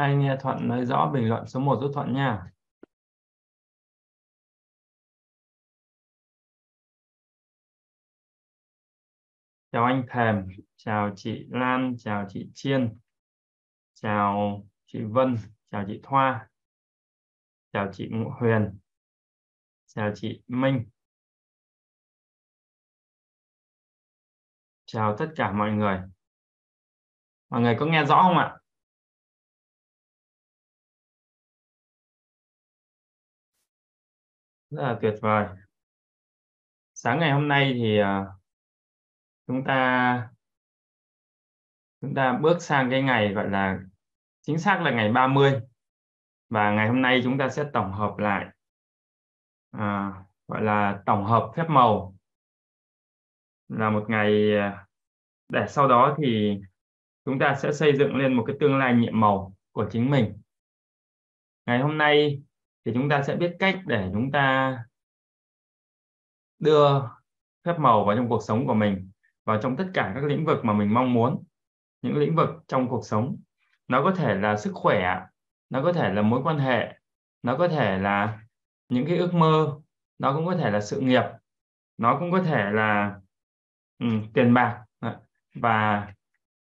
Anh nghe Thuận nói rõ bình luận số 1 giúp Thuận nha. Chào anh Thèm, chào chị Lan, chào chị Chiên, chào chị Vân, chào chị Thoa, chào chị Ngụ Huyền, chào chị Minh. Chào tất cả mọi người. Mọi người có nghe rõ không ạ? Rất là tuyệt vời. Sáng ngày hôm nay thì à, chúng ta chúng ta bước sang cái ngày gọi là chính xác là ngày 30 và ngày hôm nay chúng ta sẽ tổng hợp lại à, gọi là tổng hợp phép màu. Là một ngày à, để sau đó thì chúng ta sẽ xây dựng lên một cái tương lai nhiệm màu của chính mình. Ngày hôm nay thì chúng ta sẽ biết cách để chúng ta đưa phép màu vào trong cuộc sống của mình vào trong tất cả các lĩnh vực mà mình mong muốn những lĩnh vực trong cuộc sống. Nó có thể là sức khỏe nó có thể là mối quan hệ nó có thể là những cái ước mơ nó cũng có thể là sự nghiệp nó cũng có thể là ừ, tiền bạc. Và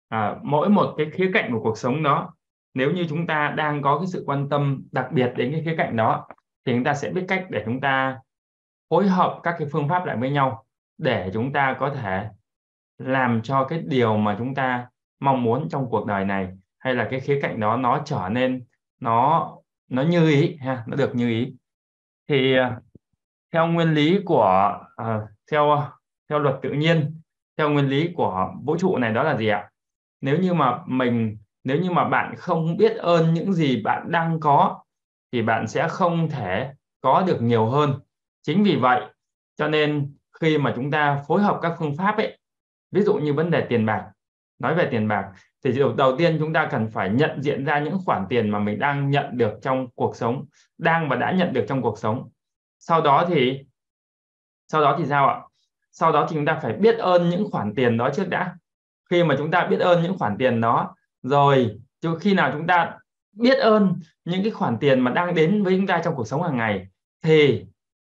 à, mỗi một cái khía cạnh của cuộc sống đó nếu như chúng ta đang có cái sự quan tâm đặc biệt đến cái khía cạnh đó thì chúng ta sẽ biết cách để chúng ta phối hợp các cái phương pháp lại với nhau để chúng ta có thể làm cho cái điều mà chúng ta mong muốn trong cuộc đời này hay là cái khía cạnh đó nó trở nên nó nó như ý ha nó được như ý. Thì à, theo nguyên lý của uh, theo theo luật tự nhiên theo nguyên lý của vũ trụ này đó là gì ạ? Nếu như mà mình nếu như mà bạn không biết ơn những gì bạn đang có, thì bạn sẽ không thể có được nhiều hơn. Chính vì vậy, cho nên khi mà chúng ta phối hợp các phương pháp ấy, ví dụ như vấn đề tiền bạc, nói về tiền bạc, thì điều đầu tiên chúng ta cần phải nhận diện ra những khoản tiền mà mình đang nhận được trong cuộc sống, đang và đã nhận được trong cuộc sống. Sau đó thì, sau đó thì sao ạ? Sau đó thì chúng ta phải biết ơn những khoản tiền đó trước đã. Khi mà chúng ta biết ơn những khoản tiền đó rồi cho khi nào chúng ta biết ơn những cái khoản tiền mà đang đến với chúng ta trong cuộc sống hàng ngày thì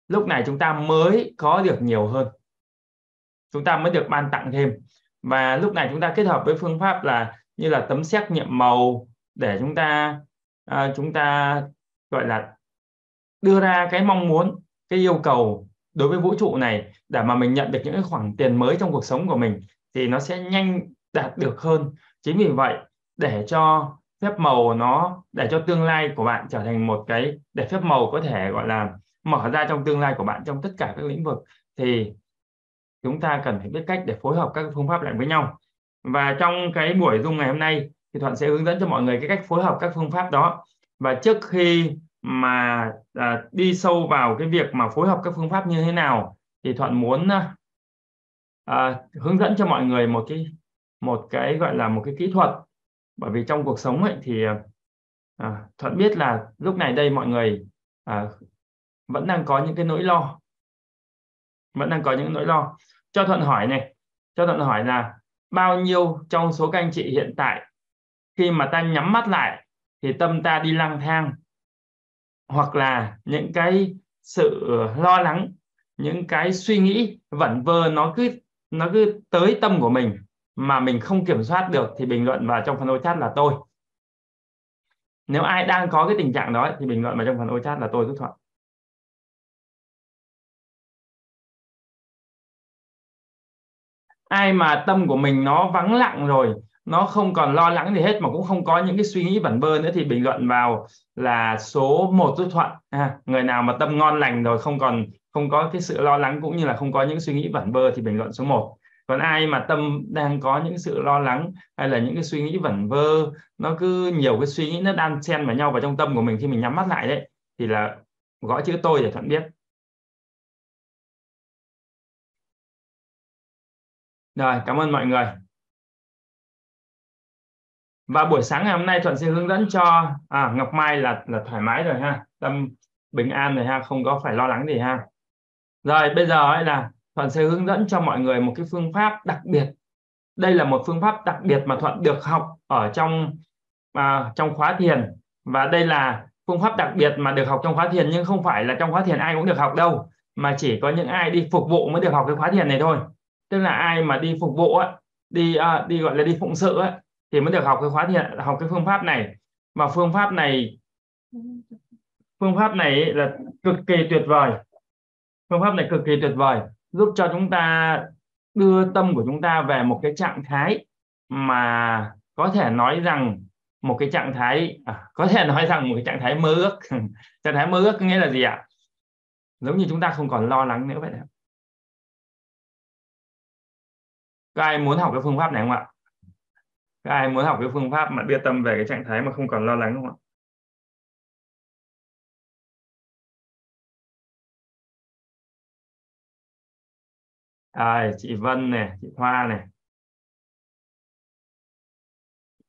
lúc này chúng ta mới có được nhiều hơn. Chúng ta mới được ban tặng thêm. Và lúc này chúng ta kết hợp với phương pháp là như là tấm xét nhiệm màu để chúng ta à, chúng ta gọi là đưa ra cái mong muốn cái yêu cầu đối với vũ trụ này để mà mình nhận được những cái khoản tiền mới trong cuộc sống của mình thì nó sẽ nhanh đạt được hơn. Chính vì vậy để cho phép màu nó để cho tương lai của bạn trở thành một cái để phép màu có thể gọi là mở ra trong tương lai của bạn trong tất cả các lĩnh vực thì chúng ta cần phải biết cách để phối hợp các phương pháp lại với nhau. Và trong cái buổi dung ngày hôm nay thì thuận sẽ hướng dẫn cho mọi người cái cách phối hợp các phương pháp đó. Và trước khi mà à, đi sâu vào cái việc mà phối hợp các phương pháp như thế nào thì thuận muốn à, à hướng dẫn cho mọi người một cái một cái gọi là một cái kỹ thuật bởi vì trong cuộc sống ấy thì à, thuận biết là lúc này đây mọi người à, vẫn đang có những cái nỗi lo. Vẫn đang có những nỗi lo. Cho thuận hỏi này cho thuận hỏi là bao nhiêu trong số các anh chị hiện tại khi mà ta nhắm mắt lại thì tâm ta đi lang thang? Hoặc là những cái sự lo lắng những cái suy nghĩ vẩn vơ nó cứ nó cứ tới tâm của mình mà mình không kiểm soát được thì bình luận vào trong phần ô chat là tôi. Nếu ai đang có cái tình trạng đó thì bình luận vào trong phần ô chat là tôi giúp thuận. Ai mà tâm của mình nó vắng lặng rồi nó không còn lo lắng gì hết mà cũng không có những cái suy nghĩ vẩn vơ nữa thì bình luận vào là số 1 giúp thuận. À, người nào mà tâm ngon lành rồi không còn không có cái sự lo lắng cũng như là không có những suy nghĩ vẩn vơ thì bình luận số 1 còn ai mà tâm đang có những sự lo lắng hay là những cái suy nghĩ vẩn vơ nó cứ nhiều cái suy nghĩ nó đan xen vào nhau vào trong tâm của mình khi mình nhắm mắt lại đấy thì là gõ chữ tôi để thuận biết. Rồi cảm ơn mọi người. Và buổi sáng ngày hôm nay thuận sẽ hướng dẫn cho à, ngọc mai là là thoải mái rồi ha tâm bình an rồi ha không có phải lo lắng gì ha. Rồi bây giờ ấy là thuận sẽ hướng dẫn cho mọi người một cái phương pháp đặc biệt. Đây là một phương pháp đặc biệt mà thuận được học ở trong à, trong khóa thiền. Và đây là phương pháp đặc biệt mà được học trong khóa thiền nhưng không phải là trong khóa thiền ai cũng được học đâu mà chỉ có những ai đi phục vụ mới được học cái khóa thiền này thôi. Tức là ai mà đi phục vụ á đi à, đi gọi là đi phụng sự á thì mới được học cái khóa thiền học cái phương pháp này. Và phương pháp này phương pháp này là cực kỳ tuyệt vời. Phương pháp này cực kỳ tuyệt vời giúp cho chúng ta đưa tâm của chúng ta về một cái trạng thái mà có thể nói rằng một cái trạng thái à, có thể nói rằng một cái trạng thái mơ ước. Trạng thái mơ ước nghĩa là gì ạ? Giống như chúng ta không còn lo lắng nữa vậy đấy các ai muốn học cái phương pháp này không ạ? Các ai muốn học cái phương pháp mà đưa tâm về cái trạng thái mà không còn lo lắng không ạ? À, chị Vân này chị Hoa này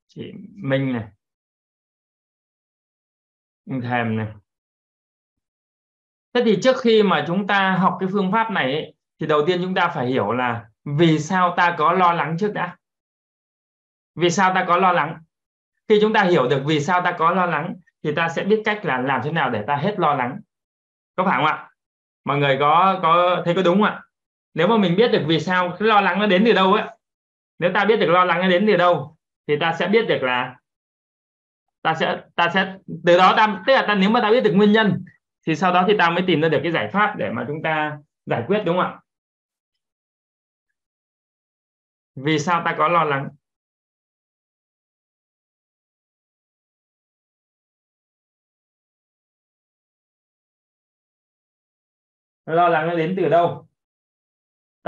chị Minh này anh Thèm này. Thế thì trước khi mà chúng ta học cái phương pháp này ấy, thì đầu tiên chúng ta phải hiểu là vì sao ta có lo lắng trước đã? Vì sao ta có lo lắng? Khi chúng ta hiểu được vì sao ta có lo lắng thì ta sẽ biết cách là làm thế nào để ta hết lo lắng. Có phải không ạ? Mọi người có có thấy có đúng không ạ? Nếu mà mình biết được vì sao cái lo lắng nó đến từ đâu ấy, nếu ta biết được lo lắng nó đến từ đâu, thì ta sẽ biết được là ta sẽ ta sẽ, từ đó ta, tức là ta, nếu mà ta biết được nguyên nhân, thì sau đó thì ta mới tìm ra được cái giải pháp để mà chúng ta giải quyết, đúng không ạ? Vì sao ta có lo lắng? Lo lắng nó đến từ đâu?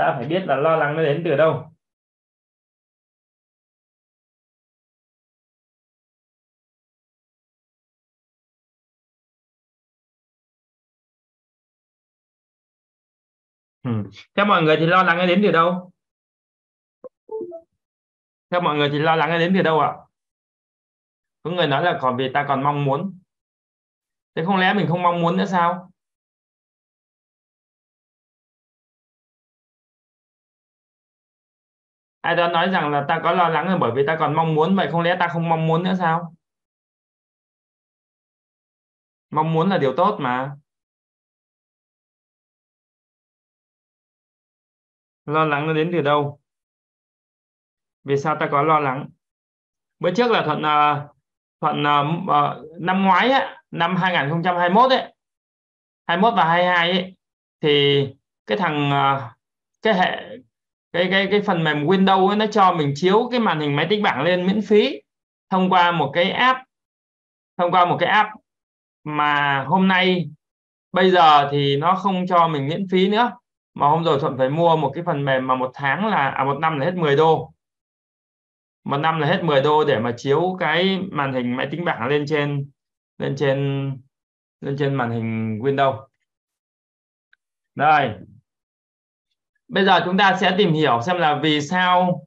Ta phải biết là lo lắng nó đến từ đâu. Ừ. theo mọi người thì lo lắng nó đến từ đâu? Theo mọi người thì lo lắng nó đến từ đâu ạ? Có người nói là còn vì ta còn mong muốn. Thế không lẽ mình không mong muốn nữa sao? Ai đó nói rằng là ta có lo lắng là bởi vì ta còn mong muốn vậy không lẽ ta không mong muốn nữa sao? Mong muốn là điều tốt mà. Lo lắng nó đến từ đâu? Vì sao ta có lo lắng? Bữa trước là thuận ờ, thuận ờ, ờ, năm ngoái á, năm 2021 ấy 21 và 22 ấy thì cái thằng cái hệ cái cái cái phần mềm Windows ấy, nó cho mình chiếu cái màn hình máy tính bảng lên miễn phí thông qua một cái app thông qua một cái app mà hôm nay bây giờ thì nó không cho mình miễn phí nữa. Mà hôm rồi thuận phải mua một cái phần mềm mà một tháng là à một năm là hết 10 đô. Một năm là hết 10 đô để mà chiếu cái màn hình máy tính bảng lên trên lên trên lên trên màn hình Windows. Đây bây giờ chúng ta sẽ tìm hiểu xem là vì sao,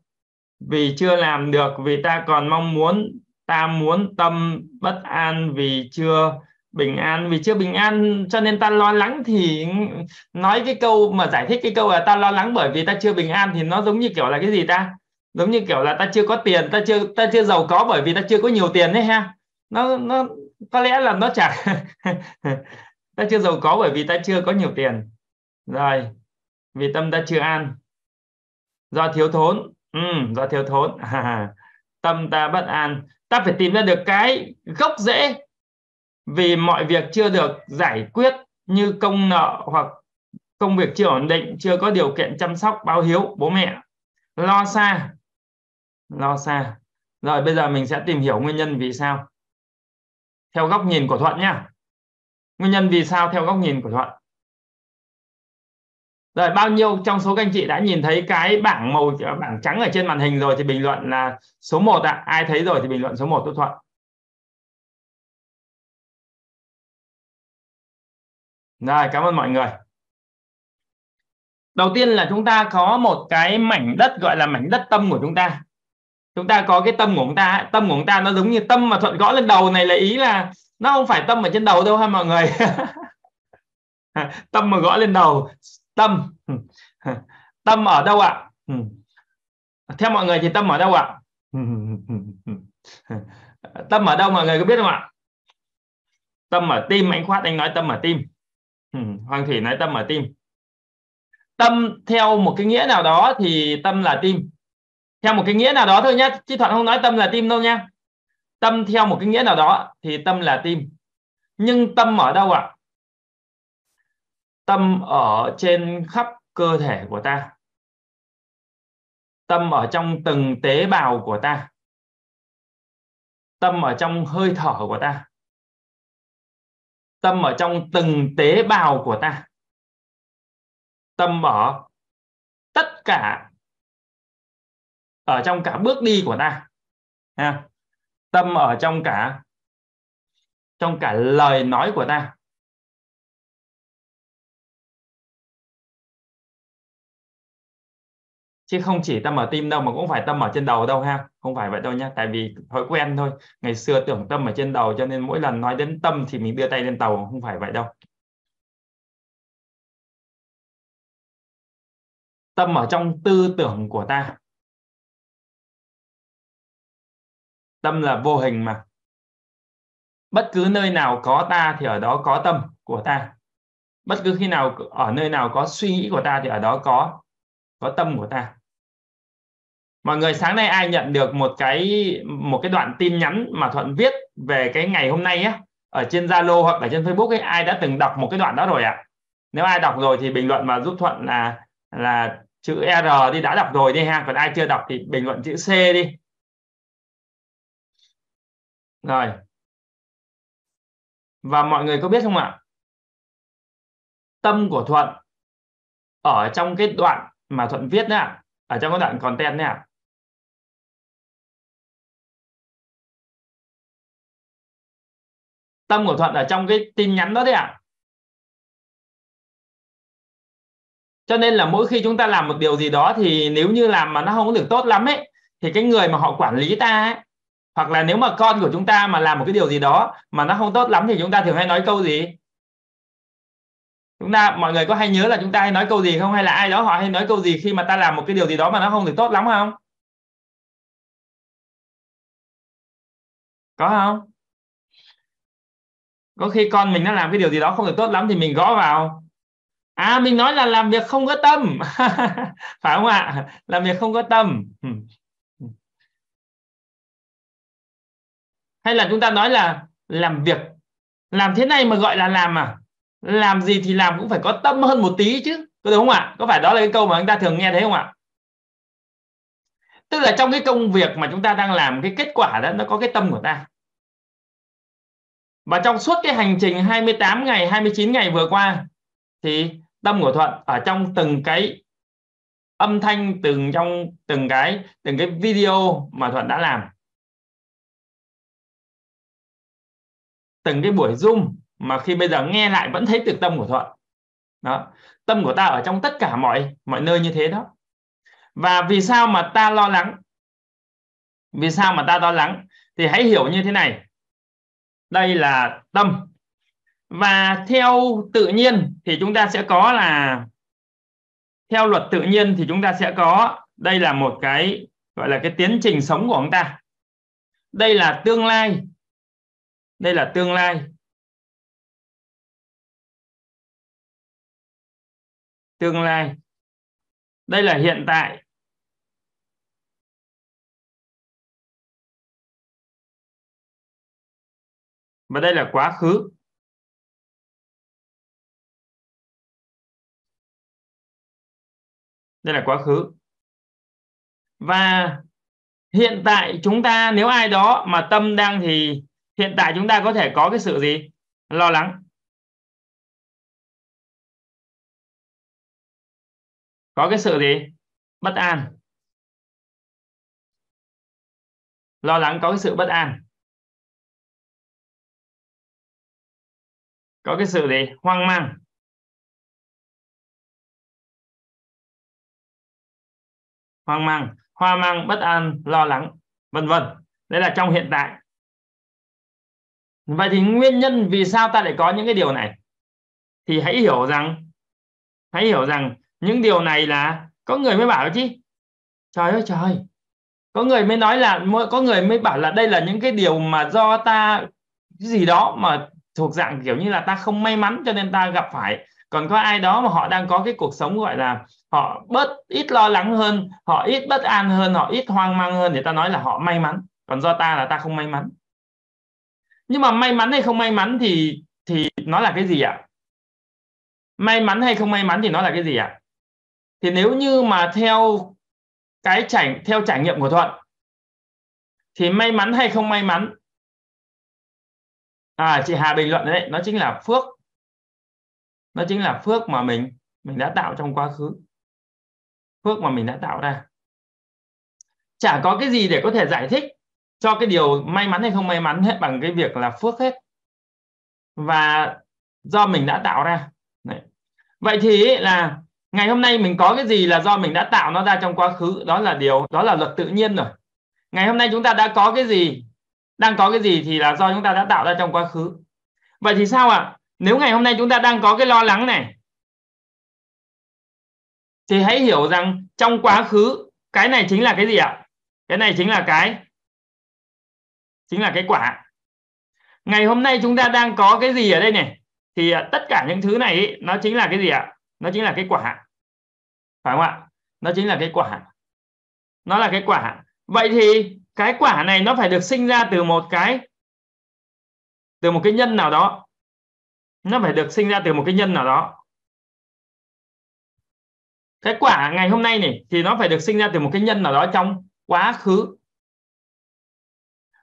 vì chưa làm được, vì ta còn mong muốn, ta muốn tâm bất an, vì chưa bình an, vì chưa bình an, cho nên ta lo lắng thì nói cái câu mà giải thích cái câu là ta lo lắng bởi vì ta chưa bình an thì nó giống như kiểu là cái gì ta? Giống như kiểu là ta chưa có tiền, ta chưa ta chưa giàu có bởi vì ta chưa có nhiều tiền đấy ha? Nó nó, có lẽ là nó chả ta chưa giàu có bởi vì ta chưa có nhiều tiền. Rồi vì tâm ta chưa an. Do thiếu thốn. Ừ, do thiếu thốn. Tâm ta bất an. Ta phải tìm ra được cái gốc rễ. Vì mọi việc chưa được giải quyết như công nợ hoặc công việc chưa ổn định chưa có điều kiện chăm sóc báo hiếu bố mẹ. Lo xa. Lo xa. Rồi bây giờ mình sẽ tìm hiểu nguyên nhân vì sao. Theo góc nhìn của thuận nhá. Nguyên nhân vì sao theo góc nhìn của thuận rồi, bao nhiêu trong số các anh chị đã nhìn thấy cái bảng màu, bảng trắng ở trên màn hình rồi thì bình luận là số 1 ạ. À. ai thấy rồi thì bình luận số 1 tốt thuận. Rồi, cảm ơn mọi người. Đầu tiên là chúng ta có một cái mảnh đất gọi là mảnh đất tâm của chúng ta. Chúng ta có cái tâm của chúng ta tâm của chúng ta nó giống như tâm mà thuận gõ lên đầu này là ý là nó không phải tâm ở trên đầu đâu ha mọi người. Tâm mà gõ lên đầu tâm. Tâm ở đâu ạ? Theo mọi người thì tâm ở đâu ạ? Tâm ở đâu mọi người có biết không ạ? Tâm ở tim, anh khoát, anh nói tâm ở tim. Hoàng thủy nói tâm ở tim. Tâm theo một cái nghĩa nào đó thì tâm là tim. Theo một cái nghĩa nào đó thôi nhé chứ thuận không nói tâm là tim đâu nha tâm theo một cái nghĩa nào đó thì tâm là tim. Nhưng tâm ở đâu ạ? Tâm ở trên khắp cơ thể của ta. Tâm ở trong từng tế bào của ta. Tâm ở trong hơi thở của ta. Tâm ở trong từng tế bào của ta. Tâm ở tất cả, ở trong cả bước đi của ta. Ha. tâm ở trong cả trong cả lời nói của ta. Chứ không chỉ tâm ở tim đâu, mà cũng phải tâm ở trên đầu đâu ha. Không phải vậy đâu nhá. Tại vì thói quen thôi. Ngày xưa tưởng tâm ở trên đầu, cho nên mỗi lần nói đến tâm thì mình đưa tay lên tàu. Không phải vậy đâu. Tâm ở trong tư tưởng của ta. Tâm là vô hình mà. Bất cứ nơi nào có ta thì ở đó có tâm của ta. Bất cứ khi nào ở nơi nào có suy nghĩ của ta thì ở đó có có tâm của ta. Mọi người, sáng nay ai nhận được một cái một cái đoạn tin nhắn mà thuận viết về cái ngày hôm nay á, ở trên zalo hoặc ở trên facebook ấy, ai đã từng đọc một cái đoạn đó rồi ạ? À? nếu ai đọc rồi thì bình luận mà giúp thuận là là chữ r đi, đã đọc rồi đi ha. Còn ai chưa đọc thì bình luận chữ c đi. Rồi. Và mọi người có biết không ạ? Tâm của thuận ở trong cái đoạn mà thuận viết đấy ở trong cái đoạn content nè tâm của thuận ở trong cái tin nhắn đó đấy ạ. Cho nên là mỗi khi chúng ta làm một điều gì đó thì nếu như làm mà nó không có được tốt lắm ấy thì cái người mà họ quản lý ta ấy, hoặc là nếu mà con của chúng ta mà làm một cái điều gì đó mà nó không tốt lắm thì chúng ta thường hay nói câu gì? Chúng ta, mọi người có hay nhớ là chúng ta hay nói câu gì không? Hay là ai đó họ hay nói câu gì khi mà ta làm một cái điều gì đó mà nó không được tốt lắm không? Có không? Có khi con mình nó làm cái điều gì đó không được tốt lắm thì mình gõ vào. À mình nói là làm việc không có tâm. Phải không ạ? Làm việc không có tâm. Hay là chúng ta nói là làm việc, làm thế này mà gọi là làm à? Làm gì thì làm cũng phải có tâm hơn một tí chứ, có đúng không ạ? Có phải đó là cái câu mà chúng ta thường nghe thấy không ạ? Tức là trong cái công việc mà chúng ta đang làm, cái kết quả đó, nó có cái tâm của ta. Và trong suốt cái hành trình 28 ngày 29 ngày vừa qua, thì tâm của Thuận ở trong từng cái âm thanh, từng trong, từng cái từng cái video mà Thuận đã làm. Từng cái buổi zoom mà khi bây giờ nghe lại vẫn thấy từ tâm của thuận. Đó. Tâm của ta ở trong tất cả mọi mọi nơi như thế đó. Và vì sao mà ta lo lắng? Vì sao mà ta lo lắng? Thì hãy hiểu như thế này. Đây là tâm. Và theo tự nhiên thì chúng ta sẽ có là, theo luật tự nhiên thì chúng ta sẽ có, đây là một cái, gọi là cái tiến trình sống của chúng ta. Đây là tương lai. Đây là tương lai. Tương lai. Đây là hiện tại. Và đây là quá khứ. Đây là quá khứ. Và hiện tại chúng ta, nếu ai đó mà tâm đang thì hiện tại chúng ta có thể có cái sự gì? Lo lắng. Có cái sự gì? Bất an. Lo lắng có cái sự bất an. Có cái sự gì? Hoang mang. Hoang mang. Hoang mang, bất an, lo lắng, vân vân. Đây là trong hiện tại. Vậy thì nguyên nhân vì sao ta lại có những cái điều này? Thì hãy hiểu rằng, hãy hiểu rằng những điều này là có người mới bảo chứ. Trời ơi, trời có người mới nói là có người mới bảo là đây là những cái điều mà do ta, cái gì đó mà thuộc dạng kiểu như là ta không may mắn cho nên ta gặp phải. Còn có ai đó mà họ đang có cái cuộc sống gọi là họ bớt ít lo lắng hơn, họ ít bất an hơn, họ ít hoang mang hơn để ta nói là họ may mắn. Còn do ta là ta không may mắn. Nhưng mà may mắn hay không may mắn thì thì nó là cái gì ạ? May mắn hay không may mắn thì nó là cái gì ạ? Thì nếu như mà theo cái trải, theo trải nghiệm của thuận, thì may mắn hay không may mắn? À chị Hà bình luận đấy, nó chính là phước. Nó chính là phước mà mình mình đã tạo trong quá khứ. Phước mà mình đã tạo ra. Chả có cái gì để có thể giải thích cho cái điều may mắn hay không may mắn hết bằng cái việc là phước hết. Và do mình đã tạo ra. Đấy. vậy thì là ngày hôm nay mình có cái gì là do mình đã tạo nó ra trong quá khứ? Đó là điều đó là luật tự nhiên rồi. Ngày hôm nay chúng ta đã có cái gì đang có cái gì thì là do chúng ta đã tạo ra trong quá khứ. Vậy thì sao ạ? À? nếu ngày hôm nay chúng ta đang có cái lo lắng này thì hãy hiểu rằng trong quá khứ cái này chính là cái gì ạ? Cái này chính là cái chính là cái quả. Ngày hôm nay chúng ta đang có cái gì ở đây này? Thì à, tất cả những thứ này ý, nó chính là cái gì ạ? Nó chính là cái quả phải không ạ? Nó chính là cái quả nó là cái quả vậy thì cái quả này nó phải được sinh ra từ một cái, từ một cái nhân nào đó. Nó phải được sinh ra từ một cái nhân nào đó. Cái quả ngày hôm nay này thì nó phải được sinh ra từ một cái nhân nào đó trong quá khứ.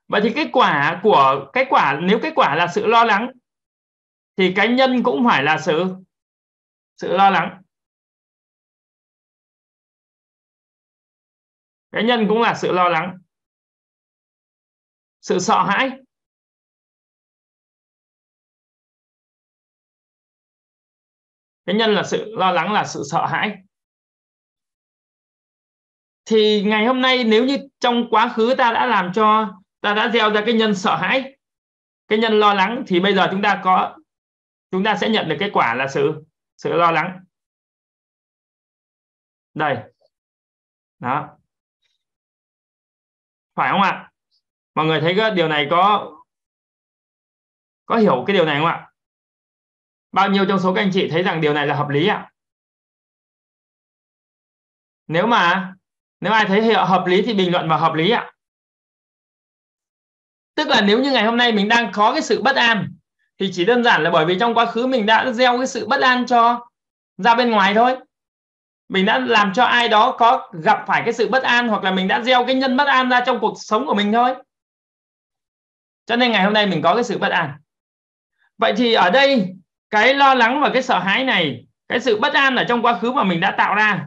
Vậy thì cái quả của, cái quả, nếu cái quả là sự lo lắng, thì cái nhân cũng phải là sự sự lo lắng. Cái nhân cũng là sự lo lắng. Sự sợ hãi. Cái nhân là sự lo lắng là sự sợ hãi. Thì ngày hôm nay nếu như trong quá khứ ta đã làm cho, ta đã gieo ra cái nhân sợ hãi, cái nhân lo lắng, thì bây giờ chúng ta có, chúng ta sẽ nhận được kết quả là sự sự lo lắng. Đây. Đó. Phải không ạ? Mọi người thấy cái điều này có có hiểu cái điều này không ạ? Bao nhiêu trong số các anh chị thấy rằng điều này là hợp lý ạ? Nếu mà, nếu ai thấy hợp lý thì bình luận vào hợp lý ạ. Tức là nếu như ngày hôm nay mình đang có cái sự bất an thì chỉ đơn giản là bởi vì trong quá khứ mình đã gieo cái sự bất an cho ra bên ngoài thôi. Mình đã làm cho ai đó có gặp phải cái sự bất an hoặc là mình đã gieo cái nhân bất an ra trong cuộc sống của mình thôi. Cho nên ngày hôm nay mình có cái sự bất an. Vậy thì ở đây, cái lo lắng và cái sợ hãi này, cái sự bất an ở trong quá khứ mà mình đã tạo ra,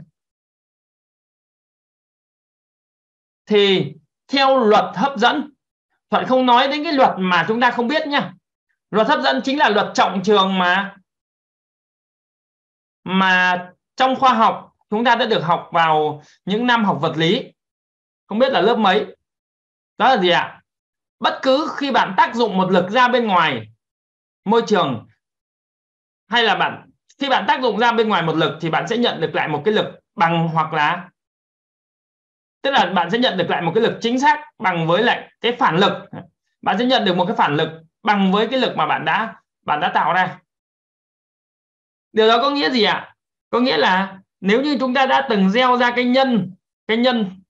thì theo luật hấp dẫn thuận không nói đến cái luật mà chúng ta không biết nha luật hấp dẫn chính là luật trọng trường mà. Mà trong khoa học, chúng ta đã được học vào những năm học vật lý. Không biết là lớp mấy. Đó là gì ạ? Bất cứ khi bạn tác dụng một lực ra bên ngoài môi trường, hay là bạn, khi bạn tác dụng ra bên ngoài một lực thì bạn sẽ nhận được lại một cái lực bằng hoặc là, tức là bạn sẽ nhận được lại một cái lực chính xác bằng với lại cái phản lực. Bạn sẽ nhận được một cái phản lực bằng với cái lực mà bạn đã bạn đã tạo ra. Điều đó có nghĩa gì ạ? Có nghĩa là nếu như chúng ta đã từng gieo ra cái nhân cái nhân,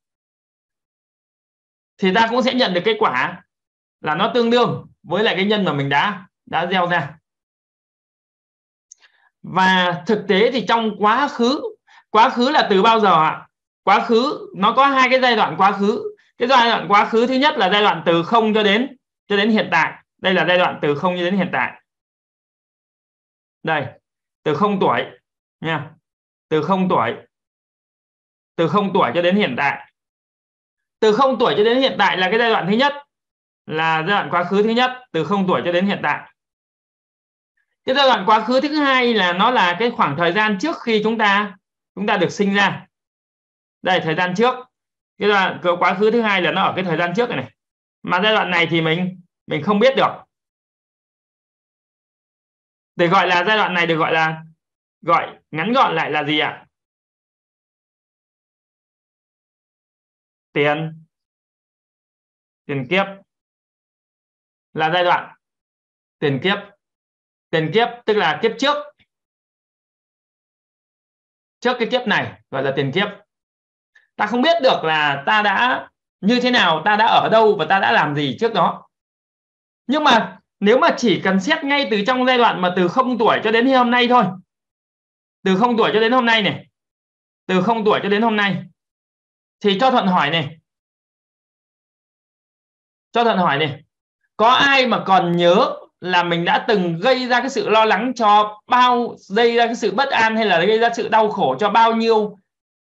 thì ta cũng sẽ nhận được kết quả là nó tương đương với lại cái nhân mà mình đã đã gieo ra. Và thực tế thì trong quá khứ quá khứ là từ bao giờ ạ? Quá khứ, nó có hai cái giai đoạn quá khứ. Cái giai đoạn quá khứ thứ nhất là giai đoạn từ không cho đến cho đến hiện tại đây là giai đoạn từ không đến hiện tại. Đây từ không tuổi nha. Từ không tuổi từ không tuổi cho đến hiện tại. Từ không tuổi cho đến hiện tại là cái giai đoạn thứ nhất là giai đoạn quá khứ thứ nhất từ không tuổi cho đến hiện tại. Cái giai đoạn quá khứ thứ hai là nó là cái khoảng thời gian trước khi chúng ta chúng ta được sinh ra. Đây thời gian trước. Cái đoạn quá khứ thứ hai là nó ở cái thời gian trước này, này. Mà giai đoạn này thì mình mình không biết được. Để gọi là giai đoạn này được gọi là gọi, ngắn gọn lại là gì ạ? Tiền. Tiền kiếp. Là giai đoạn tiền kiếp. Tiền kiếp tức là kiếp trước. Trước cái kiếp này gọi là tiền kiếp. Ta không biết được là ta đã như thế nào, ta đã ở đâu và ta đã làm gì trước đó nhưng mà nếu mà chỉ cần xét ngay từ trong giai đoạn mà từ không tuổi cho đến hôm nay thôi. Từ không tuổi cho đến hôm nay này. Từ không tuổi cho đến hôm nay. Thì cho thuận hỏi này. Cho thuận hỏi này. Có ai mà còn nhớ là mình đã từng gây ra cái sự lo lắng cho bao, gây ra cái sự bất an hay là gây ra sự đau khổ cho bao nhiêu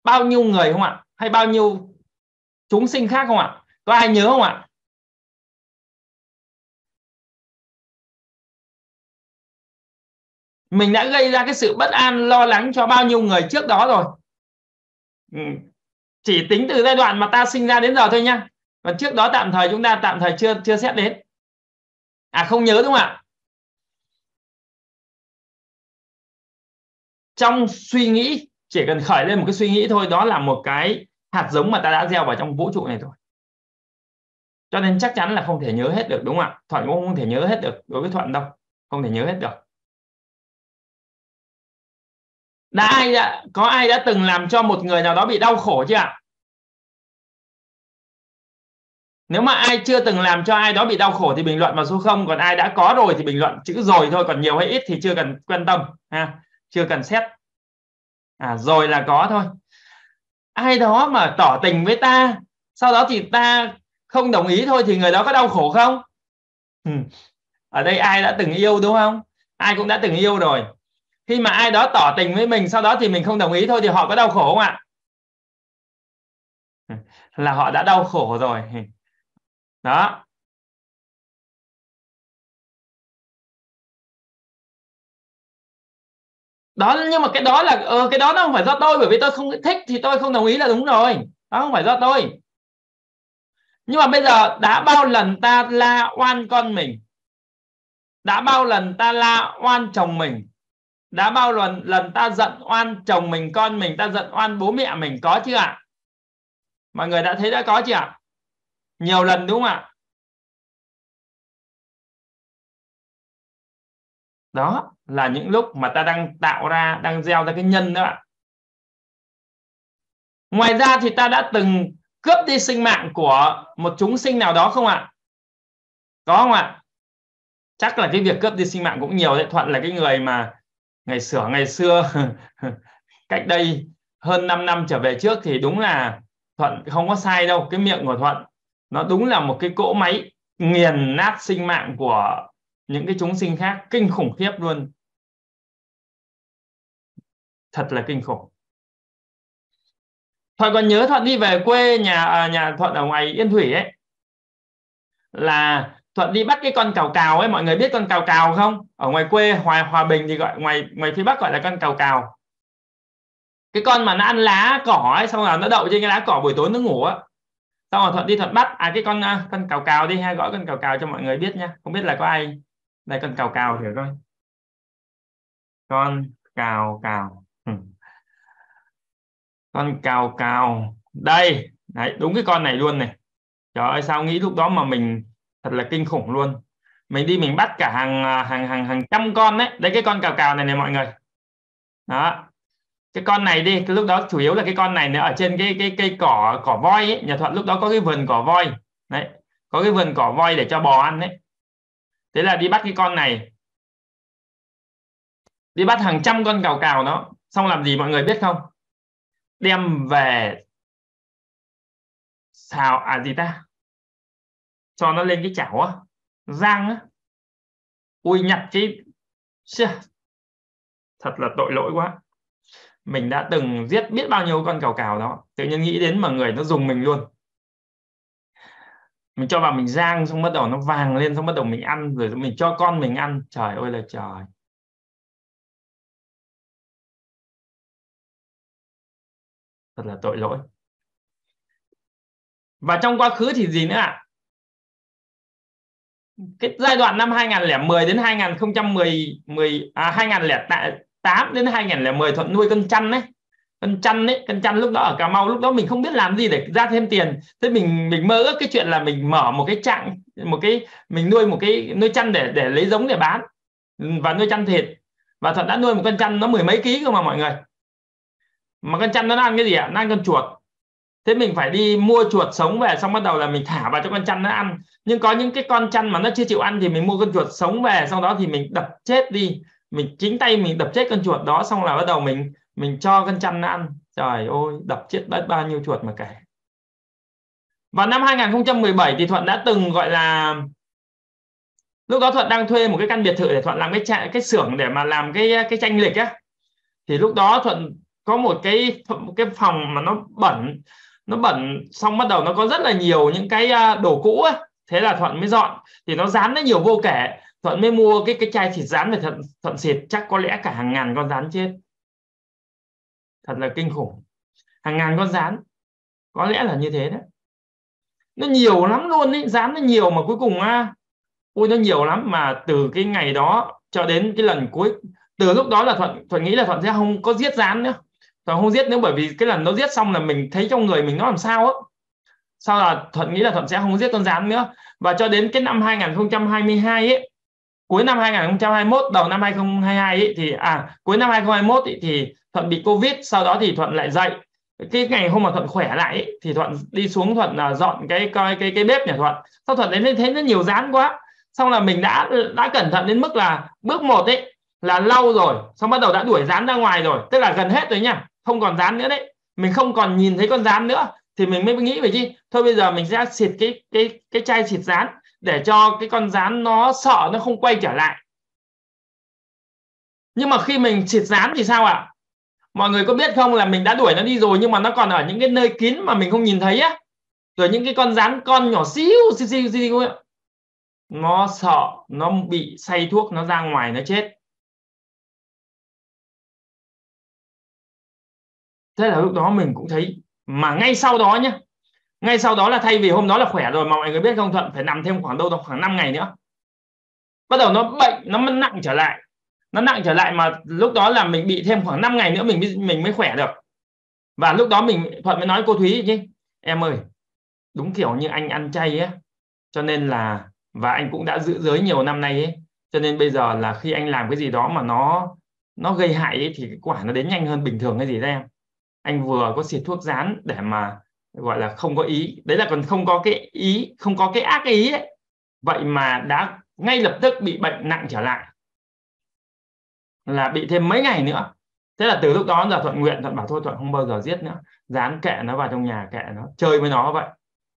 bao nhiêu người không ạ? Hay bao nhiêu chúng sinh khác không ạ? Có ai nhớ không ạ? Mình đã gây ra cái sự bất an, lo lắng cho bao nhiêu người trước đó rồi. Ừ. Chỉ tính từ giai đoạn mà ta sinh ra đến giờ thôi nhá. Còn trước đó tạm thời chúng ta tạm thời chưa chưa xét đến. À không nhớ đúng không ạ? Trong suy nghĩ, chỉ cần khởi lên một cái suy nghĩ thôi, đó là một cái hạt giống mà ta đã gieo vào trong vũ trụ này rồi. Cho nên chắc chắn là không thể nhớ hết được đúng không ạ? Thuận cũng không thể nhớ hết được đối với thuận đâu. Không thể nhớ hết được đã ai đã, có ai đã từng làm cho một người nào đó bị đau khổ chưa ạ? Nếu mà ai chưa từng làm cho ai đó bị đau khổ thì bình luận vào số 0 còn ai đã có rồi thì bình luận chữ rồi thôi, còn nhiều hay ít thì chưa cần quan tâm, ha? Chưa cần xét. À rồi là có thôi. Ai đó mà tỏ tình với ta, sau đó thì ta không đồng ý thôi thì người đó có đau khổ không? Ừ. ở đây ai đã từng yêu đúng không? Ai cũng đã từng yêu rồi khi mà ai đó tỏ tình với mình sau đó thì mình không đồng ý thôi thì họ có đau khổ không ạ? Là họ đã đau khổ rồi. Đó. Đó nhưng mà cái đó là ờ, cái đó nó không phải do tôi bởi vì tôi không thích thì tôi không đồng ý là đúng rồi. Đó không phải do tôi. Nhưng mà bây giờ đã bao lần ta la oan con mình? Đã bao lần ta la oan chồng mình? Đã bao lần lần ta giận oan chồng mình, con mình, ta giận oan bố mẹ mình, có chưa ạ? Mọi người đã thấy đã có chưa ạ? Nhiều lần đúng không ạ? Đó là những lúc mà ta đang tạo ra, đang gieo ra cái nhân đó ạ. Ngoài ra thì ta đã từng cướp đi sinh mạng của một chúng sinh nào đó không ạ? Có không ạ? Chắc là cái việc cướp đi sinh mạng cũng nhiều đấy, thuận là cái người mà ngày xưa ngày xưa, cách đây hơn 5 năm trở về trước thì đúng là thuận không có sai đâu, cái miệng của thuận, nó đúng là một cái cỗ máy nghiền nát sinh mạng của những cái chúng sinh khác, kinh khủng khiếp luôn. Thật là kinh khủng. Thuận còn nhớ thuận đi về quê nhà à, nhà thuận ở ngoài yên thủy ấy, là thuận đi bắt cái con cào cào ấy, mọi người biết con cào cào không? Ở ngoài quê, hòa hòa bình thì gọi, ngoài ngoài phía bắc gọi là con cào cào. Cái con mà nó ăn lá, cỏ ấy, xong rồi nó đậu trên cái lá cỏ buổi tối nó ngủ á. Xong rồi thuận đi thuận bắt. À cái con à, con cào cào đi, hay gọi con cào cào cho mọi người biết nha không biết là có ai đây con cào cào thử coi. Con cào cào. Con cào cào. Đây. Đấy, đúng cái con này luôn này. Trời ơi, sao nghĩ lúc đó mà mình thật là kinh khủng luôn. Mình đi mình bắt cả hàng à, hàng hàng hàng trăm con đấy. Đây cái con cào cào này này mọi người. Đó. Cái con này đi, cái lúc đó chủ yếu là cái con này nữa ở trên cái cái cây cỏ cỏ voi ấy. nhà thuận lúc đó có cái vườn cỏ voi. Đấy. Có cái vườn cỏ voi để cho bò ăn đấy. Thế là đi bắt cái con này. Đi bắt hàng trăm con cào cào nó xong làm gì mọi người biết không? Đem về xào à gì ta? Cho nó lên cái chảo á, rang á. Ui, nhặt cái thật là tội lỗi quá. Mình đã từng giết biết bao nhiêu con cào cào đó, tự nhiên nghĩ đến mà người nó dùng mình luôn. Mình cho vào mình rang xong bắt đầu nó vàng lên, xong bắt đầu mình ăn, rồi mình cho con mình ăn. Trời ơi là trời. Thật là tội lỗi. Và trong quá khứ thì gì nữa ạ? à? Cái giai đoạn năm 2010 đến 2010 10 à 2008 đến 2010 thuận nuôi con chăn đấy con chăn đấy con chăn lúc đó ở cà mau, lúc đó mình không biết làm gì để ra thêm tiền. Thế mình mình mơ ước cái chuyện là mình mở một cái trạng, một cái, mình nuôi một cái, nuôi chăn để để lấy giống để bán ừ, và nuôi chăn thịt. Và thật đã nuôi một con chăn nó mười mấy ký cơ mà mọi người. Mà con chăn nó ăn cái gì ạ? Nó ăn con chuột thế mình phải đi mua chuột sống về xong bắt đầu là mình thả vào cho con chăn nó ăn. Nhưng có những cái con chăn mà nó chưa chịu ăn thì mình mua con chuột sống về sau đó thì mình đập chết đi. Mình chính tay mình đập chết con chuột đó xong là bắt đầu mình mình cho con chăn nó ăn. Trời ơi đập chết bao, bao nhiêu chuột mà kể. Và năm 2017 thì Thuận đã từng gọi là lúc đó Thuận đang thuê một cái căn biệt thự để Thuận làm cái trại cái xưởng để mà làm cái cái tranh lịch á. Thì lúc đó Thuận có một cái một cái phòng mà nó bẩn nó bẩn, xong bắt đầu nó có rất là nhiều những cái à, đồ cũ ấy. thế là thuận mới dọn. Thì nó dán nó nhiều vô kể. Thuận mới mua cái cái chai thịt dán về thuận thuận xịt. Chắc có lẽ cả hàng ngàn con dán chết. Thật là kinh khủng. Hàng ngàn con dán. Có lẽ là như thế đấy. Nó nhiều lắm luôn ấy dán nó nhiều mà cuối cùng à ôi nó nhiều lắm. Mà từ cái ngày đó cho đến cái lần cuối, từ lúc đó là thuận thuận nghĩ là thuận sẽ không có giết dán nữa thuận không giết nữa bởi vì cái lần nó giết xong là mình thấy trong người mình nó làm sao á. Sau là thuận nghĩ là thuận sẽ không giết con rắn nữa. Và cho đến cái năm 2022 ấy cuối năm 2021 đầu năm 2022 ấy, thì à cuối năm 2021 ấy, thì thuận bị covid sau đó thì thuận lại dậy. Cái ngày hôm mà thuận khỏe lại ấy, thì thuận đi xuống thuận là dọn cái coi cái cái bếp nhà thuận. Sau thuận đến thấy nó nhiều rán quá. Xong là mình đã đã cẩn thận đến mức là bước một ấy là lau rồi xong bắt đầu đã đuổi dán ra ngoài rồi. Tức là gần hết rồi nha không còn dán nữa đấy. Mình không còn nhìn thấy con dán nữa thì mình mới nghĩ về chi? Thôi bây giờ mình sẽ xịt cái cái cái chai xịt dán để cho cái con dán nó sợ nó không quay trở lại. Nhưng mà khi mình xịt dán thì sao ạ? Mọi người có biết không là mình đã đuổi nó đi rồi nhưng mà nó còn ở những cái nơi kín mà mình không nhìn thấy á. Rồi những cái con rán con nhỏ xíu xíu xíu, xíu, xíu nó sợ nó bị say thuốc nó ra ngoài nó chết. Thế là lúc đó mình cũng thấy mà ngay sau đó nhé ngay sau đó là thay vì hôm đó là khỏe rồi mà mọi người biết không thuận phải nằm thêm khoảng đâu đó khoảng 5 ngày nữa. Bắt đầu nó bệnh nó nặng trở lại. Nó nặng trở lại mà lúc đó là mình bị thêm khoảng 5 ngày nữa mình mình mới khỏe được. Và lúc đó mình thuận mới nói cô thúy chứ em ơi đúng kiểu như anh ăn chay ấy cho nên là và anh cũng đã giữ giới nhiều năm nay ấy cho nên bây giờ là khi anh làm cái gì đó mà nó nó gây hại ấy, thì cái quả nó đến nhanh hơn bình thường cái gì đấy em? Anh vừa có xịt thuốc rán để mà gọi là không có ý. Đấy là còn không có cái ý không có cái ác ý ấy. Vậy mà đã ngay lập tức bị bệnh nặng trở lại. Là bị thêm mấy ngày nữa. Thế là từ lúc đó giờ thuận nguyện thuận bảo thôi thuận không bao giờ giết nữa. Dán kệ nó vào trong nhà kệ nó chơi với nó vậy.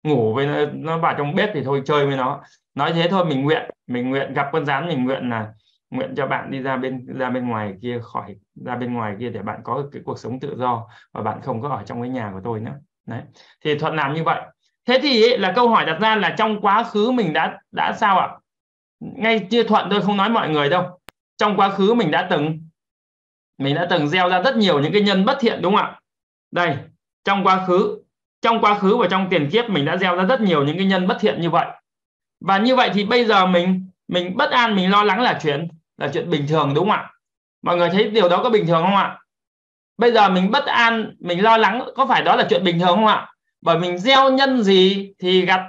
Ngủ với nó, nó vào trong bếp thì thôi chơi với nó. Nói thế thôi mình nguyện mình nguyện gặp con rán mình nguyện là nguyện cho bạn đi ra bên ra bên ngoài kia khỏi ra bên ngoài kia để bạn có cái cuộc sống tự do và bạn không có ở trong cái nhà của tôi nữa. Đấy. Thì thuận làm như vậy. Thế thì ấy, là câu hỏi đặt ra là trong quá khứ mình đã đã sao ạ? Ngay chưa thuận tôi không nói mọi người đâu. Trong quá khứ mình đã từng mình đã từng gieo ra rất nhiều những cái nhân bất thiện đúng không ạ? Đây trong quá khứ trong quá khứ và trong tiền kiếp mình đã gieo ra rất nhiều những cái nhân bất thiện như vậy. Và như vậy thì bây giờ mình mình bất an mình lo lắng là chuyện là chuyện bình thường đúng không ạ? Mọi người thấy điều đó có bình thường không ạ? Bây giờ mình bất an, mình lo lắng, có phải đó là chuyện bình thường không ạ? Bởi mình gieo nhân gì thì gặt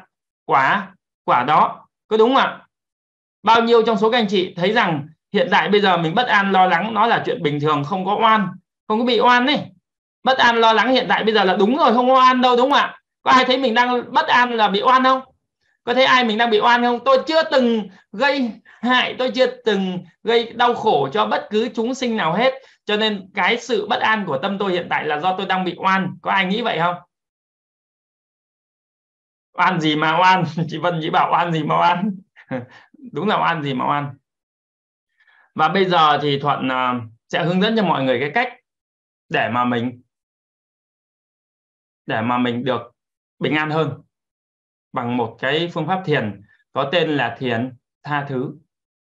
quả quả đó, có đúng không ạ? Bao nhiêu trong số các anh chị thấy rằng hiện tại bây giờ mình bất an, lo lắng, nó là chuyện bình thường, không có oan, không có bị oan đấy bất an, lo lắng hiện tại bây giờ là đúng rồi, không có oan đâu, đúng không ạ? Có ai thấy mình đang bất an là bị oan không? Có thấy ai mình đang bị oan không? Tôi chưa từng gây hại tôi chưa từng gây đau khổ cho bất cứ chúng sinh nào hết. Cho nên cái sự bất an của tâm tôi hiện tại là do tôi đang bị oan. Có ai nghĩ vậy không? Oan gì mà oan? Chị Vân chỉ bảo oan gì mà oan. Đúng là oan gì mà oan. Và bây giờ thì Thuận à, sẽ hướng dẫn cho mọi người cái cách để mà mình, để mà mình được bình an hơn bằng một cái phương pháp thiền có tên là thiền tha thứ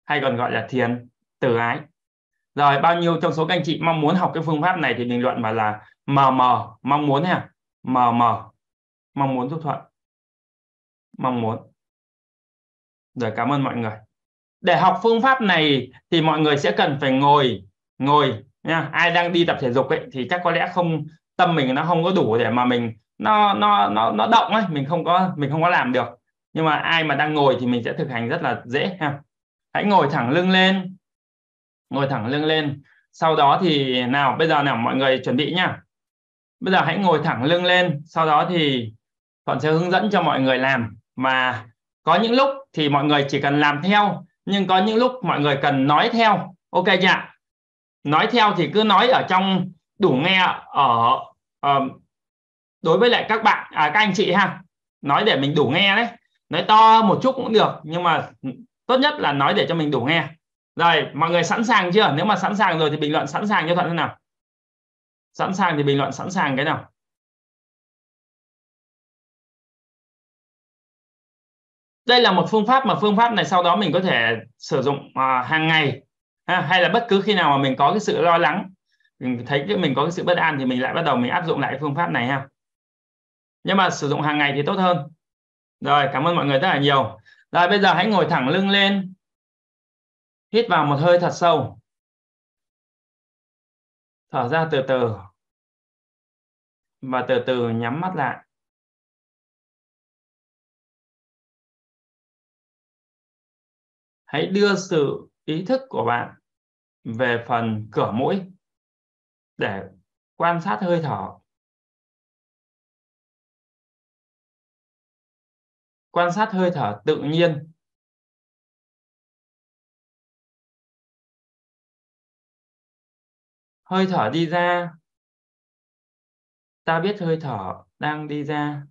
hay còn gọi là thiền, từ ái. Rồi, bao nhiêu trong số các anh chị mong muốn học cái phương pháp này thì bình luận vào là mờ mờ mong muốn nha. Mờ mờ mong muốn giúp thuận. Mong muốn. Rồi, cảm ơn mọi người. Để học phương pháp này thì mọi người sẽ cần phải ngồi ngồi nha. Ai đang đi tập thể dục ấy thì chắc có lẽ không, tâm mình nó không có đủ để mà mình nó nó nó nó động ấy. Mình không có, mình không có làm được. Nhưng mà ai mà đang ngồi thì mình sẽ thực hành rất là dễ ha hãy ngồi thẳng lưng lên. Ngồi thẳng lưng lên. Sau đó thì nào bây giờ nào mọi người chuẩn bị nhá. Bây giờ hãy ngồi thẳng lưng lên. Sau đó thì thuận sẽ hướng dẫn cho mọi người làm. Mà có những lúc thì mọi người chỉ cần làm theo nhưng có những lúc mọi người cần nói theo. Ok chưa nói theo thì cứ nói ở trong đủ nghe ở uh, đối với lại các bạn à, các anh chị ha. Nói để mình đủ nghe đấy. Nói to một chút cũng được nhưng mà tốt nhất là nói để cho mình đủ nghe. Rồi mọi người sẵn sàng chưa? Nếu mà sẵn sàng rồi thì bình luận sẵn sàng cho thuận thế nào? Sẵn sàng thì bình luận sẵn sàng cái nào? Đây là một phương pháp mà phương pháp này sau đó mình có thể sử dụng à, hàng ngày ha, hay là bất cứ khi nào mà mình có cái sự lo lắng mình thấy cái mình có cái sự bất an thì mình lại bắt đầu mình áp dụng lại phương pháp này ha. Nhưng mà sử dụng hàng ngày thì tốt hơn. Rồi cảm ơn mọi người rất là nhiều rồi, bây giờ hãy ngồi thẳng lưng lên. Hít vào một hơi thật sâu. Thở ra từ từ. Và từ từ nhắm mắt lại. Hãy đưa sự ý thức của bạn về phần cửa mũi để quan sát hơi thở. Quan sát hơi thở tự nhiên. Hơi thở đi ra. Ta biết hơi thở đang đi ra.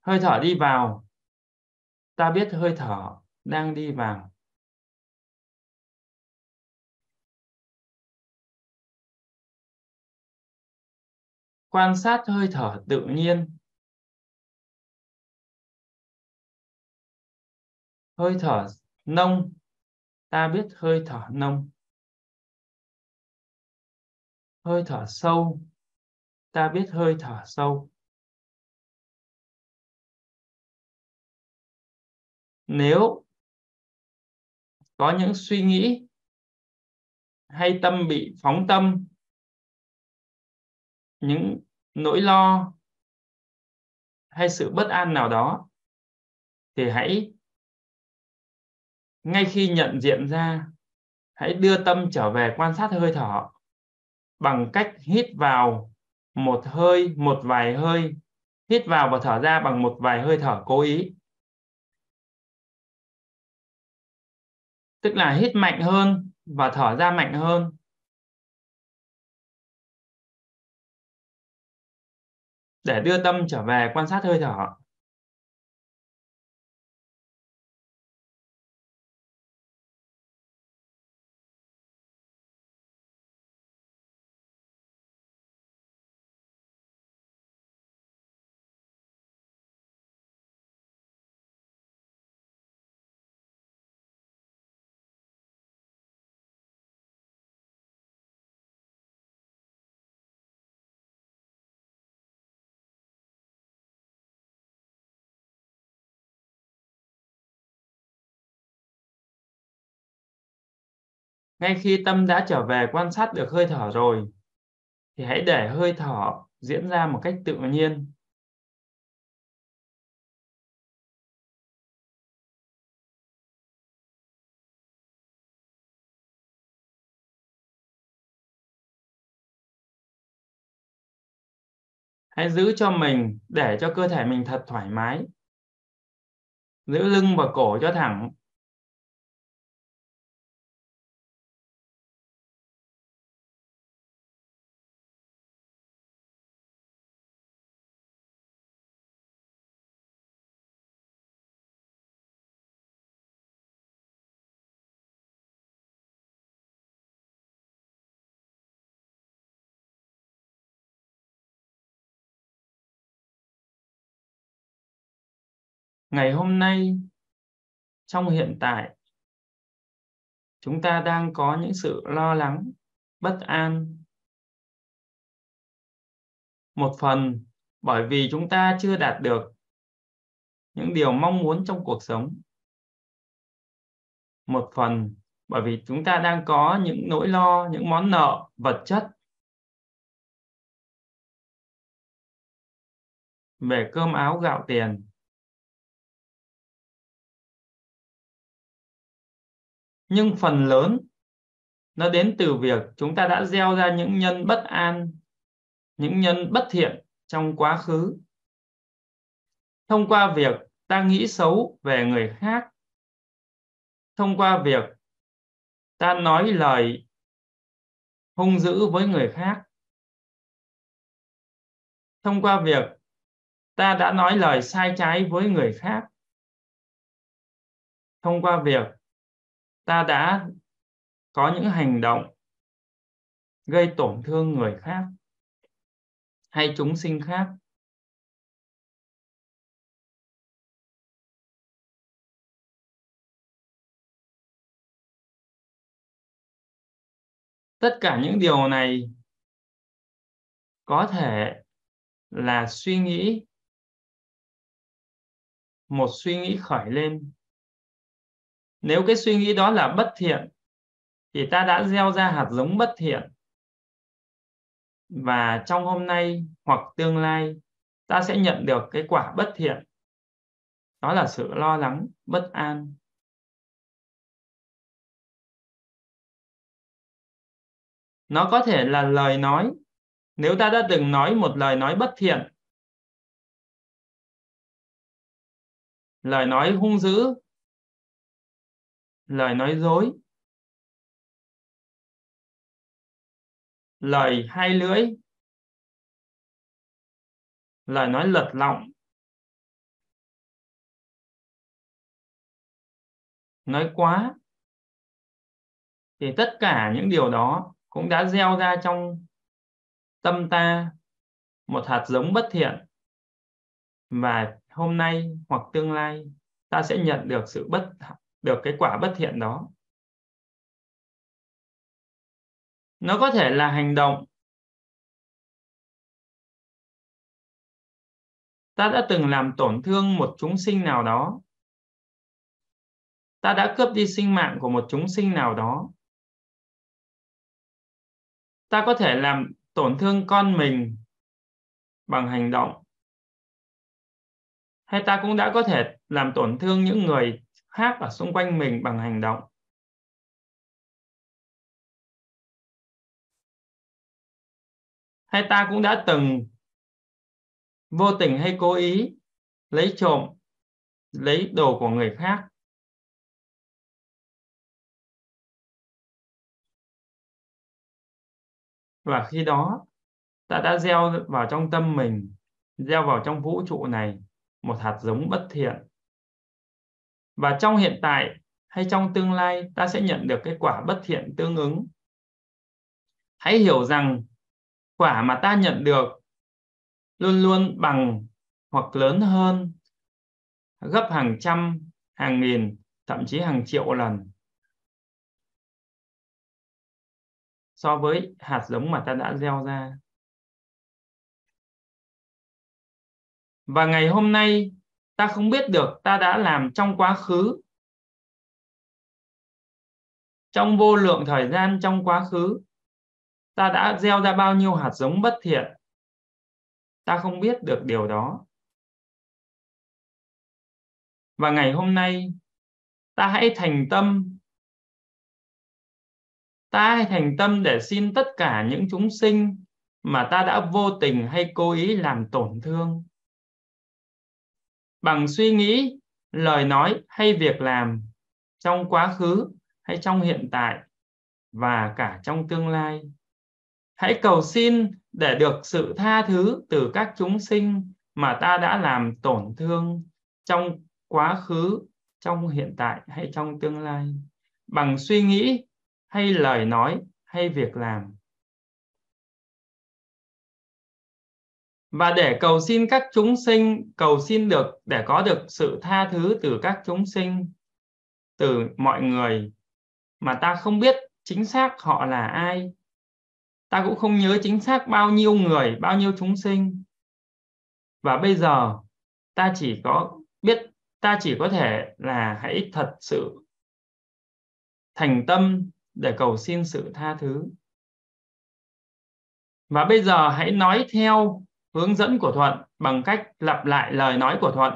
Hơi thở đi vào. Ta biết hơi thở đang đi vào. Quan sát hơi thở tự nhiên. Hơi thở nông. Ta biết hơi thở nông. Hơi thở sâu. Ta biết hơi thở sâu. Nếu có những suy nghĩ hay tâm bị phóng tâm, những nỗi lo hay sự bất an nào đó, thì hãy ngay khi nhận diện ra, hãy đưa tâm trở về quan sát hơi thở bằng cách hít vào một hơi, một vài hơi, hít vào và thở ra bằng một vài hơi thở cố ý. Tức là hít mạnh hơn và thở ra mạnh hơn. Để đưa tâm trở về quan sát hơi thở ngay khi tâm đã trở về quan sát được hơi thở rồi, thì hãy để hơi thở diễn ra một cách tự nhiên. Hãy giữ cho mình, để cho cơ thể mình thật thoải mái. Giữ lưng và cổ cho thẳng. Ngày hôm nay, trong hiện tại, chúng ta đang có những sự lo lắng, bất an. Một phần bởi vì chúng ta chưa đạt được những điều mong muốn trong cuộc sống. Một phần bởi vì chúng ta đang có những nỗi lo, những món nợ, vật chất. Về cơm áo gạo tiền. Nhưng phần lớn, nó đến từ việc chúng ta đã gieo ra những nhân bất an, những nhân bất thiện trong quá khứ. Thông qua việc ta nghĩ xấu về người khác, thông qua việc ta nói lời hung dữ với người khác, thông qua việc ta đã nói lời sai trái với người khác, thông qua việc ta đã có những hành động gây tổn thương người khác hay chúng sinh khác. Tất cả những điều này có thể là suy nghĩ, một suy nghĩ khởi lên nếu cái suy nghĩ đó là bất thiện, thì ta đã gieo ra hạt giống bất thiện. Và trong hôm nay hoặc tương lai, ta sẽ nhận được cái quả bất thiện. Đó là sự lo lắng, bất an. Nó có thể là lời nói. Nếu ta đã từng nói một lời nói bất thiện, lời nói hung dữ lời nói dối. Lời hai lưỡi. Lời nói lật lọng. Nói quá. Thì tất cả những điều đó cũng đã gieo ra trong tâm ta một hạt giống bất thiện. Và hôm nay hoặc tương lai, ta sẽ nhận được sự bất được cái quả bất thiện đó. Nó có thể là hành động. Ta đã từng làm tổn thương một chúng sinh nào đó. Ta đã cướp đi sinh mạng của một chúng sinh nào đó. Ta có thể làm tổn thương con mình bằng hành động. Hay ta cũng đã có thể làm tổn thương những người khác ở xung quanh mình bằng hành động. Hay ta cũng đã từng vô tình hay cố ý lấy trộm, lấy đồ của người khác? Và khi đó, ta đã gieo vào trong tâm mình, gieo vào trong vũ trụ này một hạt giống bất thiện và trong hiện tại hay trong tương lai, ta sẽ nhận được cái quả bất thiện tương ứng. Hãy hiểu rằng quả mà ta nhận được luôn luôn bằng hoặc lớn hơn, gấp hàng trăm, hàng nghìn, thậm chí hàng triệu lần so với hạt giống mà ta đã gieo ra. Và ngày hôm nay ta không biết được, ta đã làm trong quá khứ. Trong vô lượng thời gian, trong quá khứ, ta đã gieo ra bao nhiêu hạt giống bất thiện? Ta không biết được điều đó. Và ngày hôm nay, ta hãy thành tâm. Ta hãy thành tâm để xin tất cả những chúng sinh mà ta đã vô tình hay cố ý làm tổn thương bằng suy nghĩ, lời nói hay việc làm trong quá khứ hay trong hiện tại và cả trong tương lai. Hãy cầu xin để được sự tha thứ từ các chúng sinh mà ta đã làm tổn thương trong quá khứ, trong hiện tại hay trong tương lai. Bằng suy nghĩ hay lời nói hay việc làm và để cầu xin các chúng sinh, cầu xin được, để có được sự tha thứ từ các chúng sinh, từ mọi người mà ta không biết chính xác họ là ai. Ta cũng không nhớ chính xác bao nhiêu người, bao nhiêu chúng sinh. Và bây giờ, ta chỉ có biết, ta chỉ có thể là hãy thật sự thành tâm để cầu xin sự tha thứ. Và bây giờ hãy nói theo hướng dẫn của thuận bằng cách lặp lại lời nói của thuận.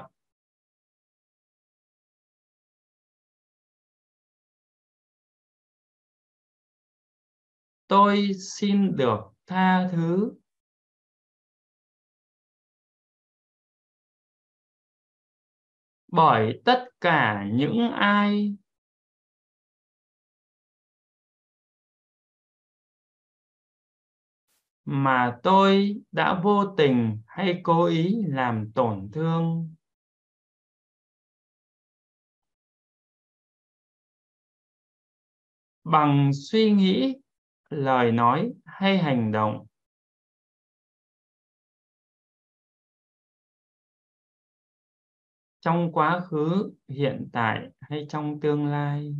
Tôi xin được tha thứ. Bởi tất cả những ai mà tôi đã vô tình hay cố ý làm tổn thương? Bằng suy nghĩ, lời nói hay hành động? Trong quá khứ, hiện tại hay trong tương lai?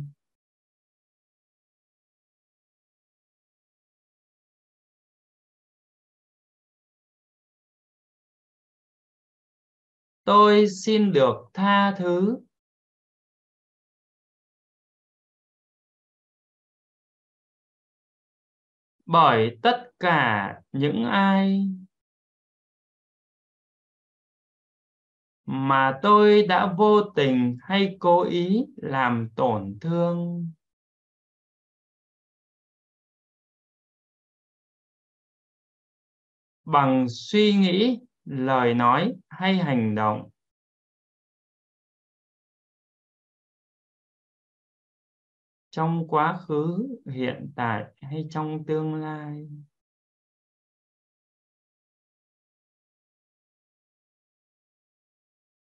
Tôi xin được tha thứ. Bởi tất cả những ai mà tôi đã vô tình hay cố ý làm tổn thương. Bằng suy nghĩ lời nói hay hành động? Trong quá khứ, hiện tại hay trong tương lai?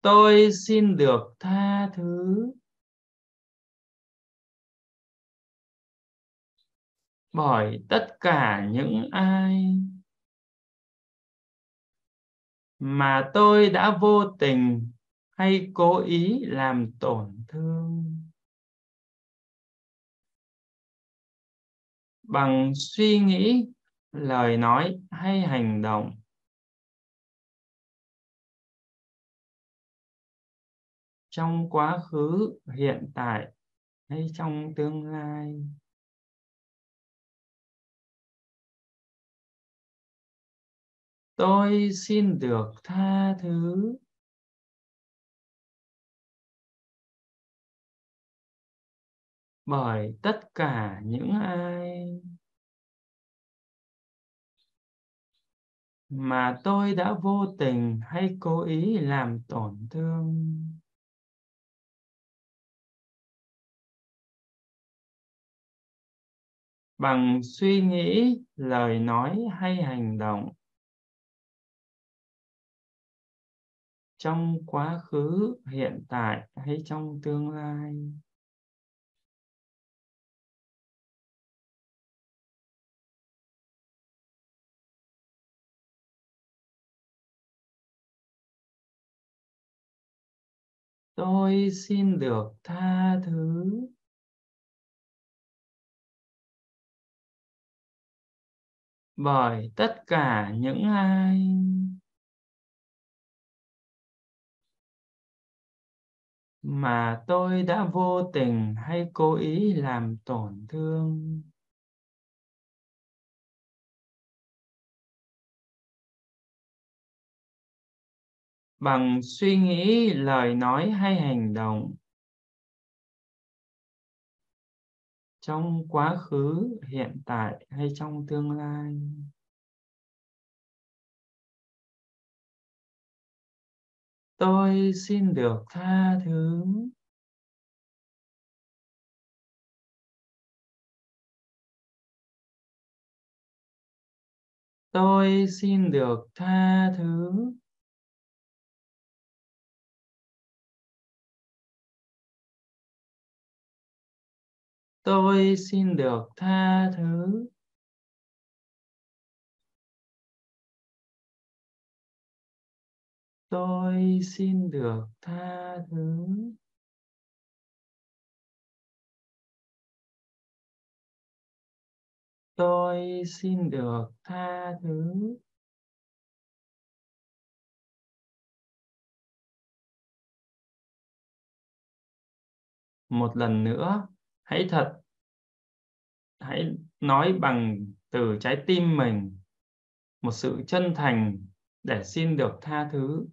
Tôi xin được tha thứ. Bởi tất cả những ai mà tôi đã vô tình hay cố ý làm tổn thương. Bằng suy nghĩ, lời nói hay hành động. Trong quá khứ, hiện tại hay trong tương lai. Tôi xin được tha thứ. Bởi tất cả những ai mà tôi đã vô tình hay cố ý làm tổn thương. Bằng suy nghĩ, lời nói hay hành động trong quá khứ, hiện tại hay trong tương lai? Tôi xin được tha thứ. Bởi tất cả những ai mà tôi đã vô tình hay cố ý làm tổn thương. Bằng suy nghĩ, lời nói hay hành động. Trong quá khứ, hiện tại hay trong tương lai. Tôi xin được tha thứ. Tôi xin được tha thứ. Tôi xin được tha thứ. Tôi xin được tha thứ. Tôi xin được tha thứ. Một lần nữa, hãy thật, hãy nói bằng từ trái tim mình, một sự chân thành để xin được tha thứ.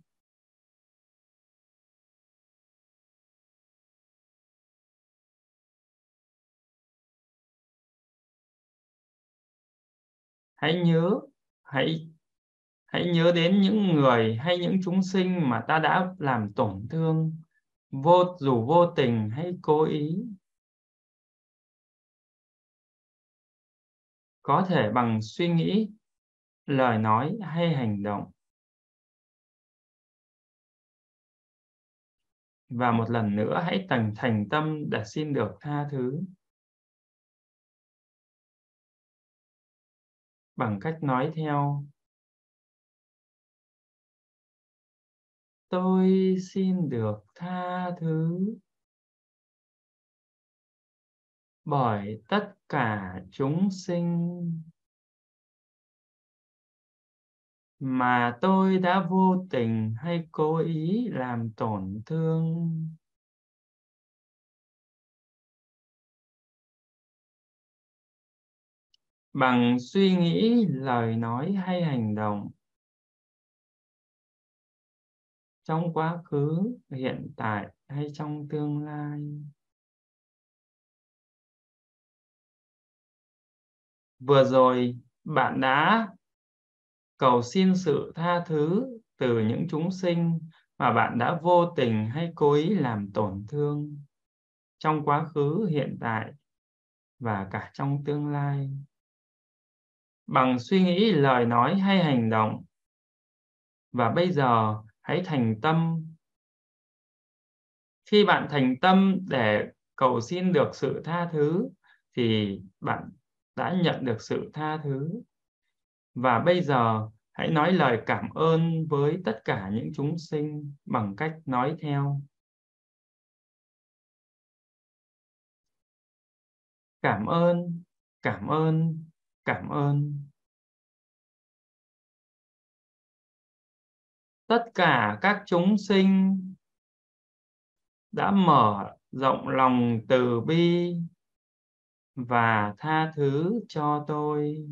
Hãy nhớ, hãy hãy nhớ đến những người hay những chúng sinh mà ta đã làm tổn thương. Vô, dù vô tình hay cố ý. Có thể bằng suy nghĩ, lời nói hay hành động. Và một lần nữa, hãy thành thành tâm để xin được tha thứ. Bằng cách nói theo. Tôi xin được tha thứ. Bởi tất cả chúng sinh mà tôi đã vô tình hay cố ý làm tổn thương bằng suy nghĩ, lời nói hay hành động? Trong quá khứ, hiện tại hay trong tương lai? Vừa rồi, bạn đã cầu xin sự tha thứ từ những chúng sinh mà bạn đã vô tình hay cố ý làm tổn thương trong quá khứ, hiện tại và cả trong tương lai bằng suy nghĩ, lời nói hay hành động. Và bây giờ, hãy thành tâm. Khi bạn thành tâm để cầu xin được sự tha thứ, thì bạn đã nhận được sự tha thứ. Và bây giờ, hãy nói lời cảm ơn với tất cả những chúng sinh bằng cách nói theo. Cảm ơn cảm ơn cảm ơn. Tất cả các chúng sinh đã mở rộng lòng từ bi và tha thứ cho tôi.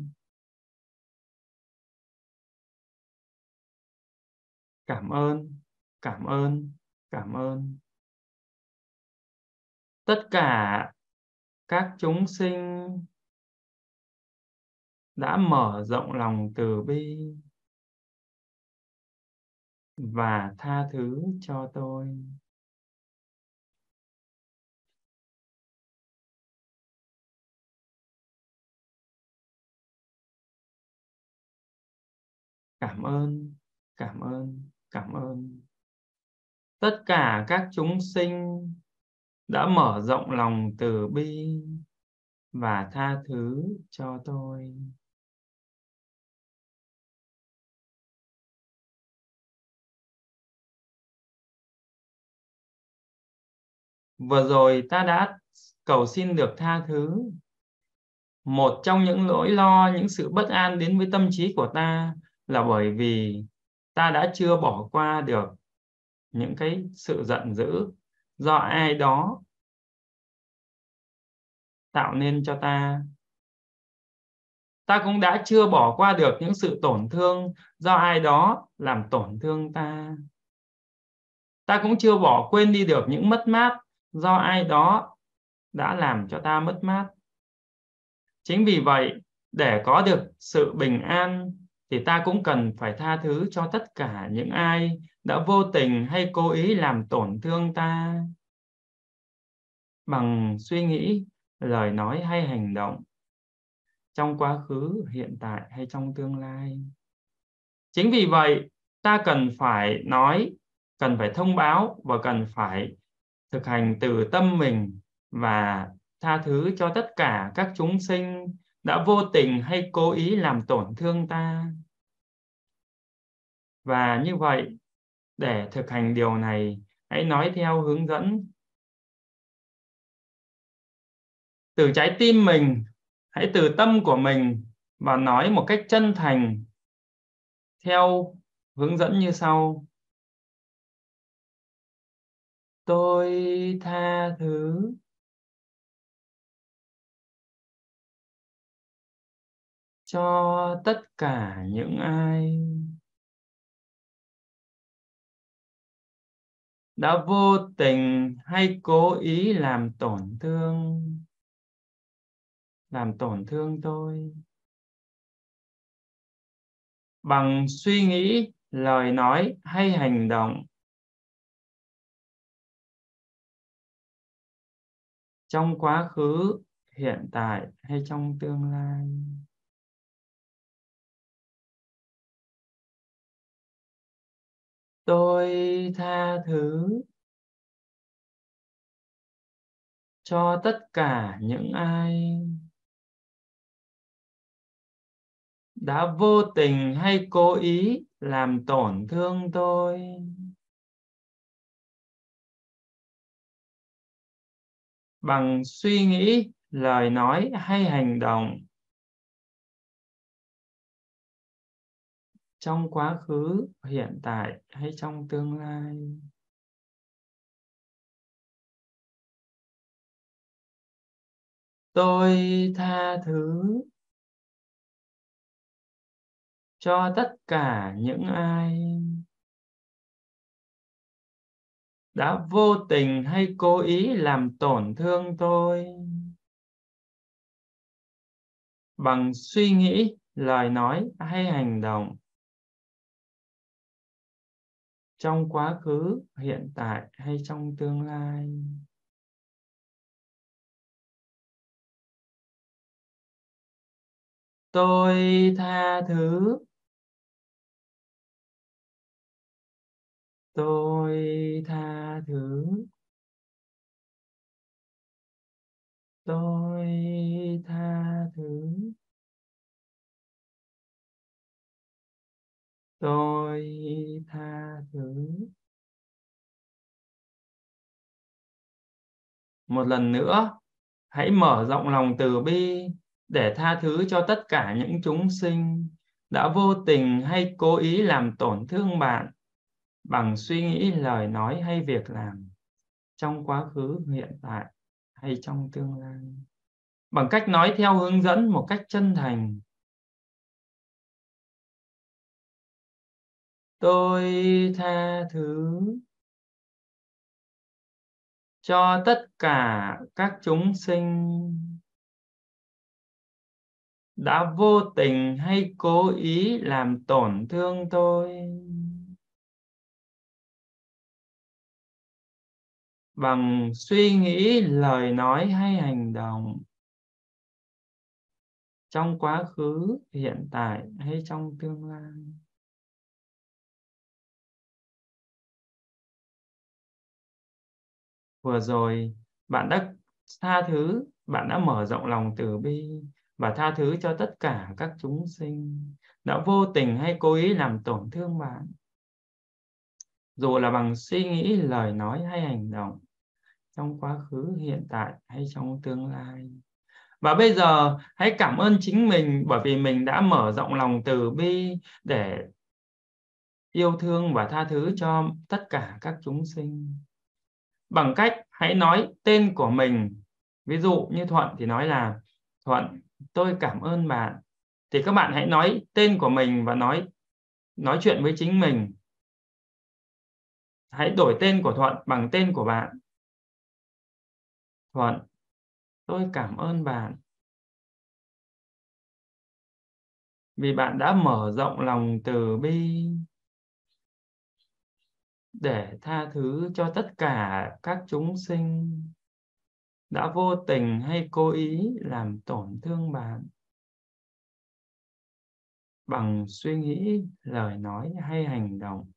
Cảm ơn cảm ơn cảm ơn. Tất cả các chúng sinh đã mở rộng lòng từ bi và tha thứ cho tôi. Cảm ơn cảm ơn cảm ơn. Tất cả các chúng sinh đã mở rộng lòng từ bi và tha thứ cho tôi. Vừa rồi ta đã cầu xin được tha thứ. Một trong những nỗi lo, những sự bất an đến với tâm trí của ta là bởi vì ta đã chưa bỏ qua được những cái sự giận dữ do ai đó tạo nên cho ta. Ta cũng đã chưa bỏ qua được những sự tổn thương do ai đó làm tổn thương ta. Ta cũng chưa bỏ quên đi được những mất mát do ai đó đã làm cho ta mất mát. Chính vì vậy, để có được sự bình an, thì ta cũng cần phải tha thứ cho tất cả những ai đã vô tình hay cố ý làm tổn thương ta. Bằng suy nghĩ, lời nói hay hành động, trong quá khứ, hiện tại hay trong tương lai. Chính vì vậy, ta cần phải nói, cần phải thông báo và cần phải thực hành từ tâm mình và tha thứ cho tất cả các chúng sinh đã vô tình hay cố ý làm tổn thương ta. Và như vậy, để thực hành điều này, hãy nói theo hướng dẫn. Từ trái tim mình, hãy từ tâm của mình và nói một cách chân thành theo hướng dẫn như sau tôi tha thứ. Cho tất cả những ai đã vô tình hay cố ý làm tổn thương, làm tổn thương tôi. Bằng suy nghĩ, lời nói hay hành động trong quá khứ, hiện tại hay trong tương lai? Tôi tha thứ cho tất cả những ai đã vô tình hay cố ý làm tổn thương tôi. Bằng suy nghĩ, lời nói hay hành động. Trong quá khứ, hiện tại hay trong tương lai? Tôi tha thứ cho tất cả những ai đã vô tình hay cố ý làm tổn thương tôi? Bằng suy nghĩ, lời nói hay hành động? Trong quá khứ, hiện tại hay trong tương lai? Tôi tha thứ. Tôi tha thứ. Tôi tha thứ. Tôi tha thứ. Một lần nữa, hãy mở rộng lòng từ bi để tha thứ cho tất cả những chúng sinh đã vô tình hay cố ý làm tổn thương bạn bằng suy nghĩ, lời nói hay việc làm trong quá khứ, hiện tại hay trong tương lai? Bằng cách nói theo hướng dẫn một cách chân thành. Tôi tha thứ cho tất cả các chúng sinh. Đã vô tình hay cố ý làm tổn thương tôi. Bằng suy nghĩ, lời nói hay hành động. Trong quá khứ, hiện tại hay trong tương lai. Vừa rồi, bạn đã tha thứ, bạn đã mở rộng lòng từ bi và tha thứ cho tất cả các chúng sinh. Đã vô tình hay cố ý làm tổn thương bạn. Dù là bằng suy nghĩ, lời nói hay hành động trong quá khứ, hiện tại hay trong tương lai? Và bây giờ, hãy cảm ơn chính mình bởi vì mình đã mở rộng lòng từ bi để yêu thương và tha thứ cho tất cả các chúng sinh. Bằng cách hãy nói tên của mình. Ví dụ như thuận thì nói là, thuận, tôi cảm ơn bạn. Thì các bạn hãy nói tên của mình và nói nói chuyện với chính mình. Hãy đổi tên của thuận bằng tên của bạn thuận. Tôi cảm ơn bạn. Vì bạn đã mở rộng lòng từ bi để tha thứ cho tất cả các chúng sinh. Đã vô tình hay cố ý làm tổn thương bạn. Bằng suy nghĩ, lời nói hay hành động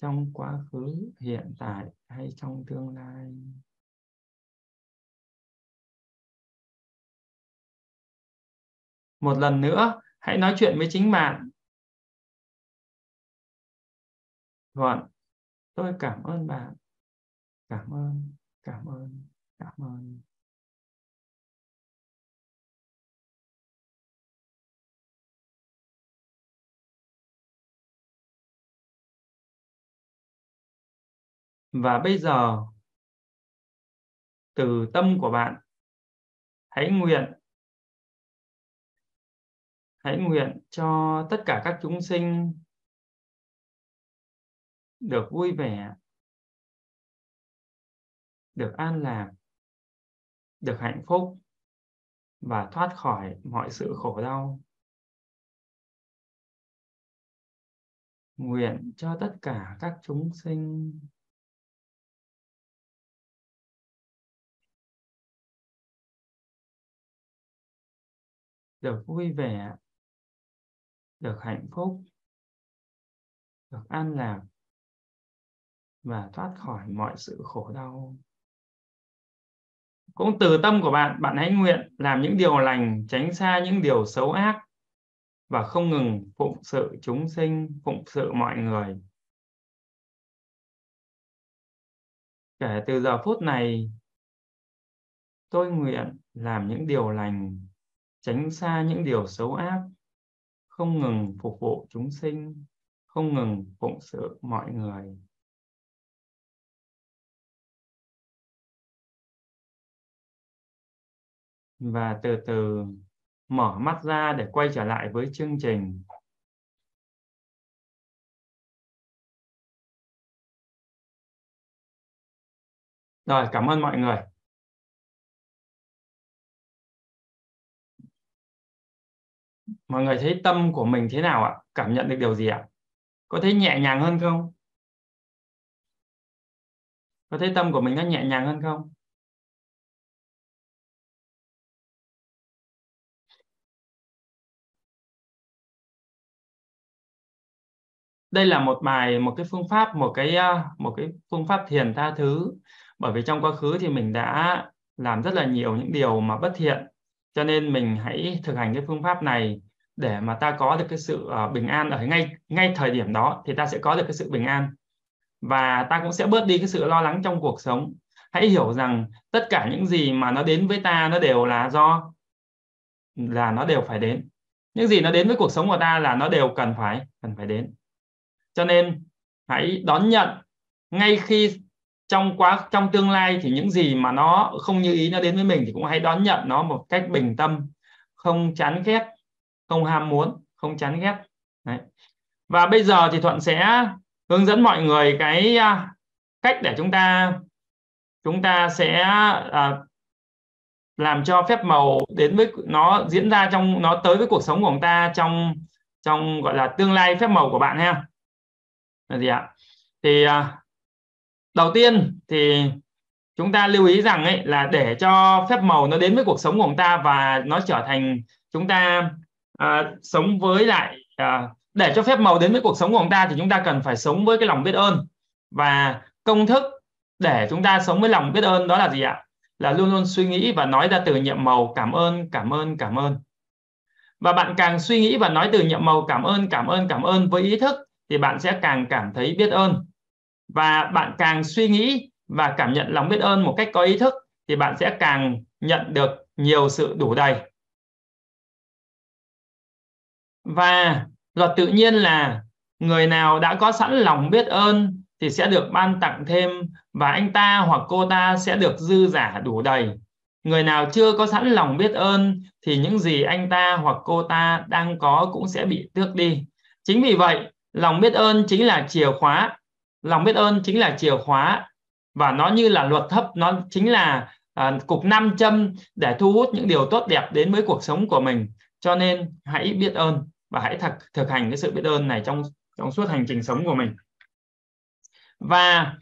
trong quá khứ hiện tại hay trong tương lai một lần nữa hãy nói chuyện với chính bạn Thuận, tôi cảm ơn bạn. Cảm ơn, cảm ơn, cảm ơn. Và bây giờ, từ tâm của bạn, hãy nguyện hãy nguyện cho tất cả các chúng sinh được vui vẻ, được an lạc, được hạnh phúc và thoát khỏi mọi sự khổ đau. Nguyện cho tất cả các chúng sinh được vui vẻ, được hạnh phúc, được an lạc và thoát khỏi mọi sự khổ đau. Cũng từ tâm của bạn bạn hãy nguyện làm những điều lành, tránh xa những điều xấu ác và không ngừng phụng sự chúng sinh, phụng sự mọi người. Kể từ giờ phút này, tôi nguyện làm những điều lành tránh xa những điều xấu ác. Không ngừng phục vụ chúng sinh. Không ngừng phụng sự mọi người. Và từ từ mở mắt ra để quay trở lại với chương trình. Rồi, cảm ơn mọi người. Mọi người thấy tâm của mình thế nào ạ? Cảm nhận được điều gì ạ? Có thấy nhẹ nhàng hơn không? Có thấy tâm của mình nó nhẹ nhàng hơn không? Đây là một bài, một cái phương pháp, một cái à, một cái phương pháp thiền tha thứ. Bởi vì trong quá khứ thì mình đã làm rất là nhiều những điều mà bất thiện. Cho nên mình hãy thực hành cái phương pháp này để mà ta có được cái sự uh, bình an ở ngay ngay thời điểm đó thì ta sẽ có được cái sự bình an. Và ta cũng sẽ bớt đi cái sự lo lắng trong cuộc sống. Hãy hiểu rằng tất cả những gì mà nó đến với ta nó đều là do là nó đều phải đến. Những gì nó đến với cuộc sống của ta là nó đều cần phải cần phải đến. Cho nên hãy đón nhận ngay khi trong quá trong tương lai thì những gì mà nó không như ý nó đến với mình thì cũng hãy đón nhận nó một cách bình tâm không chán ghét không ham muốn không chán ghét. Đấy. và bây giờ thì thuận sẽ hướng dẫn mọi người cái à, cách để chúng ta chúng ta sẽ à, làm cho phép màu đến với nó diễn ra trong nó tới với cuộc sống của chúng ta trong trong gọi là tương lai phép màu của bạn ha. Là gì ạ? Thì à, đầu tiên thì chúng ta lưu ý rằng ấy là để cho phép màu nó đến với cuộc sống của chúng ta và nó trở thành chúng ta à, sống với lại à, để cho phép màu đến với cuộc sống của chúng ta thì chúng ta cần phải sống với cái lòng biết ơn. Và công thức để chúng ta sống với lòng biết ơn đó là gì ạ? Là luôn luôn suy nghĩ và nói ra từ nhiệm màu cảm ơn cảm ơn cảm ơn. Và bạn càng suy nghĩ và nói từ nhiệm màu cảm ơn cảm ơn cảm ơn với ý thức thì bạn sẽ càng cảm thấy biết ơn. Và bạn càng suy nghĩ và cảm nhận lòng biết ơn một cách có ý thức thì bạn sẽ càng nhận được nhiều sự đủ đầy và luật tự nhiên là người nào đã có sẵn lòng biết ơn thì sẽ được ban tặng thêm và anh ta hoặc cô ta sẽ được dư giả đủ đầy. Người nào chưa có sẵn lòng biết ơn thì những gì anh ta hoặc cô ta đang có cũng sẽ bị tước đi. Chính vì vậy lòng biết ơn chính là chìa khóa. Lòng biết ơn chính là chìa khóa và nó như là luật thấp nó chính là à, cục nam châm để thu hút những điều tốt đẹp đến với cuộc sống của mình cho nên hãy biết ơn và hãy thực thực hành cái sự biết ơn này trong trong suốt hành trình sống của mình. Và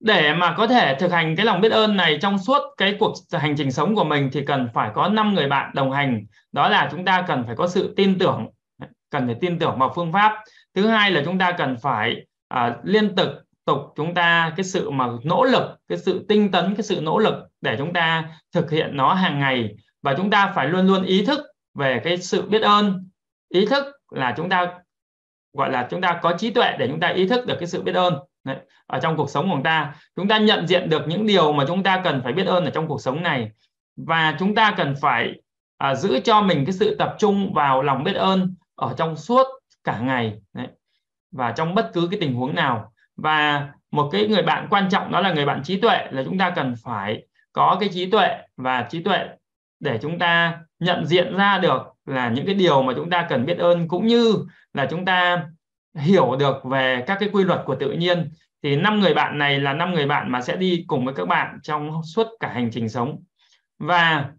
để mà có thể thực hành cái lòng biết ơn này trong suốt cái cuộc hành trình sống của mình thì cần phải có 5 người bạn đồng hành. Đó là chúng ta cần phải có sự tin tưởng cần phải tin tưởng vào phương pháp. Thứ hai là chúng ta cần phải à, liên tục tục chúng ta cái sự mà nỗ lực cái sự tinh tấn cái sự nỗ lực để chúng ta thực hiện nó hàng ngày. Và chúng ta phải luôn luôn ý thức về cái sự biết ơn ý thức là chúng ta gọi là chúng ta có trí tuệ để chúng ta ý thức được cái sự biết ơn Đấy. ở trong cuộc sống của chúng ta chúng ta nhận diện được những điều mà chúng ta cần phải biết ơn ở trong cuộc sống này và chúng ta cần phải à, giữ cho mình cái sự tập trung vào lòng biết ơn ở trong suốt cả ngày Đấy. và trong bất cứ cái tình huống nào và một cái người bạn quan trọng đó là người bạn trí tuệ là chúng ta cần phải có cái trí tuệ và trí tuệ để chúng ta nhận diện ra được là những cái điều mà chúng ta cần biết ơn, cũng như là chúng ta hiểu được về các cái quy luật của tự nhiên. Thì năm người bạn này là năm người bạn mà sẽ đi cùng với các bạn trong suốt cả hành trình sống. Và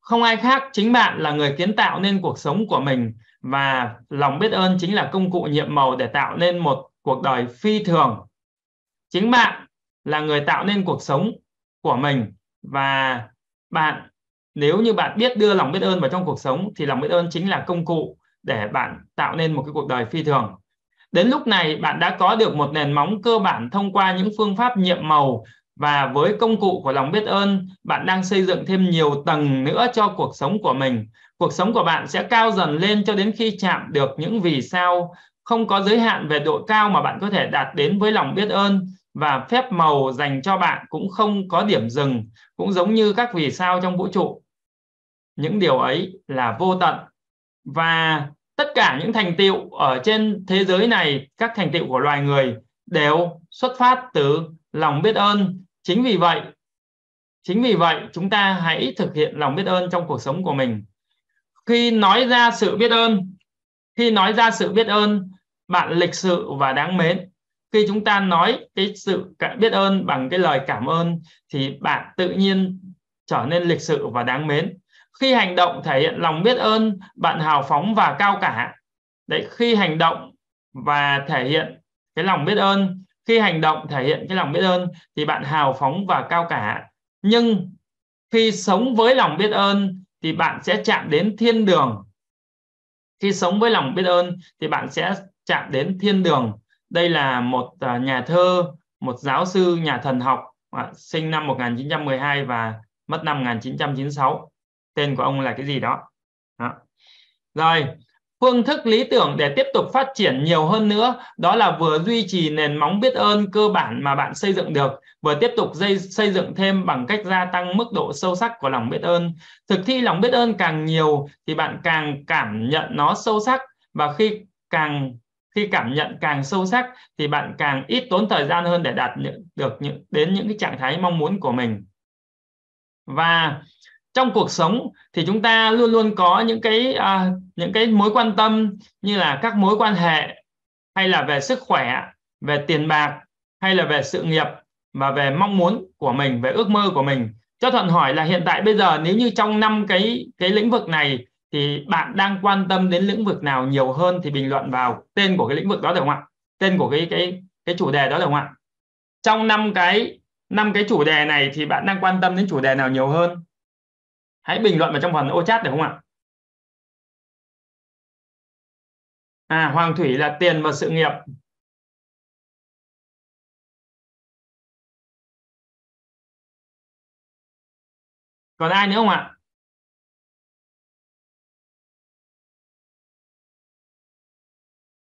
không ai khác, chính bạn là người kiến tạo nên cuộc sống của mình. Và lòng biết ơn chính là công cụ nhiệm màu để tạo nên một cuộc đời phi thường. Chính bạn là người tạo nên cuộc sống của mình. Và bạn, nếu như bạn biết đưa lòng biết ơn vào trong cuộc sống, thì lòng biết ơn chính là công cụ để bạn tạo nên một cái cuộc đời phi thường. Đến lúc này, bạn đã có được một nền móng cơ bản thông qua những phương pháp nhiệm màu và với công cụ của lòng biết ơn, bạn đang xây dựng thêm nhiều tầng nữa cho cuộc sống của mình. Cuộc sống của bạn sẽ cao dần lên cho đến khi chạm được những vì sao không có giới hạn về độ cao mà bạn có thể đạt đến với lòng biết ơn và phép màu dành cho bạn cũng không có điểm dừng, cũng giống như các vì sao trong vũ trụ. Những điều ấy là vô tận. Và tất cả những thành tựu ở trên thế giới này, các thành tựu của loài người đều xuất phát từ lòng biết ơn. Chính vì vậy, chính vì vậy chúng ta hãy thực hiện lòng biết ơn trong cuộc sống của mình. Khi nói ra sự biết ơn, khi nói ra sự biết ơn, bạn lịch sự và đáng mến khi chúng ta nói cái sự biết ơn bằng cái lời cảm ơn thì bạn tự nhiên trở nên lịch sự và đáng mến. Khi hành động thể hiện lòng biết ơn, bạn hào phóng và cao cả. Đấy, khi hành động và thể hiện cái lòng biết ơn, khi hành động thể hiện cái lòng biết ơn thì bạn hào phóng và cao cả. Nhưng khi sống với lòng biết ơn thì bạn sẽ chạm đến thiên đường. Khi sống với lòng biết ơn thì bạn sẽ chạm đến thiên đường đây là một à, nhà thơ một giáo sư nhà thần học à, sinh năm 1912 và mất năm 1996 tên của ông là cái gì đó, đó. rồi phương thức lý tưởng để tiếp tục phát triển nhiều hơn nữa đó là vừa duy trì nền móng biết ơn cơ bản mà bạn xây dựng được vừa tiếp tục dây, xây dựng thêm bằng cách gia tăng mức độ sâu sắc của lòng biết ơn. Thực thi lòng biết ơn càng nhiều thì bạn càng cảm nhận nó sâu sắc và khi càng khi cảm nhận càng sâu sắc thì bạn càng ít tốn thời gian hơn để đạt được những đến những cái trạng thái mong muốn của mình. Và trong cuộc sống thì chúng ta luôn luôn có những cái à, những cái mối quan tâm như là các mối quan hệ hay là về sức khỏe về tiền bạc hay là về sự nghiệp và về mong muốn của mình về ước mơ của mình. Cho thuận hỏi là hiện tại bây giờ nếu như trong năm cái cái lĩnh vực này thì bạn đang quan tâm đến lĩnh vực nào nhiều hơn thì bình luận vào tên của cái lĩnh vực đó được không ạ? Tên của cái cái cái chủ đề đó được không ạ? Trong năm cái năm cái chủ đề này thì bạn đang quan tâm đến chủ đề nào nhiều hơn? Hãy bình luận vào trong phần ô chat được không ạ? À Hoàng Thủy là tiền và sự nghiệp. Còn ai nữa không ạ?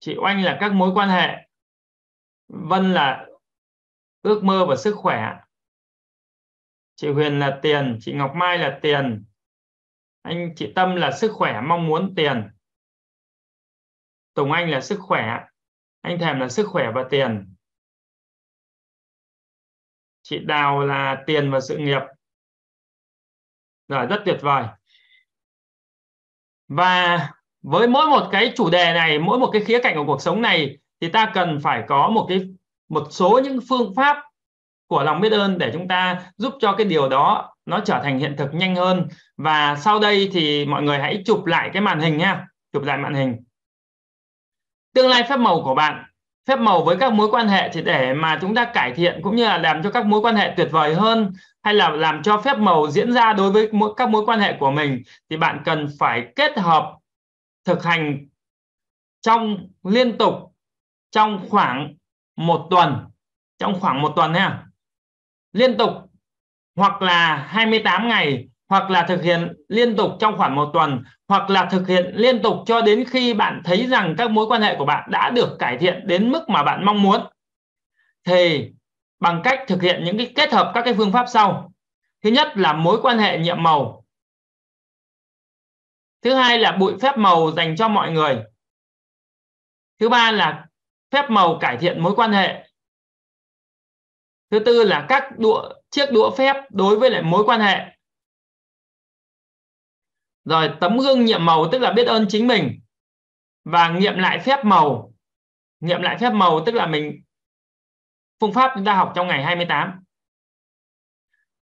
Chị Oanh là các mối quan hệ. Vân là ước mơ và sức khỏe. Chị Huyền là tiền, chị Ngọc Mai là tiền. Anh, chị Tâm là sức khỏe, mong muốn tiền. Tùng Anh là sức khỏe, anh Thèm là sức khỏe và tiền. Chị Đào là tiền và sự nghiệp. Rồi, rất tuyệt vời. Và với mỗi một cái chủ đề này, mỗi một cái khía cạnh của cuộc sống này, thì ta cần phải có một cái, một số những phương pháp của lòng biết ơn để chúng ta giúp cho cái điều đó nó trở thành hiện thực nhanh hơn. Và sau đây thì mọi người hãy chụp lại cái màn hình nha. Chụp lại màn hình. Tương lai phép màu của bạn. Phép màu với các mối quan hệ thì để mà chúng ta cải thiện cũng như là làm cho các mối quan hệ tuyệt vời hơn, hay là làm cho phép màu diễn ra đối với các mối quan hệ của mình, thì bạn cần phải kết hợp thực hành trong liên tục trong khoảng một tuần, trong khoảng một tuần nha. Liên tục hoặc là 28 ngày, hoặc là thực hiện liên tục trong khoảng một tuần, hoặc là thực hiện liên tục cho đến khi bạn thấy rằng các mối quan hệ của bạn đã được cải thiện đến mức mà bạn mong muốn. Thì bằng cách thực hiện những cái kết hợp các cái phương pháp sau. Thứ nhất là mối quan hệ nhiệm màu thứ hai là bụi phép màu dành cho mọi người. Thứ ba là phép màu cải thiện mối quan hệ. Thứ tư là các đũa, chiếc đũa phép đối với lại mối quan hệ. Rồi, tấm gương nhiệm màu tức là biết ơn chính mình. Và nghiệm lại phép màu. Nghiệm lại phép màu tức là mình, phương pháp chúng ta học trong ngày 28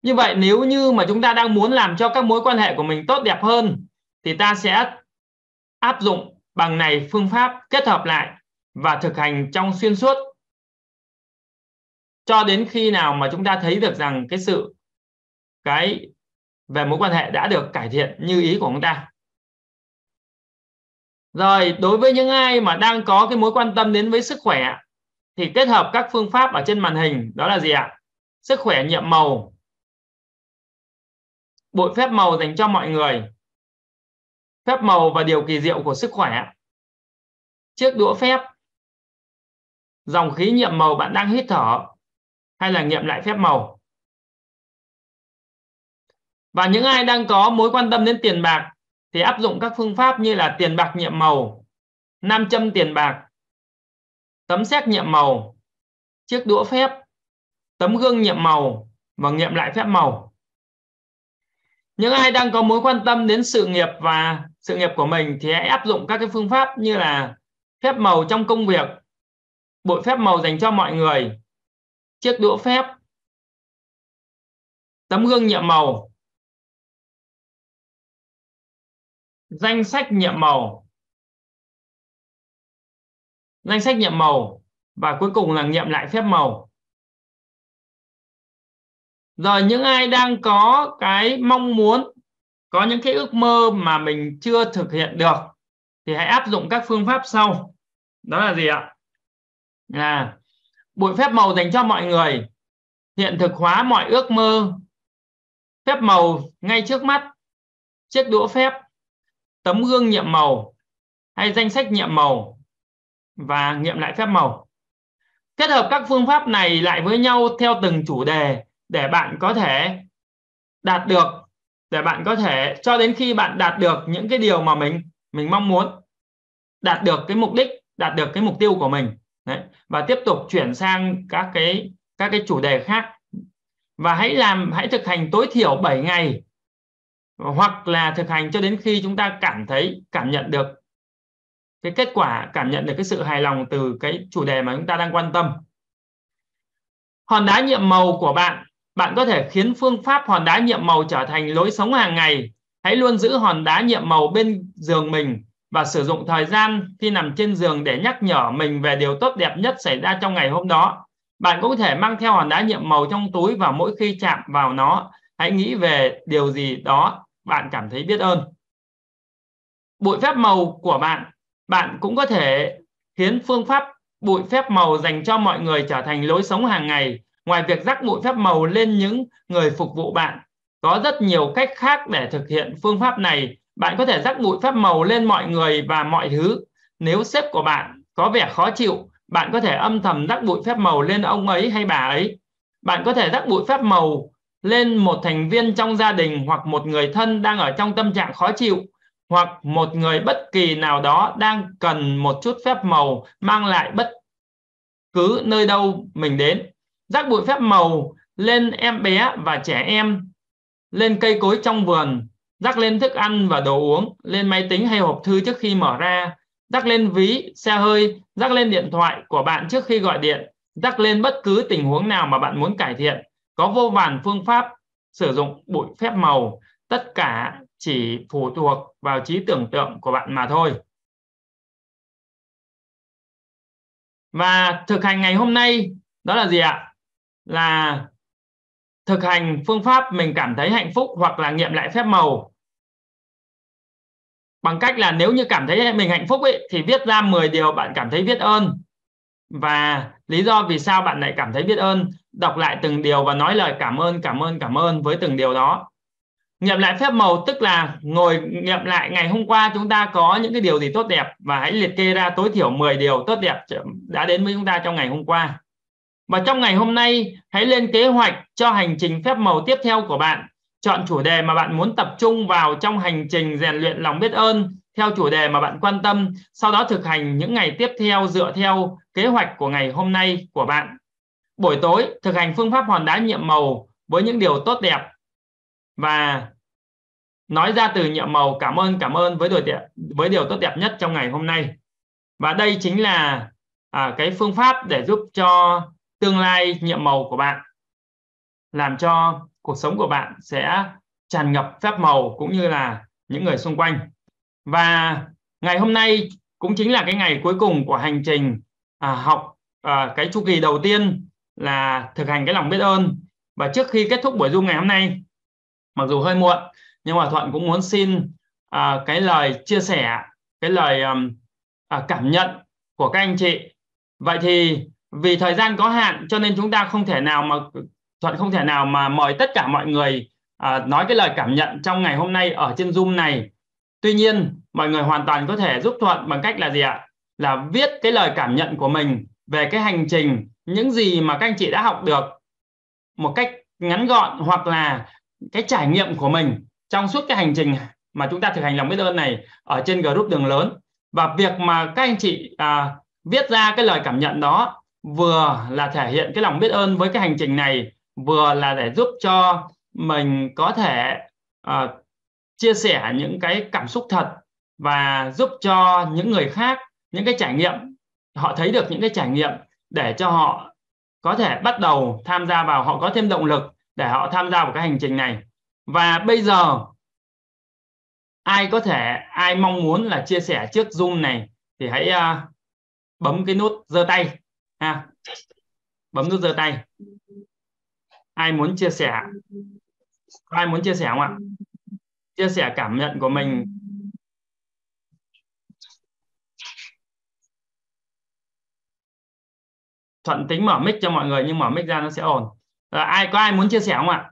như vậy, nếu như mà chúng ta đang muốn làm cho các mối quan hệ của mình tốt đẹp hơn thì ta sẽ áp dụng bằng này phương pháp kết hợp lại và thực hành trong xuyên suốt. Cho đến khi nào mà chúng ta thấy được rằng cái sự, cái về mối quan hệ đã được cải thiện như ý của chúng ta. Rồi, đối với những ai mà đang có cái mối quan tâm đến với sức khỏe, thì kết hợp các phương pháp ở trên màn hình, đó là gì ạ? Sức khỏe nhiệm màu. Bội phép màu dành cho mọi người phép màu và điều kỳ diệu của sức khỏe. Chiếc đũa phép. Dòng khí nhiệm màu bạn đang hít thở hay là nghiệm lại phép màu? Và những ai đang có mối quan tâm đến tiền bạc thì áp dụng các phương pháp như là tiền bạc nhiệm màu, nam châm tiền bạc, tấm xét nhiệm màu, chiếc đũa phép, tấm gương nhiệm màu và nghiệm lại phép màu. Những ai đang có mối quan tâm đến sự nghiệp và sự nghiệp của mình thì hãy áp dụng các cái phương pháp như là phép màu trong công việc, bội phép màu dành cho mọi người, chiếc đũa phép, tấm gương nhiệm màu, danh sách nhiệm màu, danh sách nhiệm màu và cuối cùng là nghiệm lại phép màu. Rồi, những ai đang có cái mong muốn có những cái ước mơ mà mình chưa thực hiện được thì hãy áp dụng các phương pháp sau. Đó là gì ạ? Là bụi phép màu dành cho mọi người. Hiện thực hóa mọi ước mơ. Phép màu ngay trước mắt. Chiếc đũa phép. Tấm gương nhiệm màu hay danh sách nhiệm màu và nghiệm lại phép màu. Kết hợp các phương pháp này lại với nhau theo từng chủ đề để bạn có thể đạt được để bạn có thể, cho đến khi bạn đạt được những cái điều mà mình mình mong muốn, đạt được cái mục đích, đạt được cái mục tiêu của mình, Đấy. và tiếp tục chuyển sang các cái các cái chủ đề khác và hãy làm, hãy thực hành tối thiểu 7 ngày, hoặc là thực hành cho đến khi chúng ta cảm thấy, cảm nhận được cái kết quả, cảm nhận được cái sự hài lòng từ cái chủ đề mà chúng ta đang quan tâm hòn đá nhiệm màu của bạn bạn có thể khiến phương pháp hòn đá nhiệm màu trở thành lối sống hàng ngày. Hãy luôn giữ hòn đá nhiệm màu bên giường mình và sử dụng thời gian khi nằm trên giường để nhắc nhở mình về điều tốt đẹp nhất xảy ra trong ngày hôm đó. Bạn cũng có thể mang theo hòn đá nhiệm màu trong túi và mỗi khi chạm vào nó, hãy nghĩ về điều gì đó bạn cảm thấy biết ơn. Bụi phép màu của bạn. Bạn cũng có thể khiến phương pháp bụi phép màu dành cho mọi người trở thành lối sống hàng ngày ngoài việc rắc bụi phép màu lên những người phục vụ bạn, có rất nhiều cách khác để thực hiện phương pháp này. Bạn có thể rắc bụi phép màu lên mọi người và mọi thứ. Nếu sếp của bạn có vẻ khó chịu, bạn có thể âm thầm rắc bụi phép màu lên ông ấy hay bà ấy. Bạn có thể rắc bụi phép màu lên một thành viên trong gia đình hoặc một người thân đang ở trong tâm trạng khó chịu, hoặc một người bất kỳ nào đó đang cần một chút phép màu mang lại bất cứ nơi đâu mình đến rắc bụi phép màu lên em bé và trẻ em, lên cây cối trong vườn, rắc lên thức ăn và đồ uống, lên máy tính hay hộp thư trước khi mở ra, rắc lên ví, xe hơi, rắc lên điện thoại của bạn trước khi gọi điện, rắc lên bất cứ tình huống nào mà bạn muốn cải thiện. Có vô vàn phương pháp sử dụng bụi phép màu, tất cả chỉ phụ thuộc vào trí tưởng tượng của bạn mà thôi. Và thực hành ngày hôm nay, đó là gì ạ? Là thực hành phương pháp mình cảm thấy hạnh phúc hoặc là nghiệm lại phép màu. Bằng cách là nếu như cảm thấy mình hạnh phúc ấy, thì viết ra 10 điều bạn cảm thấy biết ơn. Và lý do vì sao bạn lại cảm thấy biết ơn đọc lại từng điều và nói lời cảm ơn cảm ơn cảm ơn với từng điều đó. Nghiệm lại phép màu tức là ngồi nghiệm lại ngày hôm qua chúng ta có những cái điều gì tốt đẹp và hãy liệt kê ra tối thiểu 10 điều tốt đẹp đã đến với chúng ta trong ngày hôm qua và trong ngày hôm nay hãy lên kế hoạch cho hành trình phép màu tiếp theo của bạn. Chọn chủ đề mà bạn muốn tập trung vào trong hành trình rèn luyện lòng biết ơn theo chủ đề mà bạn quan tâm sau đó thực hành những ngày tiếp theo dựa theo kế hoạch của ngày hôm nay của bạn. Buổi tối thực hành phương pháp hòn đá nhiệm màu với những điều tốt đẹp. Và nói ra từ nhiệm màu cảm ơn cảm ơn với điều đẹp với điều tốt đẹp nhất trong ngày hôm nay. Và đây chính là à, cái phương pháp để giúp cho tương lai nhiệm màu của bạn làm cho cuộc sống của bạn sẽ tràn ngập phép màu cũng như là những người xung quanh. Và ngày hôm nay cũng chính là cái ngày cuối cùng của hành trình à, học à, cái chu kỳ đầu tiên là thực hành cái lòng biết ơn. Và trước khi kết thúc buổi zoom ngày hôm nay mặc dù hơi muộn nhưng mà thuận cũng muốn xin à, cái lời chia sẻ cái lời à, cảm nhận của các anh chị. Vậy thì vì thời gian có hạn cho nên chúng ta không thể nào mà thuận không thể nào mà mời tất cả mọi người à, nói cái lời cảm nhận trong ngày hôm nay ở trên zoom này. Tuy nhiên mọi người hoàn toàn có thể giúp thuận bằng cách là gì ạ? Là viết cái lời cảm nhận của mình về cái hành trình những gì mà các anh chị đã học được một cách ngắn gọn hoặc là cái trải nghiệm của mình trong suốt cái hành trình mà chúng ta thực hành lòng biết ơn này ở trên group đường lớn. Và việc mà các anh chị à, viết ra cái lời cảm nhận đó vừa là thể hiện cái lòng biết ơn với cái hành trình này vừa là để giúp cho mình có thể uh, chia sẻ những cái cảm xúc thật và giúp cho những người khác những cái trải nghiệm họ thấy được những cái trải nghiệm để cho họ có thể bắt đầu tham gia vào họ có thêm động lực để họ tham gia vào cái hành trình này. Và bây giờ ai có thể ai mong muốn là chia sẻ trước zoom này thì hãy uh, bấm cái nút giơ tay ha bấm nút giơ tay. Ai muốn chia sẻ? Ai muốn chia sẻ không ạ? Chia sẻ cảm nhận của mình. Thuận tính mở mic cho mọi người nhưng mở mic ra nó sẽ ổn à, ờ, ai có ai muốn chia sẻ không ạ?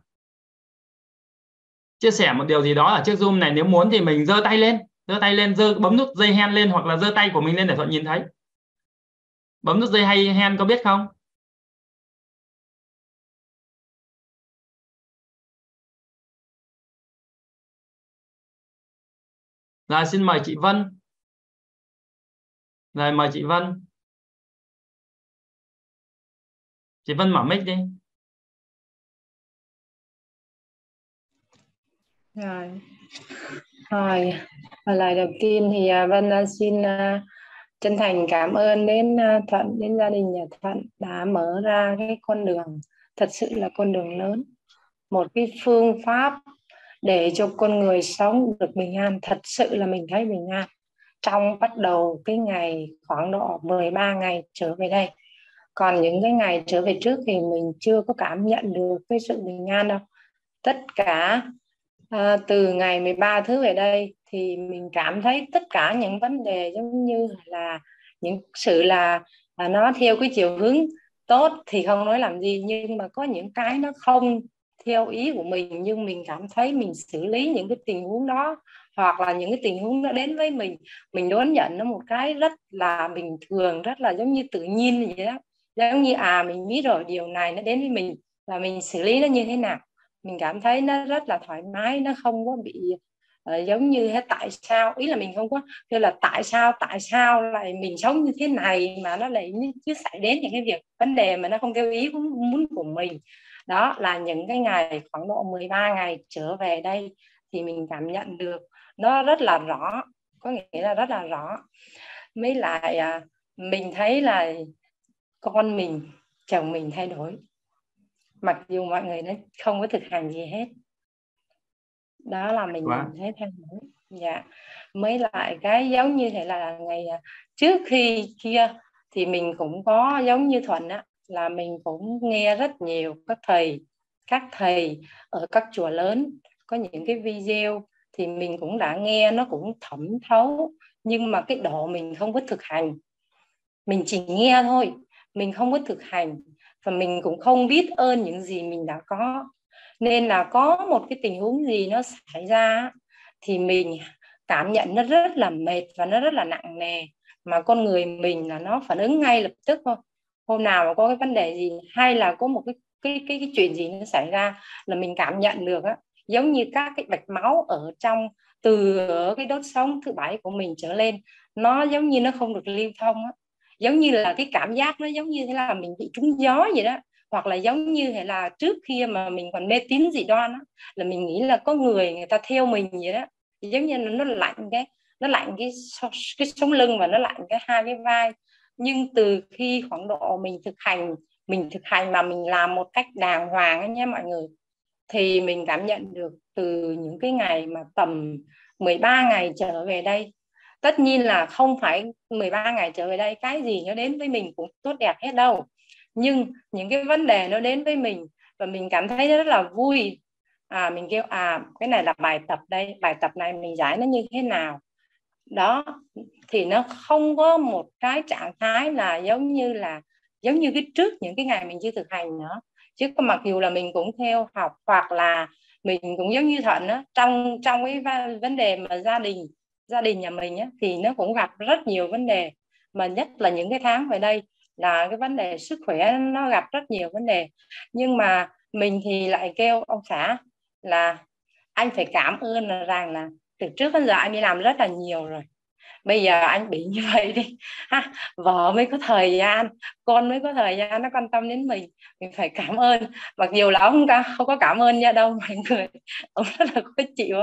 Chia sẻ một điều gì đó ở chiếc zoom này nếu muốn thì mình giơ tay lên. Giơ tay lên giơ bấm nút dây hen lên hoặc là giơ tay của mình lên để thuận nhìn thấy bấm nút dây hay hen có biết không Rồi xin mời chị Vân. Rồi mời chị Vân. Chị Vân mở mic đi. Rồi. Rồi, lời đầu tiên thì à, Vân à, xin à, chân thành cảm ơn đến à, Thuận, đến gia đình nhà Thuận đã mở ra cái con đường, thật sự là con đường lớn. Một cái phương pháp để cho con người sống được bình an. Thật sự là mình thấy bình an. Trong bắt đầu cái ngày khoảng độ 13 ngày trở về đây. Còn những cái ngày trở về trước thì mình chưa có cảm nhận được cái sự bình an đâu. Tất cả à, từ ngày 13 thứ về đây thì mình cảm thấy tất cả những vấn đề giống như là những sự là là nó theo cái chiều hướng tốt thì không nói làm gì, nhưng mà có những cái nó không theo ý của mình, nhưng mình cảm thấy mình xử lý những cái tình huống đó, hoặc là những cái tình huống nó đến với mình mình đón nhận nó một cái rất là bình thường, rất là giống như tự nhiên vậy đó. Giống như à mình biết rồi, điều này nó đến với mình và mình xử lý nó như thế nào. Mình cảm thấy nó rất là thoải mái, nó không có bị Ờ, giống như thế tại sao? Ý là mình không có kêu là tại sao tại sao lại mình sống như thế này mà nó lại cứ xảy đến những cái việc vấn đề mà nó không theo ý muốn của mình. Đó là những cái ngày khoảng độ 13 ngày trở về đây thì mình cảm nhận được nó rất là rõ có nghĩa là rất là rõ. Mới lại à, mình thấy là con mình chồng mình thay đổi. Mặc dù mọi người nó không có thực hành gì hết đó là mình wow. thấy thay đổi dạ. Mới lại cái giống như thế là ngày à, trước khi kia thì mình cũng có giống như thuần á là mình cũng nghe rất nhiều các thầy các thầy ở các chùa lớn có những cái video thì mình cũng đã nghe nó cũng thẩm thấu nhưng mà cái độ mình không có thực hành. Mình chỉ nghe thôi mình không có thực hành và mình cũng không biết ơn những gì mình đã có nên là có một cái tình huống gì nó xảy ra thì mình cảm nhận nó rất là mệt và nó rất là nặng nề. Mà con người mình là nó phản ứng ngay lập tức thôi. Hôm nào mà có cái vấn đề gì, hay là có một cái cái cái cái chuyện gì nó xảy ra là mình cảm nhận được á, giống như các cái mạch máu ở trong, từ ở cái đốt sống thứ bảy của mình trở lên, nó giống như nó không được lưu thông á. Giống như là cái cảm giác nó giống như thế là mình bị trúng gió vậy đó hoặc là giống như hay là trước kia mà mình còn mê tín dị đoan đó, là mình nghĩ là có người người ta theo mình vậy đó. Giống như nó lạnh cái nó lạnh cái cái sống lưng và nó lạnh cái hai cái vai. Nhưng từ khi khoảng độ mình thực hành mình thực hành mà mình làm một cách đàng hoàng ấy nhé mọi người thì mình cảm nhận được từ những cái ngày mà tầm 13 ngày trở về đây tất nhiên là không phải 13 ngày trở về đây cái gì nó đến với mình cũng tốt đẹp hết đâu nhưng những cái vấn đề nó đến với mình và mình cảm thấy rất là vui. À mình kêu à cái này là bài tập đây bài tập này mình giải nó như thế nào? Đó thì nó không có một cái trạng thái là giống như là giống như cái trước những cái ngày mình chưa thực hành nữa. Chứ mặc dù là mình cũng theo học hoặc là mình cũng giống như thuận đó trong trong cái vấn đề mà gia đình gia đình nhà mình á, thì nó cũng gặp rất nhiều vấn đề mà nhất là những cái tháng về đây là cái vấn đề sức khỏe nó gặp rất nhiều vấn đề. Nhưng mà mình thì lại kêu ông xã là anh phải cảm ơn rằng là từ trước đến giờ anh đi làm rất là nhiều rồi bây giờ anh bị như vậy đi. Ha vợ mới có thời gian con mới có thời gian nó quan tâm đến mình. Mình phải cảm ơn. Mặc dù là ông ta không có cảm ơn nha đâu mọi người. Ông rất là khó chịu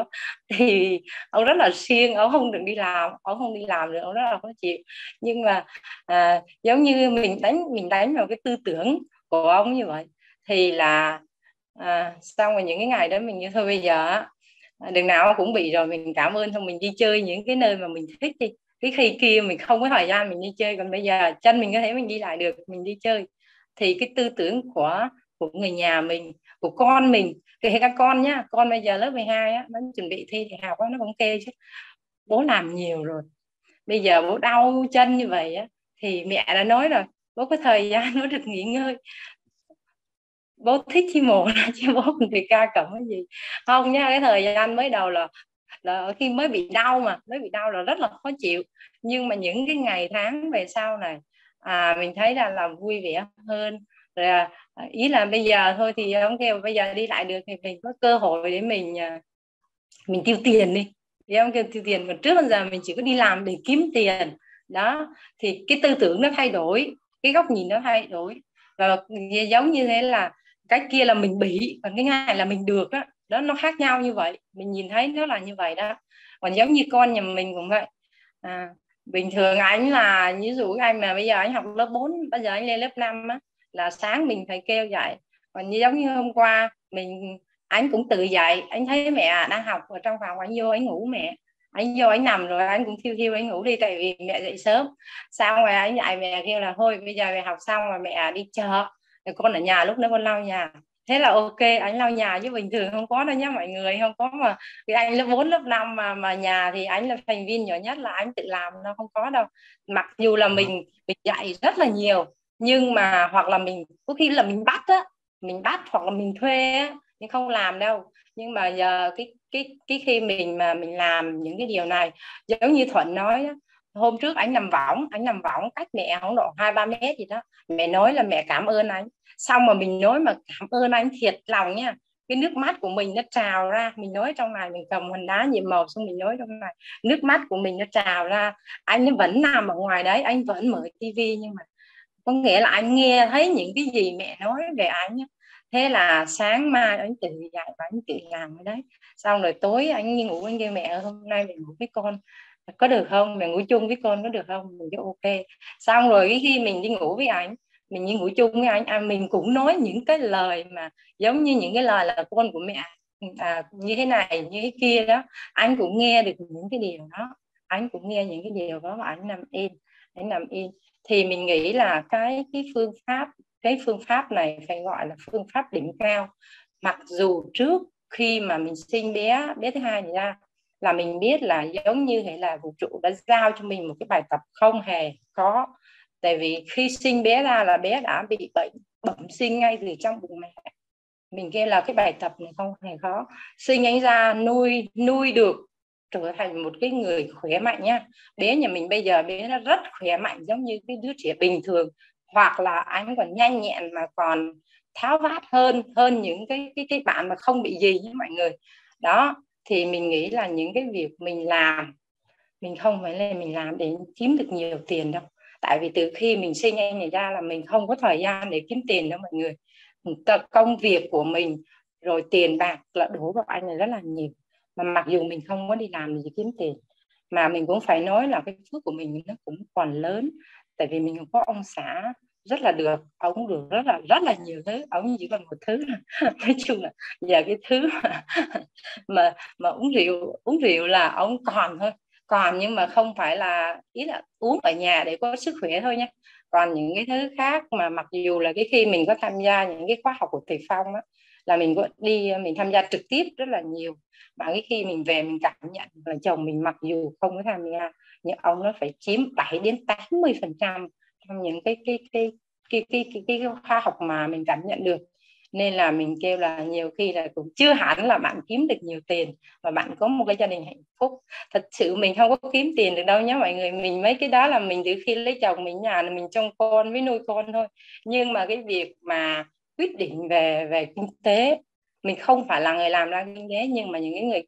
thì ông rất là siêng ông không được đi làm ông không đi làm được ông rất là khó chịu. Nhưng mà à, giống như mình đánh mình đánh vào cái tư tưởng của ông như vậy thì là à, xong rồi những cái ngày đó mình như thôi bây giờ À, đường nào cũng bị rồi, mình cảm ơn thôi, mình đi chơi những cái nơi mà mình thích đi. Cái khi kia mình không có thời gian mình đi chơi, còn bây giờ chân mình có thể mình đi lại được, mình đi chơi. Thì cái tư tưởng của của người nhà mình, của con mình, kể các con nhá, con bây giờ lớp 12 á, nó chuẩn bị thi thì học á, nó cũng kêu chứ, bố làm nhiều rồi, bây giờ bố đau chân như vậy á, thì mẹ đã nói rồi, bố có thời gian nó được nghỉ ngơi bố thích chi mồ chứ bố không thì ca cầm cái gì. Không nha cái thời gian mới đầu là là khi mới bị đau mà mới bị đau là rất là khó chịu. Nhưng mà những cái ngày tháng về sau này à, mình thấy là làm vui vẻ hơn. Rồi à, ý là bây giờ thôi thì ông kêu bây giờ đi lại được thì mình có cơ hội để mình à, mình tiêu tiền đi. Thì ông kêu tiêu tiền còn trước bây giờ mình chỉ có đi làm để kiếm tiền. Đó thì cái tư tưởng nó thay đổi cái góc nhìn nó thay đổi. Và giống như thế là cái kia là mình bị còn cái này là mình được đó đó nó khác nhau như vậy. Mình nhìn thấy nó là như vậy đó. Còn giống như con nhà mình cũng vậy. À, bình thường anh là ví dụ anh mà bây giờ anh học lớp 4 bây giờ anh lên lớp 5 á là sáng mình phải kêu dậy. Còn như giống như hôm qua mình anh cũng tự dậy. Anh thấy mẹ đang học ở trong phòng anh vô anh ngủ mẹ. Anh vô anh nằm rồi anh cũng thiêu thiêu anh ngủ đi tại vì mẹ dậy sớm. Xong rồi anh dạy mẹ kêu là thôi bây giờ mẹ học xong rồi mẹ đi chợ con ở nhà lúc đó con lau nhà. Thế là ok anh lau nhà chứ bình thường không có đâu nhá mọi người. Không có mà vì anh lớp 4, lớp 5 mà mà nhà thì anh là thành viên nhỏ nhất là anh tự làm nó không có đâu. Mặc dù là mình mình dạy rất là nhiều nhưng mà hoặc là mình có khi là mình bắt á mình bắt hoặc là mình thuê á nhưng không làm đâu. Nhưng mà giờ cái cái cái khi mình mà mình làm những cái điều này giống như thuận nói á, hôm trước anh nằm võng, anh nằm võng cách mẹ khoảng độ hai, ba mét gì đó. Mẹ nói là mẹ cảm ơn anh. Xong mà mình nói mà cảm ơn anh thiệt lòng nha. Cái nước mắt của mình nó trào ra. Mình nói trong này, mình cầm hòn đá nhiệm màu xong mình nói trong này. Nước mắt của mình nó trào ra. Anh vẫn nằm ở ngoài đấy, anh vẫn mở tivi nhưng mà có nghĩa là anh nghe thấy những cái gì mẹ nói về anh thế là sáng mai anh tự dạy và anh tự làm đấy. Xong rồi tối anh ngủ anh kêu mẹ hôm nay mình ngủ với con có được không? Mẹ ngủ chung với con có được không? Mình cho ok. Xong rồi khi mình đi ngủ với anh mình đi ngủ chung với anh à, mình cũng nói những cái lời mà giống như những cái lời là con của mẹ à, như thế này như thế kia đó. Anh cũng nghe được những cái điều đó. Anh cũng nghe những cái điều đó và anh nằm yên anh nằm yên thì mình nghĩ là cái cái phương pháp cái phương pháp này phải gọi là phương pháp đỉnh cao. Mặc dù trước khi mà mình sinh bé bé thứ hai này ra là mình biết là giống như thế là vũ trụ đã giao cho mình một cái bài tập không hề có. Tại vì khi sinh bé ra là bé đã bị bệnh bẩm sinh ngay từ trong bụng mẹ. Mình kêu là cái bài tập này không hề khó sinh anh ra, nuôi nuôi được, trở thành một cái người khỏe mạnh nhá. Bé nhà mình bây giờ bé nó rất khỏe mạnh, giống như cái đứa trẻ bình thường. Hoặc là anh còn nhanh nhẹn mà còn tháo vát hơn hơn những cái cái cái bạn mà không bị gì nhé mọi người. Đó thì mình nghĩ là những cái việc mình làm, mình không phải là mình làm để kiếm được nhiều tiền đâu. Tại vì từ khi mình sinh anh này ra là mình không có thời gian để kiếm tiền đâu mọi người. Công việc của mình, rồi tiền bạc là đổ vào anh này rất là nhiều. Mà mặc dù mình không có đi làm gì kiếm tiền, mà mình cũng phải nói là cái phước của mình nó cũng còn lớn. Tại vì mình có ông xã rất là được ông được rất là rất là nhiều thứ ông chỉ cần một thứ nói chung là giờ cái thứ mà mà, mà uống rượu uống rượu là ông còn thôi. Còn nhưng mà không phải là ý là uống ở nhà để có sức khỏe thôi nhé còn những cái thứ khác mà mặc dù là cái khi mình có tham gia những cái khóa học của thầy phong á là mình có đi mình tham gia trực tiếp rất là nhiều. Mà cái khi mình về mình cảm nhận là chồng mình mặc dù không có tham gia nhưng ông nó phải chiếm 7 đến 80 phần trăm trong những cái cái cái cái cái cái, cái, cái khoa học mà mình cảm nhận được. Nên là mình kêu là nhiều khi là cũng chưa hẳn là bạn kiếm được nhiều tiền và bạn có một cái gia đình hạnh phúc. Thật sự mình không có kiếm tiền được đâu nhé mọi người. Mình mấy cái đó là mình từ khi lấy chồng mình nhà là mình trông con với nuôi con thôi. Nhưng mà cái việc mà quyết định về về kinh tế mình không phải là người làm ra kinh tế nhưng mà những cái người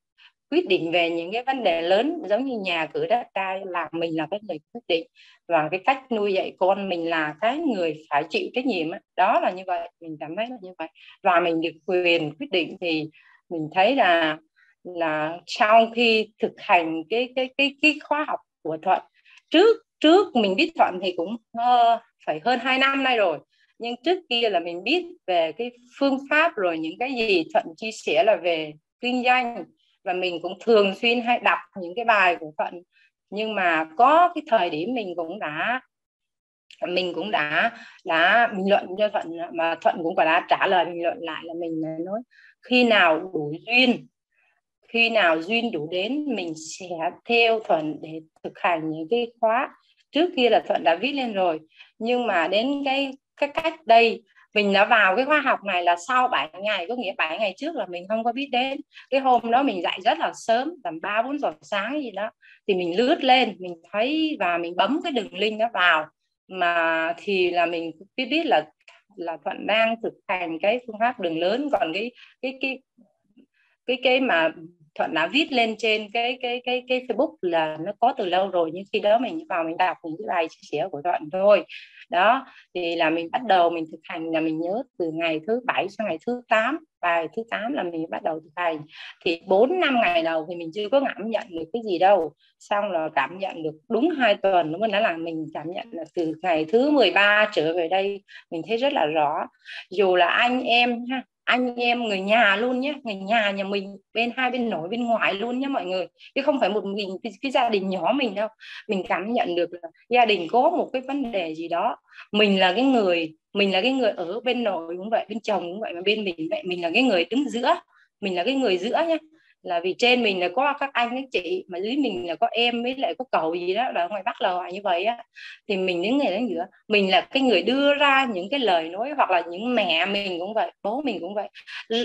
quyết định về những cái vấn đề lớn giống như nhà cửa đất đai là mình là cái người quyết định. Và cái cách nuôi dạy con mình là cái người phải chịu trách nhiệm đó là như vậy mình cảm thấy là như vậy. Và mình được quyền quyết định thì mình thấy là là sau khi thực hành cái cái cái cái khóa học của thuận trước trước mình biết thuận thì cũng uh, phải hơn 2 năm nay rồi. Nhưng trước kia là mình biết về cái phương pháp rồi những cái gì thuận chia sẻ là về kinh doanh và mình cũng thường xuyên hay đọc những cái bài của thuận nhưng mà có cái thời điểm mình cũng đã, mình cũng đã đã bình luận cho thuận mà thuận cũng có đã trả lời bình luận lại là mình nói, khi nào đủ duyên, khi nào duyên đủ đến, mình sẽ theo thuận để thực hành những cái khóa. Trước kia là thuận đã viết lên rồi, nhưng mà đến cái cái cách đây mình đã vào cái khóa học này là sau 7 ngày, có nghĩa 7 ngày trước là mình không có biết đến. Cái hôm đó mình dậy rất là sớm, tầm 3 4 giờ sáng gì đó, thì mình lướt lên, mình thấy và mình bấm cái đường link đó vào. Mà thì là mình biết biết là là thuận đang thực hành cái phương pháp đường lớn, còn cái cái cái cái cái mà thuận đã viết lên trên cái cái cái cái facebook là nó có từ lâu rồi, nhưng khi đó mình vào mình đọc những cái bài chia sẻ của thuận thôi. Đó, thì là mình bắt đầu mình thực hành là mình nhớ từ ngày thứ bảy sang ngày thứ 8 bài thứ 8 là mình bắt đầu thực hành. Thì 4 năm ngày đầu thì mình chưa có cảm nhận được cái gì đâu. Xong là cảm nhận được đúng hai tuần nó mới nói là mình cảm nhận là từ ngày thứ 13 trở về đây, mình thấy rất là rõ. Dù là anh em ha anh em người nhà luôn nhé người nhà nhà mình bên hai bên nội bên ngoài luôn nhé mọi người. Chứ không phải một mình cái, cái gia đình nhỏ mình đâu. Mình cảm nhận được là gia đình có một cái vấn đề gì đó. Mình là cái người mình là cái người ở bên nội cũng vậy bên chồng cũng vậy mà bên mình vậy mình là cái người đứng giữa. Mình là cái người giữa nhé là vì trên mình là có các anh, các chị, mà dưới mình là có em với lại có cậu gì đó, là ngoài bắc là ngoài như vậy á. Thì mình những người đó giữa, mình là cái người đưa ra những cái lời nói hoặc là những mẹ mình cũng vậy, bố mình cũng vậy.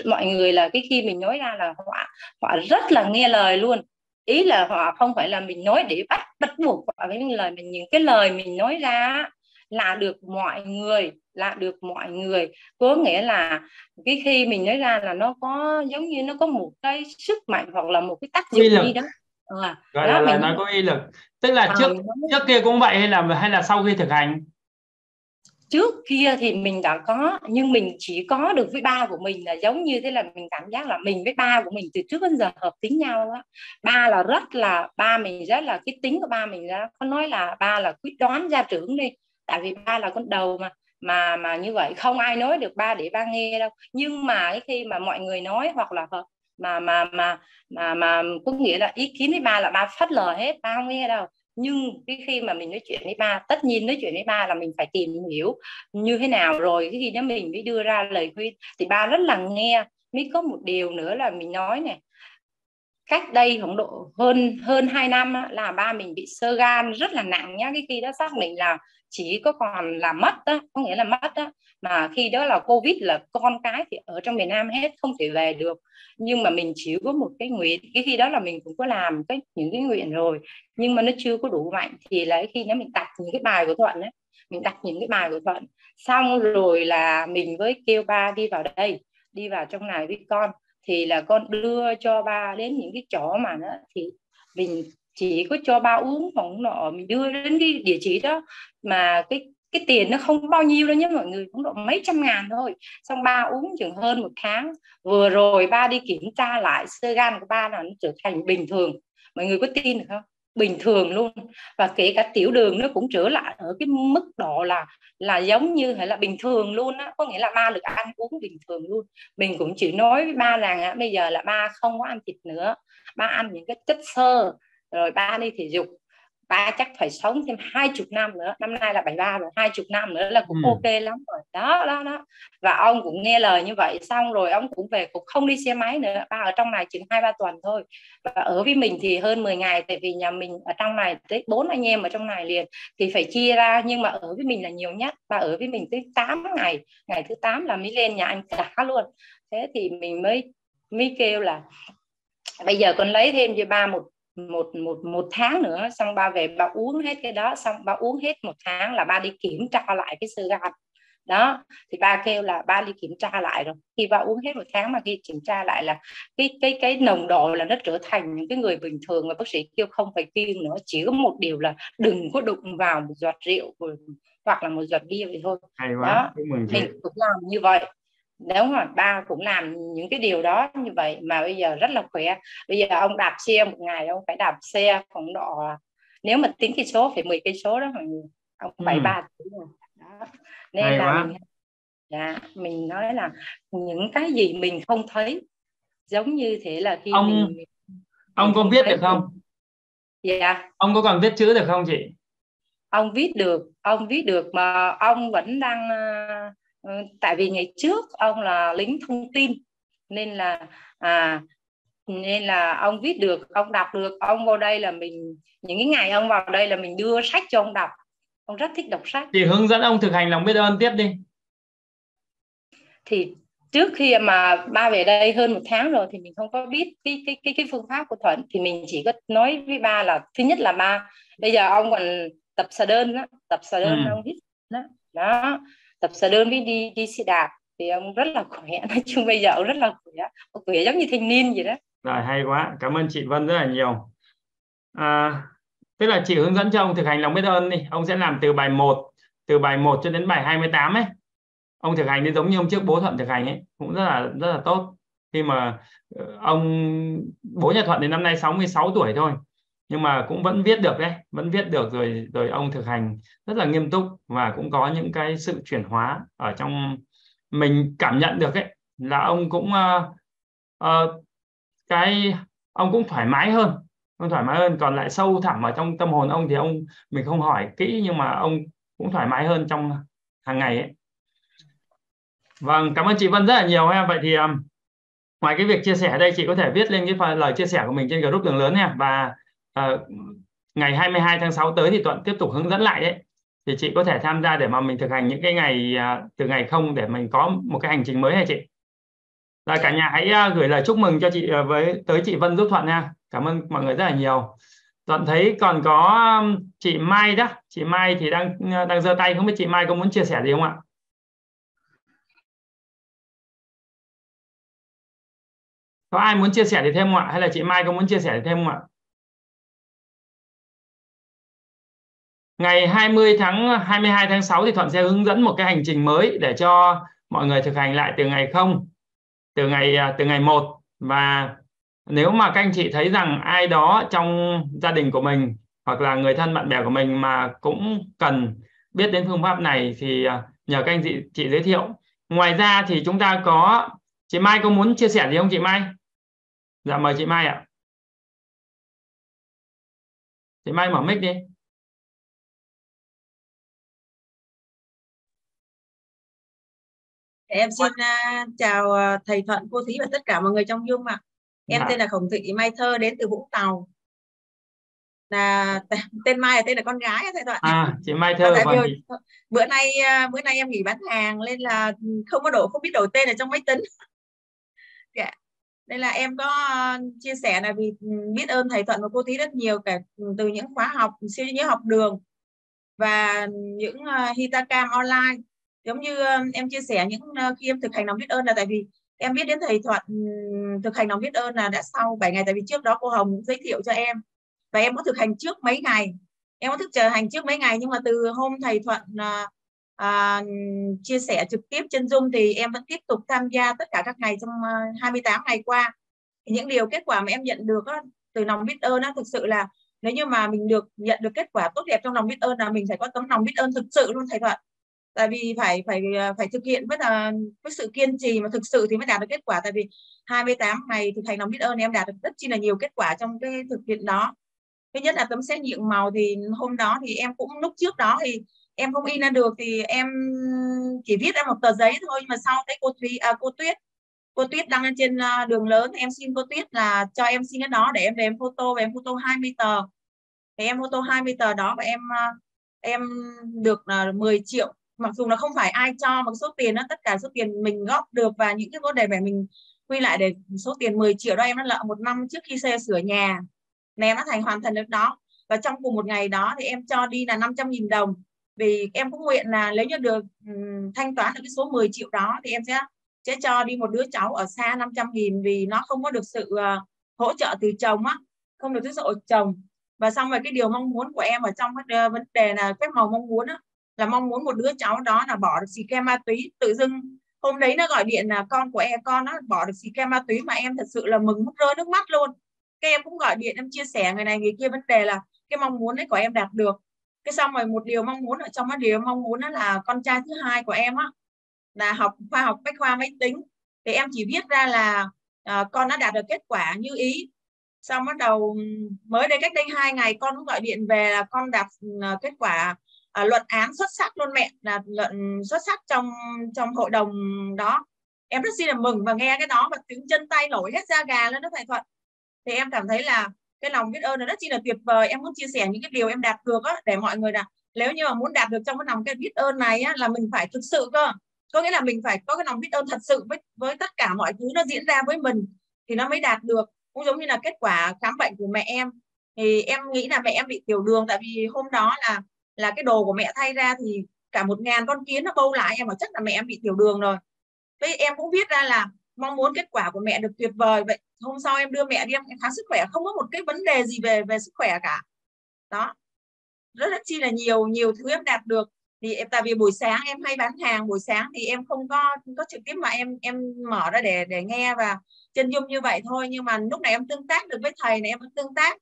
Mọi người là cái khi mình nói ra là họ họ rất là nghe lời luôn. Ý là họ không phải là mình nói để bắt bắt buộc họ cái lời mình những cái lời mình nói ra là được mọi người là được mọi người. Có nghĩa là cái khi mình nói ra là nó có giống như nó có một cái sức mạnh hoặc là một cái tác dụng gì đó. À, gọi đó, là, mình... nó có uy lực. Tức là à, trước nói... trước kia cũng vậy hay là hay là sau khi thực hành? Trước kia thì mình đã có nhưng mình chỉ có được với ba của mình là giống như thế là mình cảm giác là mình với ba của mình từ trước đến giờ hợp tính nhau á. Ba là rất là ba mình rất là cái tính của ba mình ra có nói là ba là quyết đoán gia trưởng đi tại vì ba là con đầu mà mà mà như vậy, không ai nói được ba để ba nghe đâu. Nhưng mà khi mà mọi người nói hoặc là mà mà mà mà mà có nghĩa là ý kiến với ba là ba phất lờ hết, ba không nghe đâu. Nhưng cái khi mà mình nói chuyện với ba, tất nhiên nói chuyện với ba là mình phải tìm hiểu như thế nào rồi. Cái khi đó mình mới đưa ra lời khuyên. Thì ba rất là nghe, mới có một điều nữa là mình nói này cách đây khoảng độ hơn hơn 2 năm là ba mình bị sơ gan rất là nặng nhá. Cái khi đó xác định là chỉ có còn là mất đó có nghĩa là mất đó mà khi đó là covid là con cái thì ở trong miền Nam hết, không thể về được. Nhưng mà mình chỉ có một cái nguyện, cái khi đó là mình cũng có làm cái, những cái nguyện rồi. Nhưng mà nó chưa có đủ mạnh thì là khi nó mình đặt những cái bài của thuận ấy mình đặt những cái bài của thuận. Xong rồi là mình với kêu ba đi vào đây, đi vào trong này với con. Thì là con đưa cho ba đến những cái chỗ mà nó thì mình chỉ có cho ba uống phòng nọ mình đưa đến cái địa chỉ đó. Mà cái cái tiền nó không bao nhiêu đâu nhé mọi người cũng độ mấy trăm ngàn thôi. Xong ba uống chừng hơn một tháng. Vừa rồi ba đi kiểm tra lại sơ gan của ba là nó trở thành bình thường. Mọi người có tin được không? Bình thường luôn. Và kể cả tiểu đường nó cũng trở lại ở cái mức độ là là giống như hay là bình thường luôn á. Có nghĩa là ba được ăn uống bình thường luôn. Mình cũng chỉ nói với ba rằng á, bây giờ là ba không có ăn thịt nữa. Ba ăn những cái chất xơ rồi ba đi thể dục. Ba chắc phải sống thêm hai chục năm nữa. Năm nay là 73 rồi hai chục năm nữa là cũng ừ. ok lắm rồi. Đó đó đó. Và ông cũng nghe lời như vậy xong rồi ông cũng về cũng không đi xe máy nữa. Ba ở trong này chừng hai ba tuần thôi. Và ở với mình thì hơn 10 ngày tại vì nhà mình ở trong này tới bốn anh em ở trong này liền thì phải chia ra. Nhưng mà ở với mình là nhiều nhất. Và ở với mình tới 8 ngày. Ngày thứ 8 là mới lên nhà anh cả luôn. Thế thì mình mới mới kêu là bây giờ con lấy thêm cho ba một một một một tháng nữa xong ba về ba uống hết cái đó xong ba uống hết một tháng là ba đi kiểm tra lại cái sơ gan. Đó thì ba kêu là ba đi kiểm tra lại rồi. Khi ba uống hết một tháng mà khi kiểm tra lại là cái cái cái nồng độ là nó trở thành những cái người bình thường mà bác sĩ kêu không phải kiêng nữa chỉ có một điều là đừng có đụng vào một giọt rượu hoặc là một giọt bia vậy thôi. Hay quá. đó mình cũng làm như vậy nếu mà ba cũng làm những cái điều đó như vậy mà bây giờ rất là khỏe bây giờ ông đạp xe một ngày ông phải đạp xe khoảng độ nếu mà tính cái số phải 10 cây số đó mọi người ông phải ừ. ba ừ. đó nên Hay là quá. mình dạ mình nói là những cái gì mình không thấy giống như thế là khi ông mình, mình ông có viết được không dạ ông có còn viết chữ được không chị ông viết được ông viết được mà ông vẫn đang tại vì ngày trước ông là lính thông tin nên là à nên là ông viết được ông đọc được. Ông vào đây là mình những cái ngày ông vào đây là mình đưa sách cho ông đọc. Ông rất thích đọc sách. Thì hướng dẫn ông thực hành lòng biết ơn tiếp đi. Thì trước khi mà ba về đây hơn một tháng rồi thì mình không có biết cái cái cái cái phương pháp của thuận. Thì mình chỉ có nói với ba là thứ nhất là ba bây giờ ông còn tập xà đơn đó tập xà đơn ừ. ông hít đó. Đó tập xà đơn với đi đi xe đạp thì ông rất là khỏe. Nói chung bây giờ ông rất là khỏe. Ông khỏe giống như thanh niên vậy đó. Rồi hay quá. Cảm ơn chị Vân rất là nhiều. À, tức là chị hướng dẫn cho ông thực hành lòng biết ơn đi. Ông sẽ làm từ bài 1 từ bài 1 cho đến bài 28 ấy. Ông thực hành đi giống như ông trước bố thuận thực hành ấy. Cũng rất là rất là tốt. Khi mà ờ, ông bố nhà thuận đến năm nay 66 tuổi thôi nhưng mà cũng vẫn viết được đấy vẫn viết được rồi rồi ông thực hành rất là nghiêm túc và cũng có những cái sự chuyển hóa ở trong mình cảm nhận được ấy là ông cũng uh, uh, cái ông cũng thoải mái hơn ông thoải mái hơn. Còn lại sâu thẳm ở trong tâm hồn ông thì ông mình không hỏi kỹ nhưng mà ông cũng thoải mái hơn trong hàng ngày ấy. Vâng cảm ơn chị Vân rất là nhiều ha. Vậy thì um, ngoài cái việc chia sẻ đây chị có thể viết lên cái phần lời chia sẻ của mình trên group đường lớn nha. Và uh, ngày 22 tháng 6 tới thì Thuận tiếp tục hướng dẫn lại đấy. Thì chị có thể tham gia để mà mình thực hành những cái ngày uh, từ ngày không để mình có một cái hành trình mới hay chị? Là cả nhà hãy uh, gửi lời chúc mừng cho chị uh, với tới chị Vân giúp Thuận nha. Cảm ơn mọi người rất là nhiều. Thuận thấy còn có chị Mai đó. Chị Mai thì đang đang giơ tay. Không biết chị Mai có muốn chia sẻ gì không ạ? Có ai muốn chia sẻ thì thêm không ạ? Hay là chị Mai có muốn chia sẻ thì thêm không ạ? Ngày 20 tháng 22 tháng 6 thì Thuận sẽ hướng dẫn một cái hành trình mới để cho mọi người thực hành lại từ ngày không, từ ngày à, từ ngày 1 và nếu mà các anh chị thấy rằng ai đó trong gia đình của mình hoặc là người thân bạn bè của mình mà cũng cần biết đến phương pháp này thì à, nhờ các anh chị chị giới thiệu. Ngoài ra thì chúng ta có, chị Mai có muốn chia sẻ gì không chị Mai? Dạ mời chị Mai ạ. Chị Mai mở mic đi. Em xin uh, chào uh, thầy Thuận, cô Thí và tất cả mọi người trong Zoom ạ. Em dạ. tên là Khổng Thị Mai Thơ đến từ Vũng Tàu. Là tên Mai là tên là con gái thầy Thuận. À, chị Mai Thơ. Tại vì bữa nay uh, bữa nay em nghỉ bán hàng nên là không có đổ không biết đổi tên ở trong máy tính. dạ. Nên là em có chia sẻ là vì ừ, biết ơn thầy Thuận và cô Thí rất nhiều cả từ những khóa học siêu nhớ học đường và những uh, Hitacam online giống như em chia sẻ những khi em thực hành lòng biết ơn là tại vì em biết đến thầy Thuận thực hành lòng biết ơn là đã sau 7 ngày tại vì trước đó cô Hồng giới thiệu cho em. Và em có thực hành trước mấy ngày. Em có thức chờ hành trước mấy ngày nhưng mà từ hôm thầy Thuận à, à, chia sẻ trực tiếp trên Zoom thì em vẫn tiếp tục tham gia tất cả các ngày trong 28 ngày qua. Thì những điều kết quả mà em nhận được đó, từ lòng biết ơn đó, thực sự là nếu như mà mình được nhận được kết quả tốt đẹp trong lòng biết ơn là mình phải có tấm lòng biết ơn thực sự luôn thầy thuận tại vì phải phải ờ, phải thực hiện với là với sự kiên trì mà thực sự thì mới đạt được kết quả. Tại vì 28 ngày thực hành lòng biết ơn em đạt được rất chi là nhiều kết quả trong cái thực hiện đó. Thứ nhất là tấm xét nghiệm màu thì hôm đó thì em cũng lúc trước đó thì em không in ra được thì em chỉ viết ra một tờ giấy thôi mà sau thấy cô Thúy à, cô Tuyết cô Tuyết đăng lên trên ờ, đường lớn em xin cô Tuyết là cho em xin cái đó để em về em photo và em photo 20 tờ. Thì em photo 20 tờ đó và em em được là 10 triệu mặc dù là không phải ai cho mà số tiền đó tất cả số tiền mình góp được và những cái vấn đề về mình quy lại để số tiền 10 triệu đó em đã lợi một năm trước khi xe sửa nhà. Nên em đã thành hoàn thành được đó. Và trong cùng một ngày đó thì em cho đi là 500.000 đồng. Vì em cũng nguyện là nếu như được um, thanh toán được cái số 10 triệu đó thì em sẽ sẽ cho đi một đứa cháu ở xa 500 nghìn vì nó không có được sự uh, hỗ trợ từ chồng á không được sự hỗ chồng. Và xong rồi cái điều mong muốn của em ở trong cái ờ, vấn đề là phép màu mong muốn á, là mong muốn một đứa cháu đó là bỏ được xì ke ma túy. Tự dưng hôm đấy nó gọi điện là con của em con nó bỏ được xì ke ma túy mà em thật sự là mừng mất rơi nước mắt luôn. Cái em cũng gọi điện em chia sẻ người này người kia vấn đề là cái mong muốn đấy của em đạt được. Cái xong rồi một điều mong muốn ở trong cái điều mong muốn đó là con trai thứ hai của em á là học khoa học bách khoa máy tính. Thì em chỉ viết ra là à, con đã đạt được kết quả như ý. Xong bắt đầu mới đây cách đây hai ngày con cũng gọi điện về là con đạt uh, kết quả à, luận án xuất sắc luôn mẹ là luận xuất sắc trong trong hội đồng đó. Em rất xin là mừng và nghe cái đó và tiếng chân tay nổi hết da gà lên đó thầy thuận. Thì em cảm thấy là cái lòng biết ơn nó rất chi là tuyệt vời. Em muốn chia sẻ những cái điều em đạt được á, để mọi người là nếu như mà muốn đạt được trong cái lòng cái biết ơn này á, là mình phải thực sự cơ. Có nghĩa là mình phải có cái lòng biết ơn thật sự với với tất cả mọi thứ nó diễn ra với mình thì nó mới đạt được. Cũng giống như là kết quả khám bệnh của mẹ em. Thì em nghĩ là mẹ em bị tiểu đường tại vì hôm đó là là cái đồ của mẹ thay ra thì cả một ngàn con kiến nó bâu lại em mà chắc là mẹ em bị tiểu đường rồi. Thế em cũng viết ra là mong muốn kết quả của mẹ được tuyệt vời. Vậy hôm sau em đưa mẹ đi, em khám sức khỏe, không có một cái vấn đề gì về về sức khỏe cả. Đó. Rất là chi là nhiều nhiều thứ em đạt được. Thì tại vì buổi sáng em hay bán hàng, buổi sáng thì em không có không có trực tiếp mà em em mở ra để để nghe và chân dung như vậy thôi. Nhưng mà lúc này em tương tác được với thầy này, em vẫn tương tác.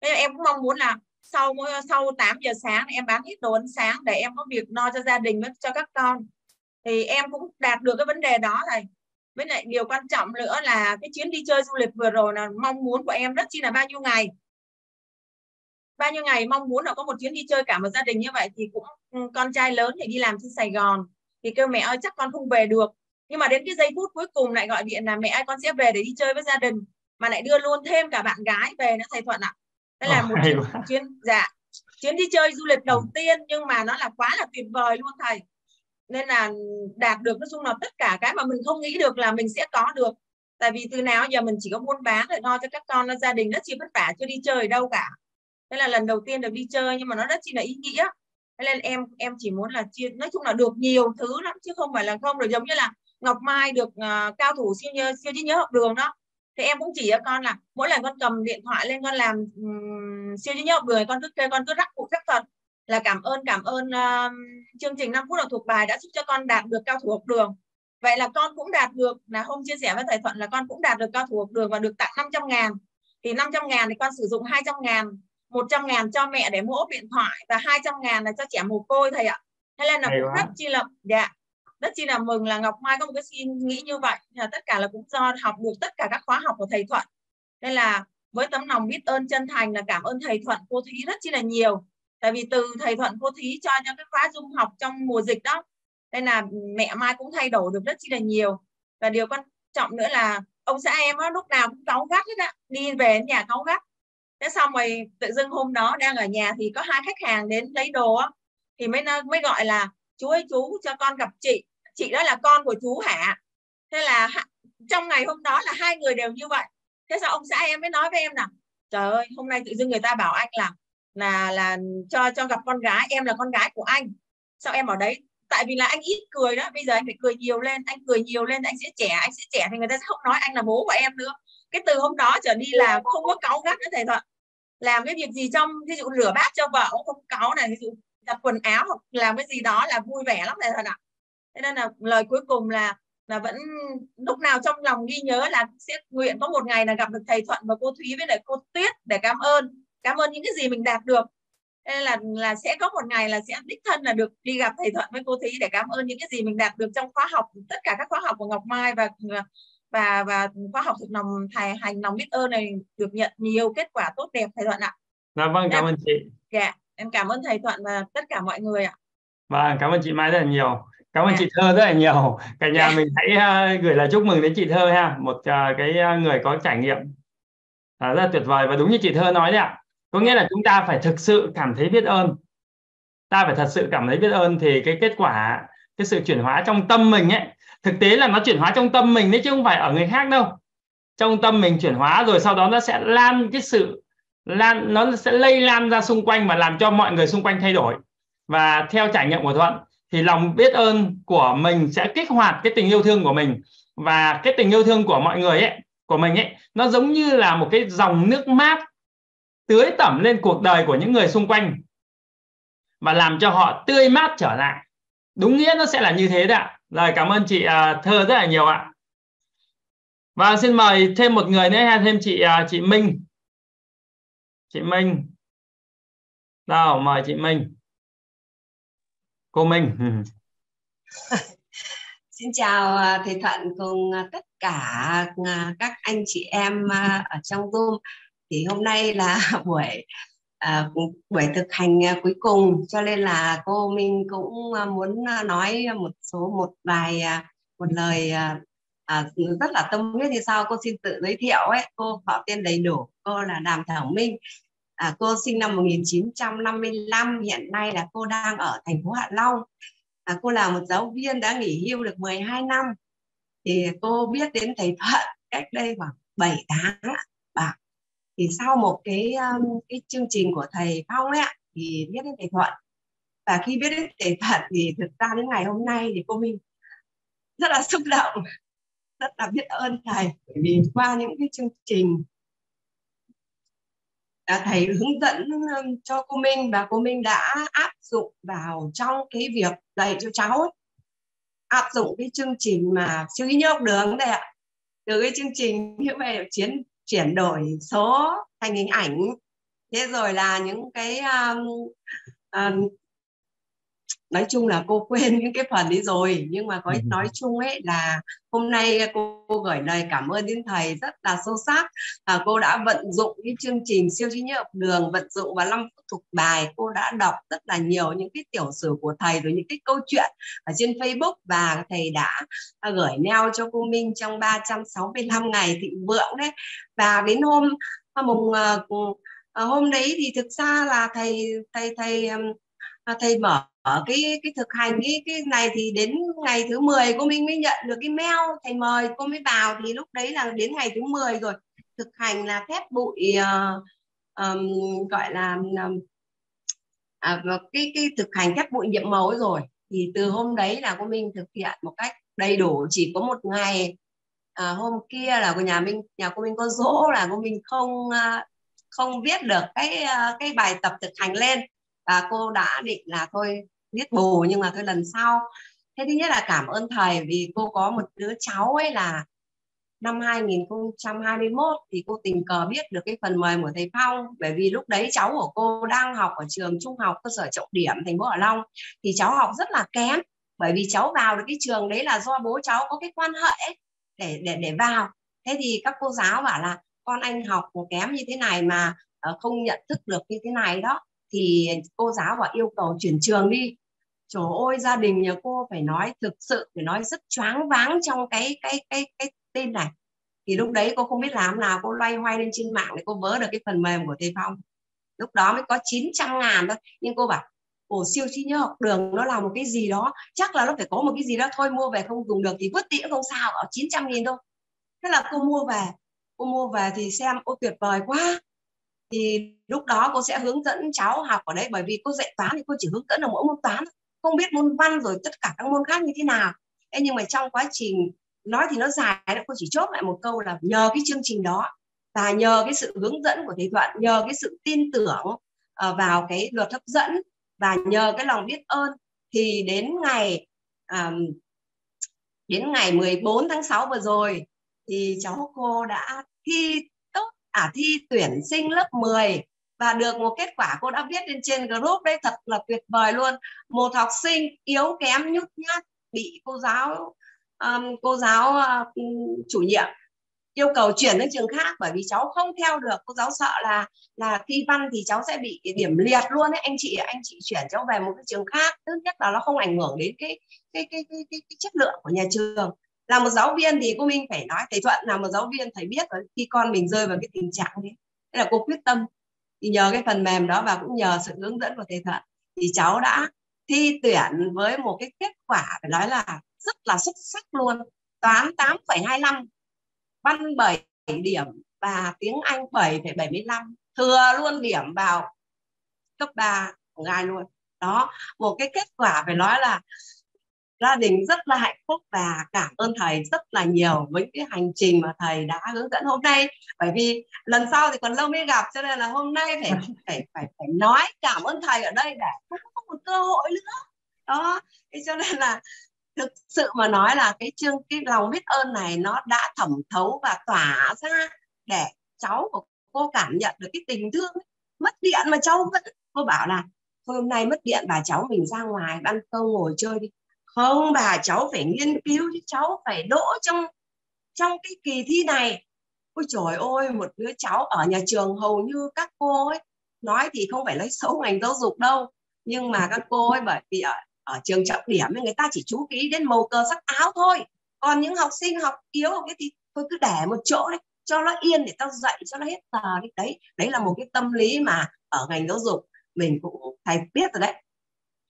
Thế em cũng mong muốn là sau sau 8 giờ sáng em bán hết đồ ăn sáng để em có việc no cho gia đình với cho các con. Thì em cũng đạt được cái vấn đề đó thầy. Với lại điều quan trọng nữa là cái chuyến đi chơi du lịch vừa rồi là mong muốn của em rất chi là bao nhiêu ngày. Bao nhiêu ngày mong muốn là có một chuyến đi chơi cả một gia đình như vậy thì cũng ừ, con trai lớn thì đi làm trên Sài Gòn. Thì kêu mẹ ơi chắc con không về được. Nhưng mà đến cái giây phút cuối cùng lại gọi điện là mẹ ơi con sẽ về để đi chơi với gia đình. Mà lại đưa luôn thêm cả bạn gái về nữa thầy Thuận ạ đây là một chuyến, chuyến dạ chuyến đi chơi du lịch đầu ừ. tiên nhưng mà nó là quá là tuyệt vời luôn thầy. Nên là đạt được nói chung là tất cả cái mà mình không nghĩ được là mình sẽ có được. Tại vì từ nào giờ mình chỉ có buôn bán để lo cho các con gia đình rất chi vất vả chưa đi chơi đâu cả. Thế là lần đầu tiên được đi chơi nhưng mà nó rất chi là ý nghĩa. Thế nên em em chỉ muốn là chia nói chung là được nhiều thứ lắm chứ không phải là không được giống như là Ngọc Mai được uh, cao thủ siêu nhớ siêu trí nhớ học đường đó thì em cũng chỉ cho con là mỗi lần con cầm điện thoại lên con làm um, siêu trí nhớ học đường con cứ kêu con cứ rắc cụ phép thuật là cảm ơn cảm ơn uh, chương trình 5 phút học thuộc bài đã giúp cho con đạt được cao thủ học đường. Vậy là con cũng đạt được là hôm chia sẻ với thầy Thuận là con cũng đạt được cao thủ học đường và được tặng 500 ngàn. Thì 500 ngàn thì con sử dụng 200 ngàn 100 ngàn cho mẹ để mua ốp điện thoại và 200 ngàn là cho trẻ mồ côi thầy ạ. Thế nên là cũng rất chi là dạ rất chi là mừng là Ngọc Mai có một cái suy nghĩ như vậy. Là tất cả là cũng do học được tất cả các khóa học của thầy Thuận. Nên là với tấm lòng biết ơn chân thành là cảm ơn thầy Thuận, cô Thúy rất chi là nhiều. Tại vì từ thầy Thuận, cô Thúy cho những cái khóa dung học trong mùa dịch đó, nên là mẹ Mai cũng thay đổi được rất chi là nhiều. Và điều quan trọng nữa là ông xã em á, lúc nào cũng cáu gắt hết á, đi về nhà cáu gắt. Thế xong rồi tự dưng hôm đó đang ở nhà thì có hai khách hàng đến lấy đồ á, thì mới mới gọi là, chú ơi, chú cho con gặp chị chị đó là con của chú hả thế là trong ngày hôm đó là hai người đều như vậy. Thế sao ông xã em mới nói với em là, trời ơi, hôm nay tự dưng người ta bảo anh là là là cho cho gặp con gái, em là con gái của anh. Sao em ở đấy? Tại vì là anh ít cười đó, bây giờ anh phải cười nhiều lên, anh cười nhiều lên, anh sẽ trẻ, anh sẽ trẻ thì người ta sẽ không nói anh là bố của em nữa. Cái từ hôm đó trở đi là không có cáu gắt nữa thầy thuận. Làm cái việc gì trong ví dụ rửa bát cho vợ cũng không cáu này ví dụ giặt quần áo hoặc làm cái gì đó là vui vẻ lắm thầy thuận ạ thế nên là lời cuối cùng là là vẫn lúc nào trong lòng ghi nhớ là sẽ nguyện có một ngày là gặp được thầy thuận và cô thúy với lại cô tuyết để cảm ơn cảm ơn những cái gì mình đạt được. Nên là là sẽ có một ngày là sẽ đích thân là được đi gặp thầy thuận với cô thúy để cảm ơn những cái gì mình đạt được trong khóa học tất cả các khóa học của ngọc mai và và và khóa học thực lòng thầy hành lòng biết ơn này được nhận nhiều kết quả tốt đẹp thầy thuận ạ. Dạ vâng cảm ơn chị. Dạ em cảm ơn thầy thuận và tất cả mọi người ạ. Vâng cảm ơn chị mai rất là nhiều cảm ơn chị thơ rất là nhiều. Cả nhà. Dạ. mình hãy uh, gửi lời chúc mừng đến chị thơ ha. Một uh, cái uh, người có trải nghiệm rất là tuyệt vời. Và đúng như chị thơ nói đấy ạ có nghĩa là chúng ta phải thực sự cảm thấy biết ơn. Ta phải thật sự cảm thấy biết ơn thì cái kết quả cái sự chuyển hóa trong tâm mình ấy thực tế là nó chuyển hóa trong tâm mình đấy chứ không phải ở người khác đâu. Trong tâm mình chuyển hóa rồi sau đó nó sẽ lan cái sự lan nó sẽ lây lan ra xung quanh và làm cho mọi người xung quanh thay đổi. Và theo trải nghiệm của thuận thì lòng biết ơn của mình sẽ kích hoạt cái tình yêu thương của mình. Và cái tình yêu thương của mọi người ấy của mình ấy nó giống như là một cái dòng nước mát tưới tẩm lên cuộc đời của những người xung quanh. Và làm cho họ tươi mát trở lại. Đúng nghĩa nó sẽ là như thế đấy ạ. Rồi cảm ơn chị uh, thơ rất là nhiều ạ. Và xin mời thêm một người nữa hay thêm chị uh, chị Minh. Chị Minh. Nào mời chị Minh cô Minh. Xin chào à, thầy Thuận cùng à, tất cả à, các anh chị em ở trong Zoom. Thì hôm nay là buổi à, buổi thực hành cuối cùng. Cho nên là cô Minh cũng muốn nói một số một vài một lời à, rất là tâm huyết như sau. Cô xin tự giới thiệu ấy. Cô họ tên đầy đủ. Cô là Đàm Thảo Minh à, cô sinh năm 1955 hiện nay là cô đang ở thành phố Hạ Long. À, cô là một giáo viên đã nghỉ hưu được 12 năm. Thì cô biết đến thầy Thuận cách đây khoảng 7 tháng và thì sau một cái um, cái chương trình của thầy Phong ấy thì biết đến thầy Thuận. Và khi biết đến thầy Thuận thì thực ra đến ngày hôm nay thì cô Minh rất là xúc động rất là biết ơn thầy bởi vì qua những cái chương trình thầy hướng dẫn cho cô Minh và cô Minh đã áp dụng vào trong cái việc dạy cho cháu ấy. áp dụng cái chương trình mà siêu ý nhớ đường đây ạ từ cái chương trình như vậy chiến chuyển đổi số thành hình ảnh thế rồi là những cái um, um, nói chung là cô quên những cái phần ấy rồi nhưng mà có ừ. nói chung ấy là hôm nay cô, cô gửi lời cảm ơn đến thầy rất là sâu sắc. À, cô đã vận dụng cái chương trình siêu trí nhớ học đường vận dụng vào năm phút thuộc bài. Cô đã đọc rất là nhiều những cái tiểu sử của thầy rồi những cái câu chuyện ở trên Facebook và thầy đã à, gửi mail cho cô Minh trong 365 ngày thịnh vượng đấy. Và đến hôm mùng uh, hôm đấy thì thực ra là thầy thầy thầy À, thầy mở ở cái cái thực hành cái cái này thì đến ngày thứ 10 cô Minh mới nhận được cái mail thầy mời cô mới vào thì lúc đấy là đến ngày thứ 10 rồi. Thực hành là thép bụi uh, um, gọi là um, à, cái cái thực hành thép bụi nhiệm màu ấy rồi. Thì từ hôm đấy là cô Minh thực hiện một cách đầy đủ chỉ có một ngày à, hôm kia là của nhà Minh nhà cô Minh có dỗ là cô Minh không uh, không viết được cái uh, cái bài tập thực hành lên. Và cô đã định là thôi biết bù nhưng mà thôi lần sau. Thế thứ nhất là cảm ơn thầy vì cô có một đứa cháu ấy là năm 2021 thì cô tình cờ biết được cái phần mời của thầy Phong. Bởi vì lúc đấy cháu của cô đang học ở trường trung học cơ sở trọng điểm, thành phố Hạ Long. Thì cháu học rất là kém, bởi vì cháu vào được cái trường đấy là do bố cháu có cái quan hệ để để để vào. Thế thì các cô giáo bảo là con anh học kém như thế này mà ờ, không nhận thức được như thế này đó, thì cô giáo bảo yêu cầu chuyển trường đi trời ơi, gia đình nhà cô phải nói thực sự, phải nói rất choáng váng trong cái cái cái cái tên này. Thì lúc đấy cô không biết làm nào, cô loay hoay lên trên mạng để cô vớ được cái phần mềm của thầy phong. Lúc đó mới có 900 ngàn thôi. Nhưng cô bảo ồ siêu trí nhớ, học đường nó là một cái gì đó, chắc là nó phải có một cái gì đó. Thôi, mua về không dùng được thì vứt tỉa không sao, ở 900 nghìn thôi. Thế là cô mua về, cô mua về thì xem ô tuyệt vời quá. Thì lúc đó cô sẽ hướng dẫn cháu học ở đấy, bởi vì cô dạy toán thì cô chỉ hướng dẫn ở mỗi môn toán không biết môn văn rồi tất cả các môn khác như thế nào. Thế nhưng mà trong quá trình nói thì nó dài cô chỉ chốt lại một câu là nhờ cái chương trình đó và nhờ cái sự hướng dẫn của thầy thuận nhờ cái sự tin tưởng uh, vào cái luật hấp dẫn và nhờ cái lòng biết ơn thì đến ngày um, đến ngày 14 tháng 6 vừa rồi thì cháu cô đã thi tốt à thi tuyển sinh lớp 10 và được một kết quả cô đã viết lên trên group đây thật là tuyệt vời luôn. Một học sinh yếu kém nhút nhát bị cô giáo um, cô giáo uh, chủ nhiệm yêu cầu chuyển đến trường khác bởi vì cháu không theo được. Cô giáo sợ là là thi văn thì cháu sẽ bị điểm liệt luôn đấy anh chị anh chị chuyển cháu về một cái trường khác thứ nhất là nó không ảnh hưởng đến cái cái cái cái, cái, cái chất lượng của nhà trường. Là một giáo viên thì cô Minh phải nói thầy Thuận là một giáo viên thầy biết rồi khi con mình rơi vào cái tình trạng đấy thế là cô quyết tâm thì nhờ cái phần mềm đó và cũng nhờ sự hướng dẫn của thầy Thuận thì cháu đã thi tuyển với một cái kết quả phải nói là rất là xuất sắc luôn. Toán 8,25 văn 7 điểm và tiếng Anh 7,75 thừa luôn điểm vào cấp 3 của ngài luôn. Đó một cái kết quả phải nói là gia đình rất là hạnh phúc và cảm ơn thầy rất là nhiều với cái hành trình mà thầy đã hướng dẫn hôm nay. Bởi vì lần sau thì còn lâu mới gặp cho nên là hôm nay phải phải phải phải nói cảm ơn thầy ở đây để không có một cơ hội nữa. Đó thế cho nên là thực sự mà nói là cái chương cái lòng biết ơn này nó đã thẩm thấu và tỏa ra để cháu của cô cảm nhận được cái tình thương mất điện mà cháu vẫn cô bảo là hôm nay mất điện bà cháu mình ra ngoài ban công ngồi chơi đi không, bà, cháu phải nghiên cứu chứ, cháu phải đỗ trong trong cái kỳ thi này. Ôi trời ơi, một đứa cháu ở nhà trường hầu như các cô ấy, nói thì không phải lấy xấu ngành giáo dục đâu, nhưng mà các cô ấy bởi vì ở ở trường trọng điểm người ta chỉ chú ý đến màu cờ sắc áo thôi. Còn những học sinh học yếu cái thì tôi cứ để một chỗ đấy, cho nó yên để tao dạy cho nó hết giờ đấy đấy đấy là một cái tâm lý mà ở ngành giáo dục mình cũng phải biết rồi đấy.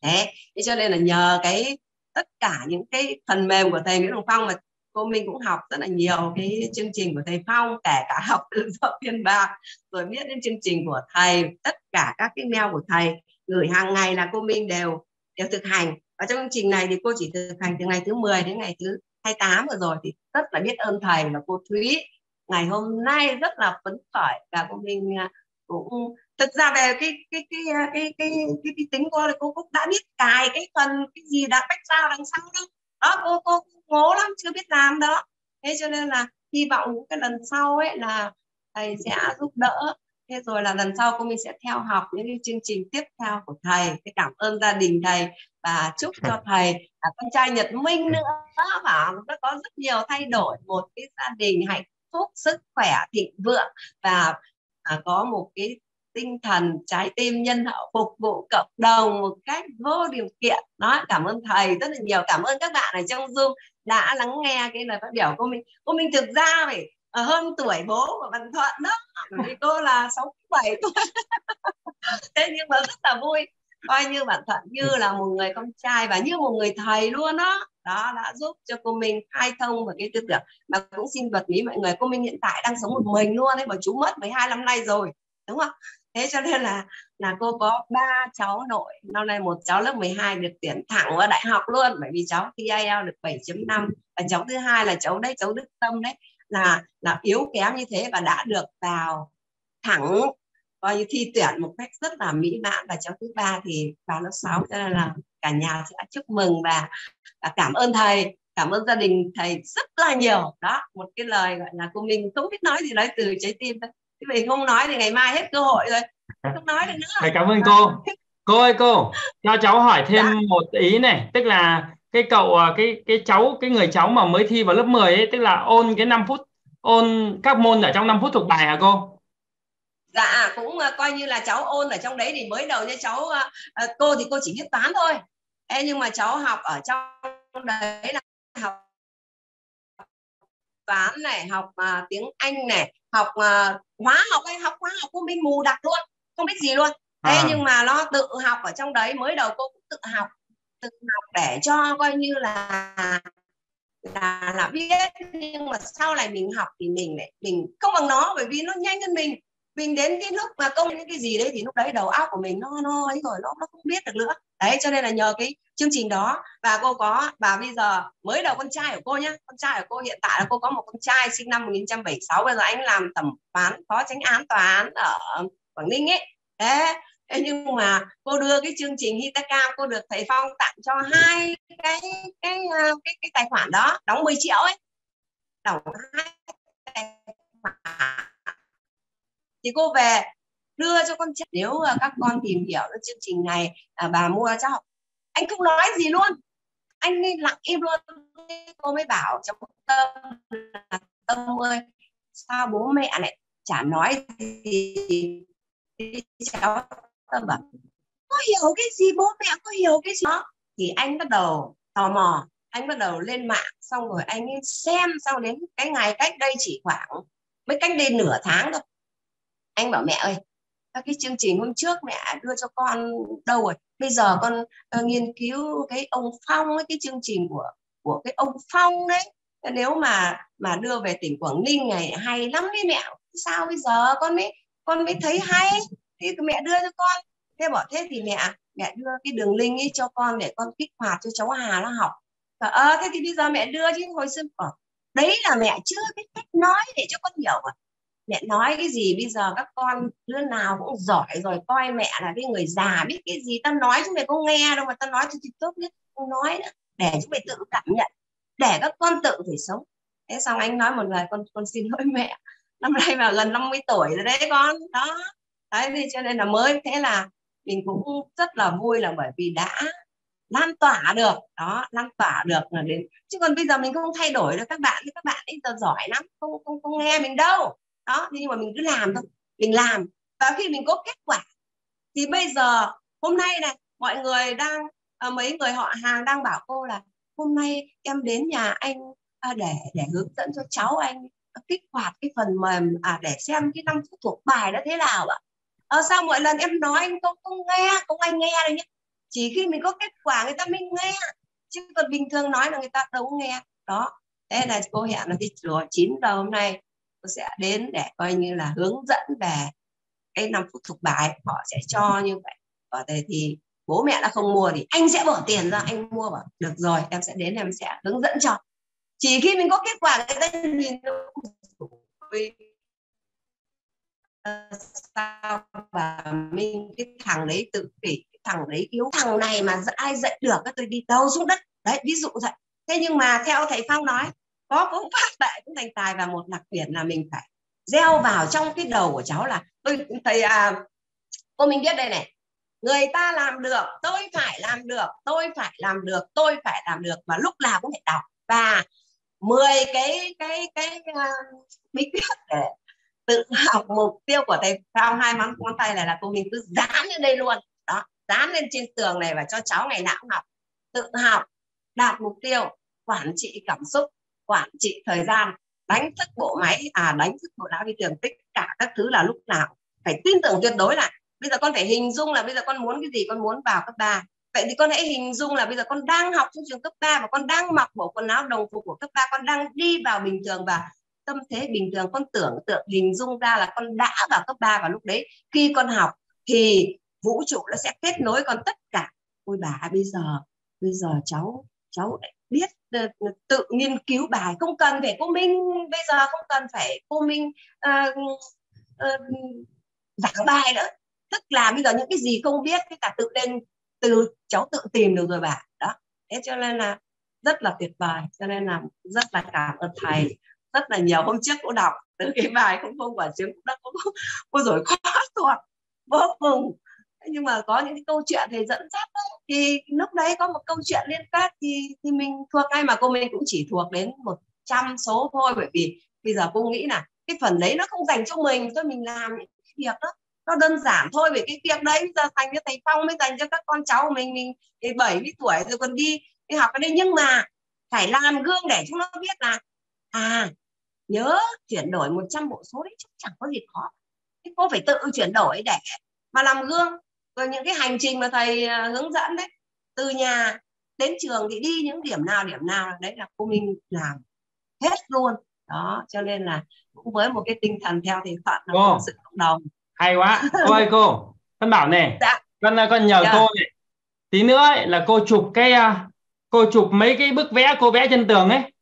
Thế thế cho nên là nhờ cái tất cả những cái phần mềm của thầy Nguyễn Hồng Phong mà cô Minh cũng học rất là nhiều cái chương trình của thầy Phong, kể cả học tự do phiên bạc rồi biết đến chương trình của thầy, tất cả các cái mail của thầy gửi hàng ngày là cô Minh đều đều thực hành. Và trong chương trình này thì cô chỉ thực hành từ ngày thứ 10 đến ngày thứ 28 vừa rồi thì rất là biết ơn thầy và cô Thúy. Ngày hôm nay rất là phấn khởi và cô Minh à, cũng thực ra về cái cái cái cái cái cái, cái, cái tính cô là cô cũng đã biết cài cái phần cái gì đã bách ra đằng sau đâu. Đó cô cô ngố lắm chưa biết làm đó. Thế cho nên là hy vọng cái lần sau ấy là thầy sẽ giúp đỡ. Thế rồi là lần sau cô mình sẽ theo học những cái chương trình tiếp theo của thầy. Thế cảm ơn gia đình thầy và chúc cho thầy và con trai Nhật Minh nữa. Và nó có rất nhiều thay đổi một cái gia đình hạnh phúc sức khỏe thịnh vượng và à, có một cái tinh thần, trái tim nhân hậu, phục vụ cộng đồng một cách vô điều kiện. Đó, cảm ơn thầy rất là nhiều. Cảm ơn các bạn ở trong zoom đã lắng nghe cái lời phát biểu của mình. Cô mình thực ra phải ờ, hơn tuổi bố của bạn Thuận đó vì cô là 67 tuổi. Thế nhưng mà rất là vui. Coi như bạn Thuận như là một người con trai và như một người thầy luôn đó đó, đã giúp cho cô Minh khai thông và cái tư tưởng. Mà cũng xin vật lý mọi người, cô Minh hiện tại đang sống một mình luôn đấy mà chú mất 12 năm nay rồi, đúng không? Thế cho nên là là cô có ba cháu nội. Năm nay một cháu lớp 12 được tuyển thẳng vào đại học luôn bởi vì cháu thi IELTS được 7.5 và cháu thứ hai là cháu đấy cháu Đức Tâm đấy là là yếu kém như thế và đã được vào thẳng coi như thi tuyển một cách rất là mỹ mãn. Và cháu thứ ba thì vào lớp 6 cho nên là cả nhà sẽ chúc mừng và, và cảm ơn thầy cảm ơn gia đình thầy rất là nhiều. Đó một cái lời gọi là cô mình không biết nói gì nói từ trái tim thôi thế mình không nói thì ngày mai hết cơ hội rồi. Không nói được nữa. Thầy cảm ơn cô. Cô ơi cô cho cháu hỏi thêm dạ. một ý này. Tức là cái cậu à, cái cái cháu cái người cháu mà mới thi vào lớp 10 ấy tức là ôn cái 5 phút ôn các môn ở trong 5 phút thuộc bài hả cô? Dạ cũng uh, coi như là cháu ôn ở trong đấy thì mới đầu như cháu uh, cô thì cô chỉ biết toán thôi. Ê, nhưng mà cháu học ở trong đấy là học toán này học uh, tiếng anh này học uh, hóa học ấy học hóa học cô minh mù đặc luôn không biết gì luôn. Thế à. nhưng mà nó tự học ở trong đấy mới đầu cô cũng tự học tự học để cho coi như là là là biết. Nhưng mà sau này mình học thì mình lại mình không bằng nó bởi vì nó nhanh hơn mình mình đến cái lúc mà công những cái gì đấy thì lúc đấy đầu óc của mình nó nó ấy rồi nó nó không biết được nữa. Đấy cho nên là nhờ cái chương trình đó và cô có và bây giờ mới đầu con trai của cô nhá. Con trai của cô hiện tại là cô có một con trai sinh năm 1976 bây giờ anh làm thẩm phán phó tránh án tòa án ở Quảng Ninh ấy. Thế nhưng mà cô đưa cái chương trình Hitaka cô được thầy Phong tặng cho hai cái cái cái cái, cái tài khoản đó đóng 10 triệu ấy. Đóng hai tài khoản thì cô về đưa cho con trai. Nếu các con tìm hiểu được chương trình này à, bà mua cho anh không nói gì luôn. Anh nên lặng im luôn. Cô mới bảo trong tâm là tâm ơi sao bố mẹ lại chả nói gì cháu? Tâm bảo có hiểu cái gì bố mẹ có hiểu cái gì? Đó thì anh bắt đầu tò mò. Anh bắt đầu lên mạng xong rồi anh xem sau đến cái ngày cách đây chỉ khoảng mới cách đây nửa tháng thôi anh bảo mẹ ơi các cái chương trình hôm trước mẹ đưa cho con đâu rồi? Bây giờ con uh, nghiên cứu cái ông phong ấy, cái chương trình của của cái ông phong đấy. Nếu mà mà đưa về tỉnh quảng ninh này hay lắm đấy mẹ. Sao bây giờ con mới con mới thấy hay? Thì mẹ đưa cho con. Thế bảo thế thì mẹ mẹ đưa cái đường link ấy cho con để con kích hoạt cho cháu Hà nó học. Và ờ à, thế thì bây giờ mẹ đưa chứ hồi xưa bảo đấy là mẹ chưa biết cách nói để cho con hiểu à mẹ nói cái gì, bây giờ các con đứa nào cũng giỏi rồi, coi mẹ là cái người già, biết cái gì, tao nói chúng mày có nghe đâu mà tao nói thì tốt nhất, không nói nữa. Để chúng mày tự cảm nhận, để các con tự phải sống. Thế xong anh nói một lời, con con xin lỗi mẹ, năm nay mà gần 50 tuổi rồi đấy con. Đó. Đấy thì cho nên là mới, thế là mình cũng rất là vui là bởi vì đã lan tỏa được. Đó, lan tỏa được là đến. Chứ còn bây giờ mình không thay đổi được các bạn thì các bạn ấy giờ giỏi lắm, không không không nghe mình đâu đó nhưng mà mình cứ làm thôi mình làm. Và khi mình có kết quả thì bây giờ hôm nay này mọi người đang à, mấy người họ hàng đang bảo cô là hôm nay em đến nhà anh à, để để hướng dẫn cho cháu anh kích hoạt cái phần mềm à để xem cái năm phút thuộc bài đó thế nào ạ. Ờ, à, sao mọi lần em nói anh không không nghe không anh nghe đâu nhé chỉ khi mình có kết quả người ta mới nghe. Chứ còn bình thường nói là người ta đâu có nghe. Đó thế là cô hẹn là cái chùa 9 giờ hôm nay tôi sẽ đến để coi như là hướng dẫn về cái năm phút thuộc bài, họ sẽ cho như vậy. Và đây thì bố mẹ đã không mua thì anh sẽ bỏ tiền ra, anh mua bảo, được rồi, em sẽ đến, em sẽ hướng dẫn cho. Chỉ khi mình có kết quả, người ta nhìn ờ, sao và mình, cái thằng đấy tự kỷ thằng đấy yếu, thằng này mà ai dạy được tôi đi đâu xuống đất. Đấy, ví dụ vậy. Thế nhưng mà theo thầy phong nói có cũng phát đại cũng thành tài và một đặc biệt là mình phải gieo vào trong cái đầu của cháu là tôi thầy à, cô mình biết đây này người ta làm được tôi phải làm được tôi phải làm được tôi phải làm được và lúc nào cũng phải đọc. Và 10 cái cái cái uh, bí quyết để tự học mục tiêu của thầy phao hai móng ngón tay này là cô mình cứ dán lên đây luôn. Đó dán lên trên tường này và cho cháu ngày nào cũng học. Tự học đạt mục tiêu quản trị cảm xúc quản trị thời gian, đánh thức bộ máy à đánh thức bộ não đi tưởng tất cả các thứ là lúc nào phải tin tưởng tuyệt đối là bây giờ con phải hình dung là bây giờ con muốn cái gì, con muốn vào cấp 3 vậy thì con hãy hình dung là bây giờ con đang học trong trường cấp 3 và con đang mặc bộ quần áo đồng phục của cấp 3 con đang đi vào bình thường và tâm thế bình thường. Con tưởng tượng, hình dung ra là con đã vào cấp 3 và lúc đấy khi con học thì vũ trụ nó sẽ kết nối con tất cả. Ôi bà, bây giờ bây giờ cháu cháu biết tự nghiên cứu bài không cần phải cô minh bây giờ không cần phải cô minh uh, uh, giảng bài nữa tức là bây giờ những cái gì không biết thì cả tự lên từ cháu tự tìm được rồi bà đó thế cho nên là rất là tuyệt vời cho nên là rất là cảm ơn thầy rất là nhiều hôm trước cũng đọc từ cái bài không không quả trứng cũng đã có cô rồi khó thuộc vô cùng nhưng mà có những cái câu chuyện thầy dẫn dắt đấy, thì lúc đấy có một câu chuyện liên kết thì thì mình thuộc ngay mà cô mình cũng chỉ thuộc đến một trăm số thôi. Bởi vì bây giờ cô nghĩ là cái phần đấy nó không dành cho mình thôi mình làm những cái việc đó. Nó đơn giản thôi vì cái việc đấy bây giờ dành cho thầy phong mới dành cho các con cháu của mình. Mình thì bảy mươi tuổi rồi còn đi đi học cái đấy nhưng mà phải làm gương để chúng nó biết là à nhớ chuyển đổi 100 bộ số đấy chắc chẳng có gì khó. Thế cô phải tự chuyển đổi để mà làm gương rồi những cái hành trình mà thầy à, hướng dẫn đấy từ nhà đến trường thì đi những điểm nào điểm nào đấy là cô Minh làm hết luôn đó cho nên là cũng với một cái tinh thần theo thì thuận là cô. sự cộng đồng hay quá cô ơi cô con bảo này dạ. con con nhờ dạ. cô này tí nữa ấy, là cô chụp cái à, cô chụp mấy cái bức vẽ cô vẽ trên tường ấy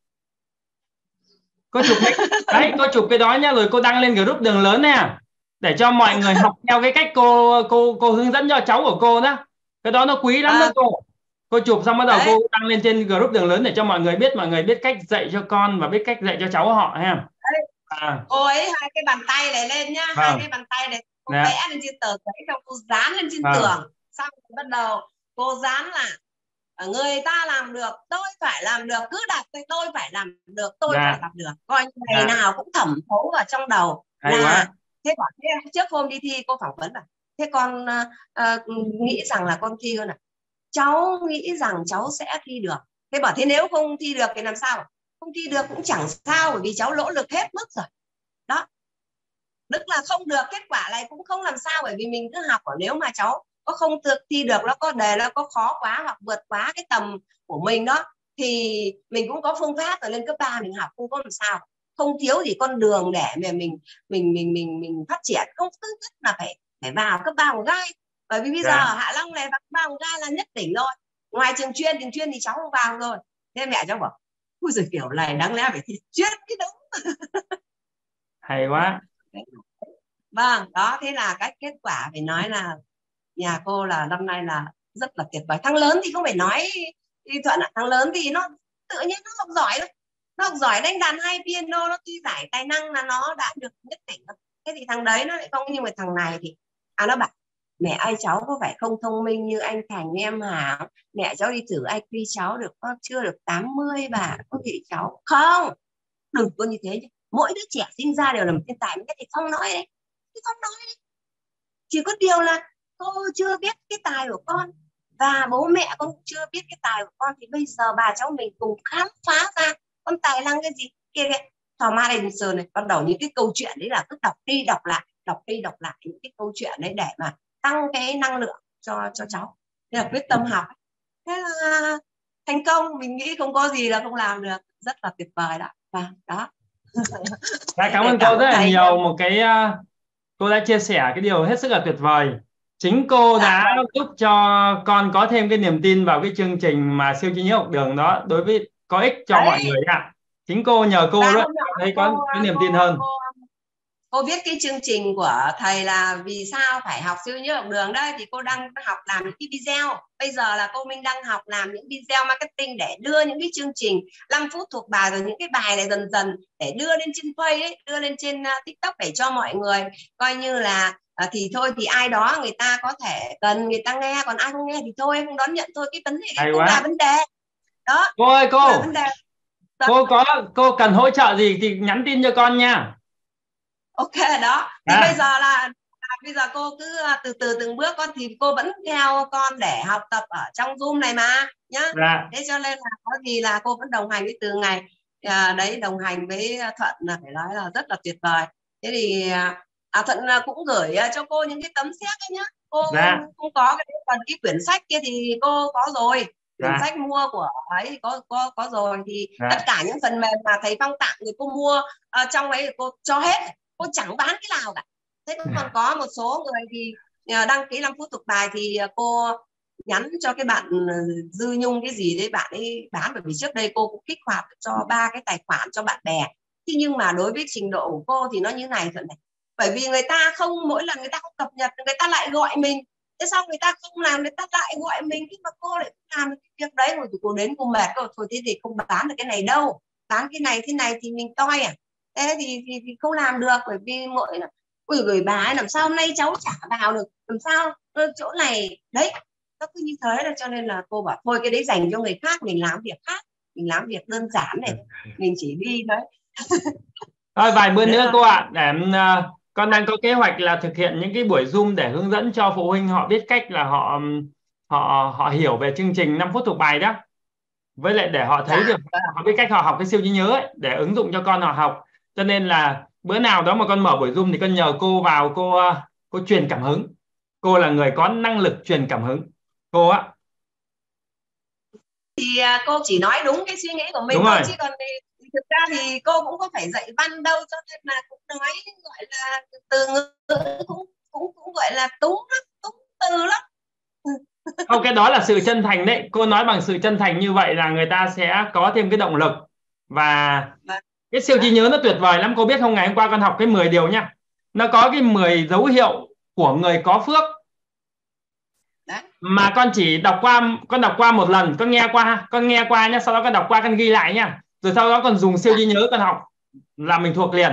cô chụp mấy, đấy cô chụp cái đó nhá rồi cô đăng lên group đường lớn nè để cho mọi người học theo cái cách cô cô cô hướng dẫn cho cháu của cô đó cái đó nó quý lắm à. đó cô cô chụp xong bắt đầu Đấy. cô đăng lên trên group đường lớn để cho mọi người biết mọi người biết cách dạy cho con và biết cách dạy cho cháu họ ha à. cô ấy hai cái bàn tay này lên nhá vâng. hai cái bàn tay này cô Đấy. Vẽ lên trên tờ giấy xong cô dán lên trên vâng. tường xong bắt đầu cô dán là người ta làm được tôi phải làm được cứ đặt tôi phải làm được tôi dạ. phải làm được coi ngày dạ. nào cũng thẩm thấu vào trong đầu Hay là quá thế bảo thế trước hôm đi thi cô phỏng vấn là thế con uh, nghĩ rằng là con thi hơn à? Cháu nghĩ rằng cháu sẽ thi được. Thế bảo thế nếu không thi được thì làm sao? Không thi được cũng chẳng sao bởi vì cháu lỗ lực hết mức rồi. Đó. Tức là không được kết quả này cũng không làm sao bởi vì mình cứ học ở nếu mà cháu có không được thi được nó có đề nó có khó quá hoặc vượt quá cái tầm của mình đó thì mình cũng có phương pháp rồi lên cấp 3 mình học không có làm sao không thiếu gì con đường để mà mình mình mình mình mình phát triển. Không thứ nhất là phải phải vào cấp ba một gai bởi vì bây giờ dạ. hạ long này vào ba một gai là nhất tỉnh rồi. Ngoài trường chuyên trường chuyên thì cháu không vào rồi. Nên mẹ cháu bảo ui rồi kiểu này đáng lẽ phải thi chuyên cái đúng hay quá. Vâng đó thế là cách kết quả phải nói là nhà cô là năm nay là rất là tuyệt vời. Thằng lớn thì không phải nói đi thuận ạ thằng lớn thì nó tự nhiên nó học giỏi thôi nó học giỏi đánh đàn hay piano nó tuy giải tài năng là nó đã được nhất định rồi. Thế thì thằng đấy nó lại không nhưng mà thằng này thì à nó bảo, mẹ ai cháu có phải không thông minh như anh Thành em hả mẹ cháu đi thử IQ cháu được, có chưa được 80 bà, có thể cháu không. Đừng có như thế mỗi đứa trẻ sinh ra đều là một thiên tài nhất thì không nói đấy. Thì không nói đấy. Chỉ có điều là, cô chưa biết cái tài của con, và bố mẹ con cũng chưa biết cái tài của con, thì bây giờ bà cháu mình cùng khám phá ra con tài năng cái gì? Kia kìa Thomas Edison này bắt đầu những cái câu chuyện đấy là cứ đọc đi đọc lại đọc đi đọc lại những cái câu chuyện đấy để mà tăng cái năng lượng cho cho cháu. Thế là quyết tâm học. Thế là thành công mình nghĩ không có gì là không làm được. Rất là tuyệt vời đó. Và đó. Dạ, cảm ơn cô rất là nhiều. một cái uh, cô đã chia sẻ cái điều hết sức là tuyệt vời. Chính cô dạ, đã vâng. giúp cho con có thêm cái niềm tin vào cái chương trình mà siêu trí nhớ học đường đó. Đối với có ích cho Đấy. mọi người ạ chính cô nhờ cô dạ, đó thấy có cái niềm tin hơn. cô, cô viết cái chương trình của thầy là vì sao phải học siêu nhớ học đường đây? Thì cô đang học làm những cái video. Bây giờ là cô Minh đang học làm những video marketing để đưa những cái chương trình 5 phút thuộc bài rồi những cái bài này dần dần để đưa lên trên Facebook ấy, đưa lên trên uh, TikTok để cho mọi người coi như là à, thì thôi thì ai đó người ta có thể cần người ta nghe còn ai không nghe thì thôi em không đón nhận thôi. Cái vấn đề không là vấn đề đó. Cô ơi cô. Cô có cô cần hỗ trợ gì thì nhắn tin cho con nha. Ok đó. Thì à. bây giờ là bây giờ cô cứ à, từ từ từng bước con thì cô vẫn theo con để học tập ở trong zoom này mà nhá. Dạ. thế cho nên là có gì là cô vẫn đồng hành với từ ngày à, đấy đồng hành với thuận là phải nói là rất là tuyệt vời. Thế thì à, à thuận cũng gửi cho cô những cái tấm xét ấy nhá. Cô dạ. không có cái còn cái quyển sách kia thì cô có rồi dạ. sách mua của ấy có có có rồi. Thì dạ. tất cả những phần mềm mà thầy phong tặng thì cô mua uh, trong ấy cô cho hết. Cô chẳng bán cái nào cả. Thế còn dạ. có một số người thì uh, đăng ký 5 phút thuộc bài thì uh, cô nhắn cho cái bạn dư nhung cái gì đấy bạn ấy bán. Bởi vì trước đây cô cũng kích hoạt cho ba cái tài khoản cho bạn bè. Thế nhưng mà đối với trình độ của cô thì nó như này rồi này. Bởi vì người ta không mỗi lần người ta không cập nhật người ta lại gọi mình thế xong người ta không làm người ta lại gọi mình nhưng mà cô lại làm cái việc đấy. Rồi cô đến cô mệt cô thôi thế thì không bán được cái này đâu. Bán cái này thế này thì mình toi à? Thế thì, thì, thì không làm được bởi vì mỗi ui người bà ấy làm sao hôm nay cháu trả vào được? Làm sao chỗ này đấy nó cứ như thế là cho nên là cô bảo thôi cái đấy dành cho người khác mình làm việc khác mình làm việc đơn giản này mình chỉ đi đấy thôi vài bữa nữa cô ạ à, để uh, con đang có kế hoạch là thực hiện những cái buổi zoom để hướng dẫn cho phụ huynh họ biết cách là họ họ họ hiểu về chương trình 5 phút thuộc bài đó. Với lại để họ thấy dạ. được họ biết cách họ học cái siêu trí nhớ ấy, để ứng dụng cho con họ học. Cho nên là bữa nào đó mà con mở buổi zoom thì con nhờ cô vào cô cô truyền cảm hứng. Cô là người có năng lực truyền cảm hứng. Cô á. Thì à, cô chỉ nói đúng cái suy nghĩ của mình đúng thôi rồi. chứ còn thực ra thì cô cũng có phải dạy văn đâu cho nên là cũng nói gọi là từ ngữ cũng cũng cũng gọi là túng lắm túng từ lắm. Không cái đó là sự chân thành đấy. Cô nói bằng sự chân thành như vậy là người ta sẽ có thêm cái động lực. Và vâng. cái siêu trí nhớ nó tuyệt vời lắm. Cô biết không ngày hôm qua con học cái 10 điều nhá nó có cái 10 dấu hiệu của người có phước. Mà con chỉ đọc qua con đọc qua một lần. Con nghe qua con nghe qua nhá sau đó con đọc qua con ghi lại nhá rồi sau đó con dùng siêu ghi nhớ con học là mình thuộc liền.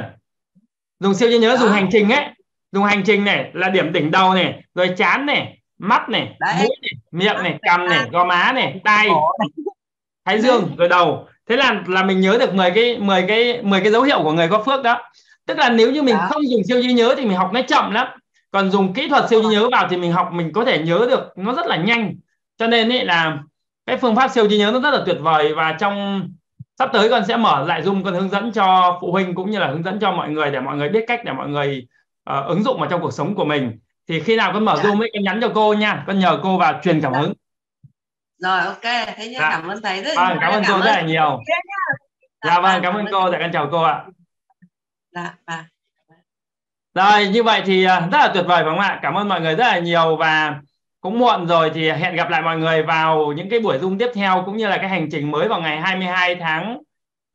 Dùng siêu ghi nhớ Đó. dùng hành trình ấy. Dùng hành trình này là điểm đỉnh đầu này rồi chán này mắt này Đấy. mũi này miệng này cằm này gò má này tai. Thái dương rồi đầu. Thế là là mình nhớ được 10 cái 10 cái 10 cái dấu hiệu của người có phước đó. Tức là nếu như mình Đó. không dùng siêu ghi nhớ thì mình học nó chậm lắm. Còn dùng kỹ thuật siêu ghi nhớ vào thì mình học mình có thể nhớ được nó rất là nhanh. Cho nên ấy là cái phương pháp siêu ghi nhớ nó rất là tuyệt vời và trong sắp tới con sẽ mở lại zoom con hướng dẫn cho phụ huynh cũng như là hướng dẫn cho mọi người để mọi người biết cách để mọi người ờ, ứng dụng vào trong cuộc sống của mình. Thì khi nào con mở Dạ. zoom ấy con nhắn cho cô nha. Con nhờ cô vào truyền cảm hứng. Rồi ok. Thế nhá Dạ. cảm ơn thầy rất vâng cảm ơn cô rất là nhiều. Dạ vâng. Cảm ơn cô. dạ con chào cô ạ. Dạ vâng. Rồi như vậy thì à, rất là tuyệt vời phải không ạ? Cảm ơn mọi người rất là nhiều và cũng muộn rồi thì hẹn gặp lại mọi người vào những cái buổi Zoom tiếp theo cũng như là cái hành trình mới vào ngày 22 tháng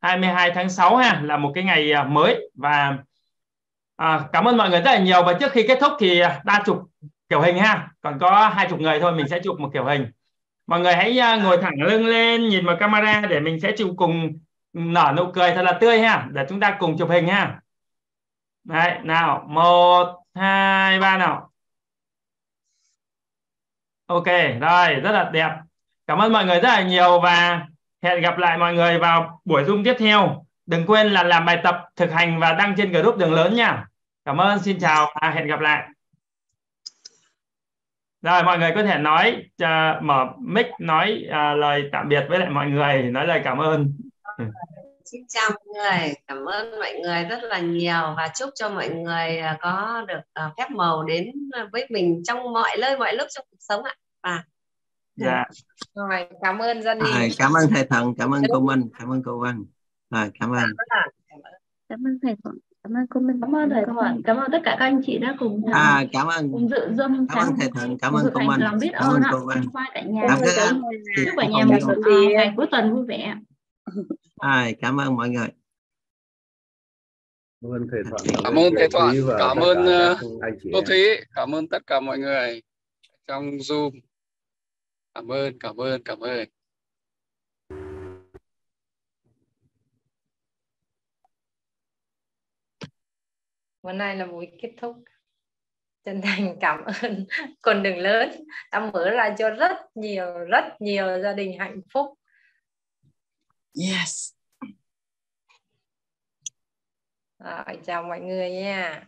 22 tháng 6 ha là một cái ngày à, mới. Và à, cảm ơn mọi người rất là nhiều. Và trước khi kết thúc thì à, đa chụp kiểu hình ha còn có hai chục người thôi mình sẽ chụp một kiểu hình. Mọi người hãy à, ngồi thẳng lưng lên nhìn vào camera để mình sẽ chụp cùng nở nụ cười thật là tươi ha để chúng ta cùng chụp hình ha. Đấy, nào, một, hai, ba nào. Ok, rồi, rất là đẹp. Cảm ơn mọi người rất là nhiều và hẹn gặp lại mọi người vào buổi Zoom tiếp theo. Đừng quên là làm bài tập, thực hành và đăng trên group đường lớn nha. Cảm ơn, xin chào và hẹn gặp lại. Rồi, mọi người có thể nói, uh, mở mic nói uh, lời tạm biệt với lại mọi người, nói lời cảm ơn. Ừ. Xin chào mọi người, cảm ơn mọi người rất là nhiều và chúc cho mọi người à, có được phép màu đến với mình trong mọi nơi mọi lúc trong cuộc sống ạ. Và Dạ. rồi cảm ơn gia đình Rồi, cảm ơn thầy Thuận, cảm ơn cô Minh, cảm ơn cô Văn. Rồi, cảm ơn. cảm ơn thầy Thuận cảm ơn cô Minh cảm ơn thầy Thuận cảm ơn tất cả các anh chị đã cùng tham À, cảm ơn, cùng dự zoom cảm ơn thầy Thuận, cảm ơn cô Minh, lòng biết cảm ơn cô Văn. qua cả nhà Cảm ơn các chúc cả nhà một ờ, ngày cuối tuần vui vẻ Rồi, cảm ơn mọi người. Cảm ơn thầy Thuận. Cảm ơn thầy Thuận, cảm ơn, ờ, Cô em. Thúy, cảm ơn tất cả mọi người trong Zoom. Cảm ơn, cảm ơn, cảm ơn. bữa nay là buổi kết thúc chân thành cảm ơn con đường lớn đã mở ra cho rất nhiều rất nhiều gia đình hạnh phúc Yes. rồi chào mọi người nha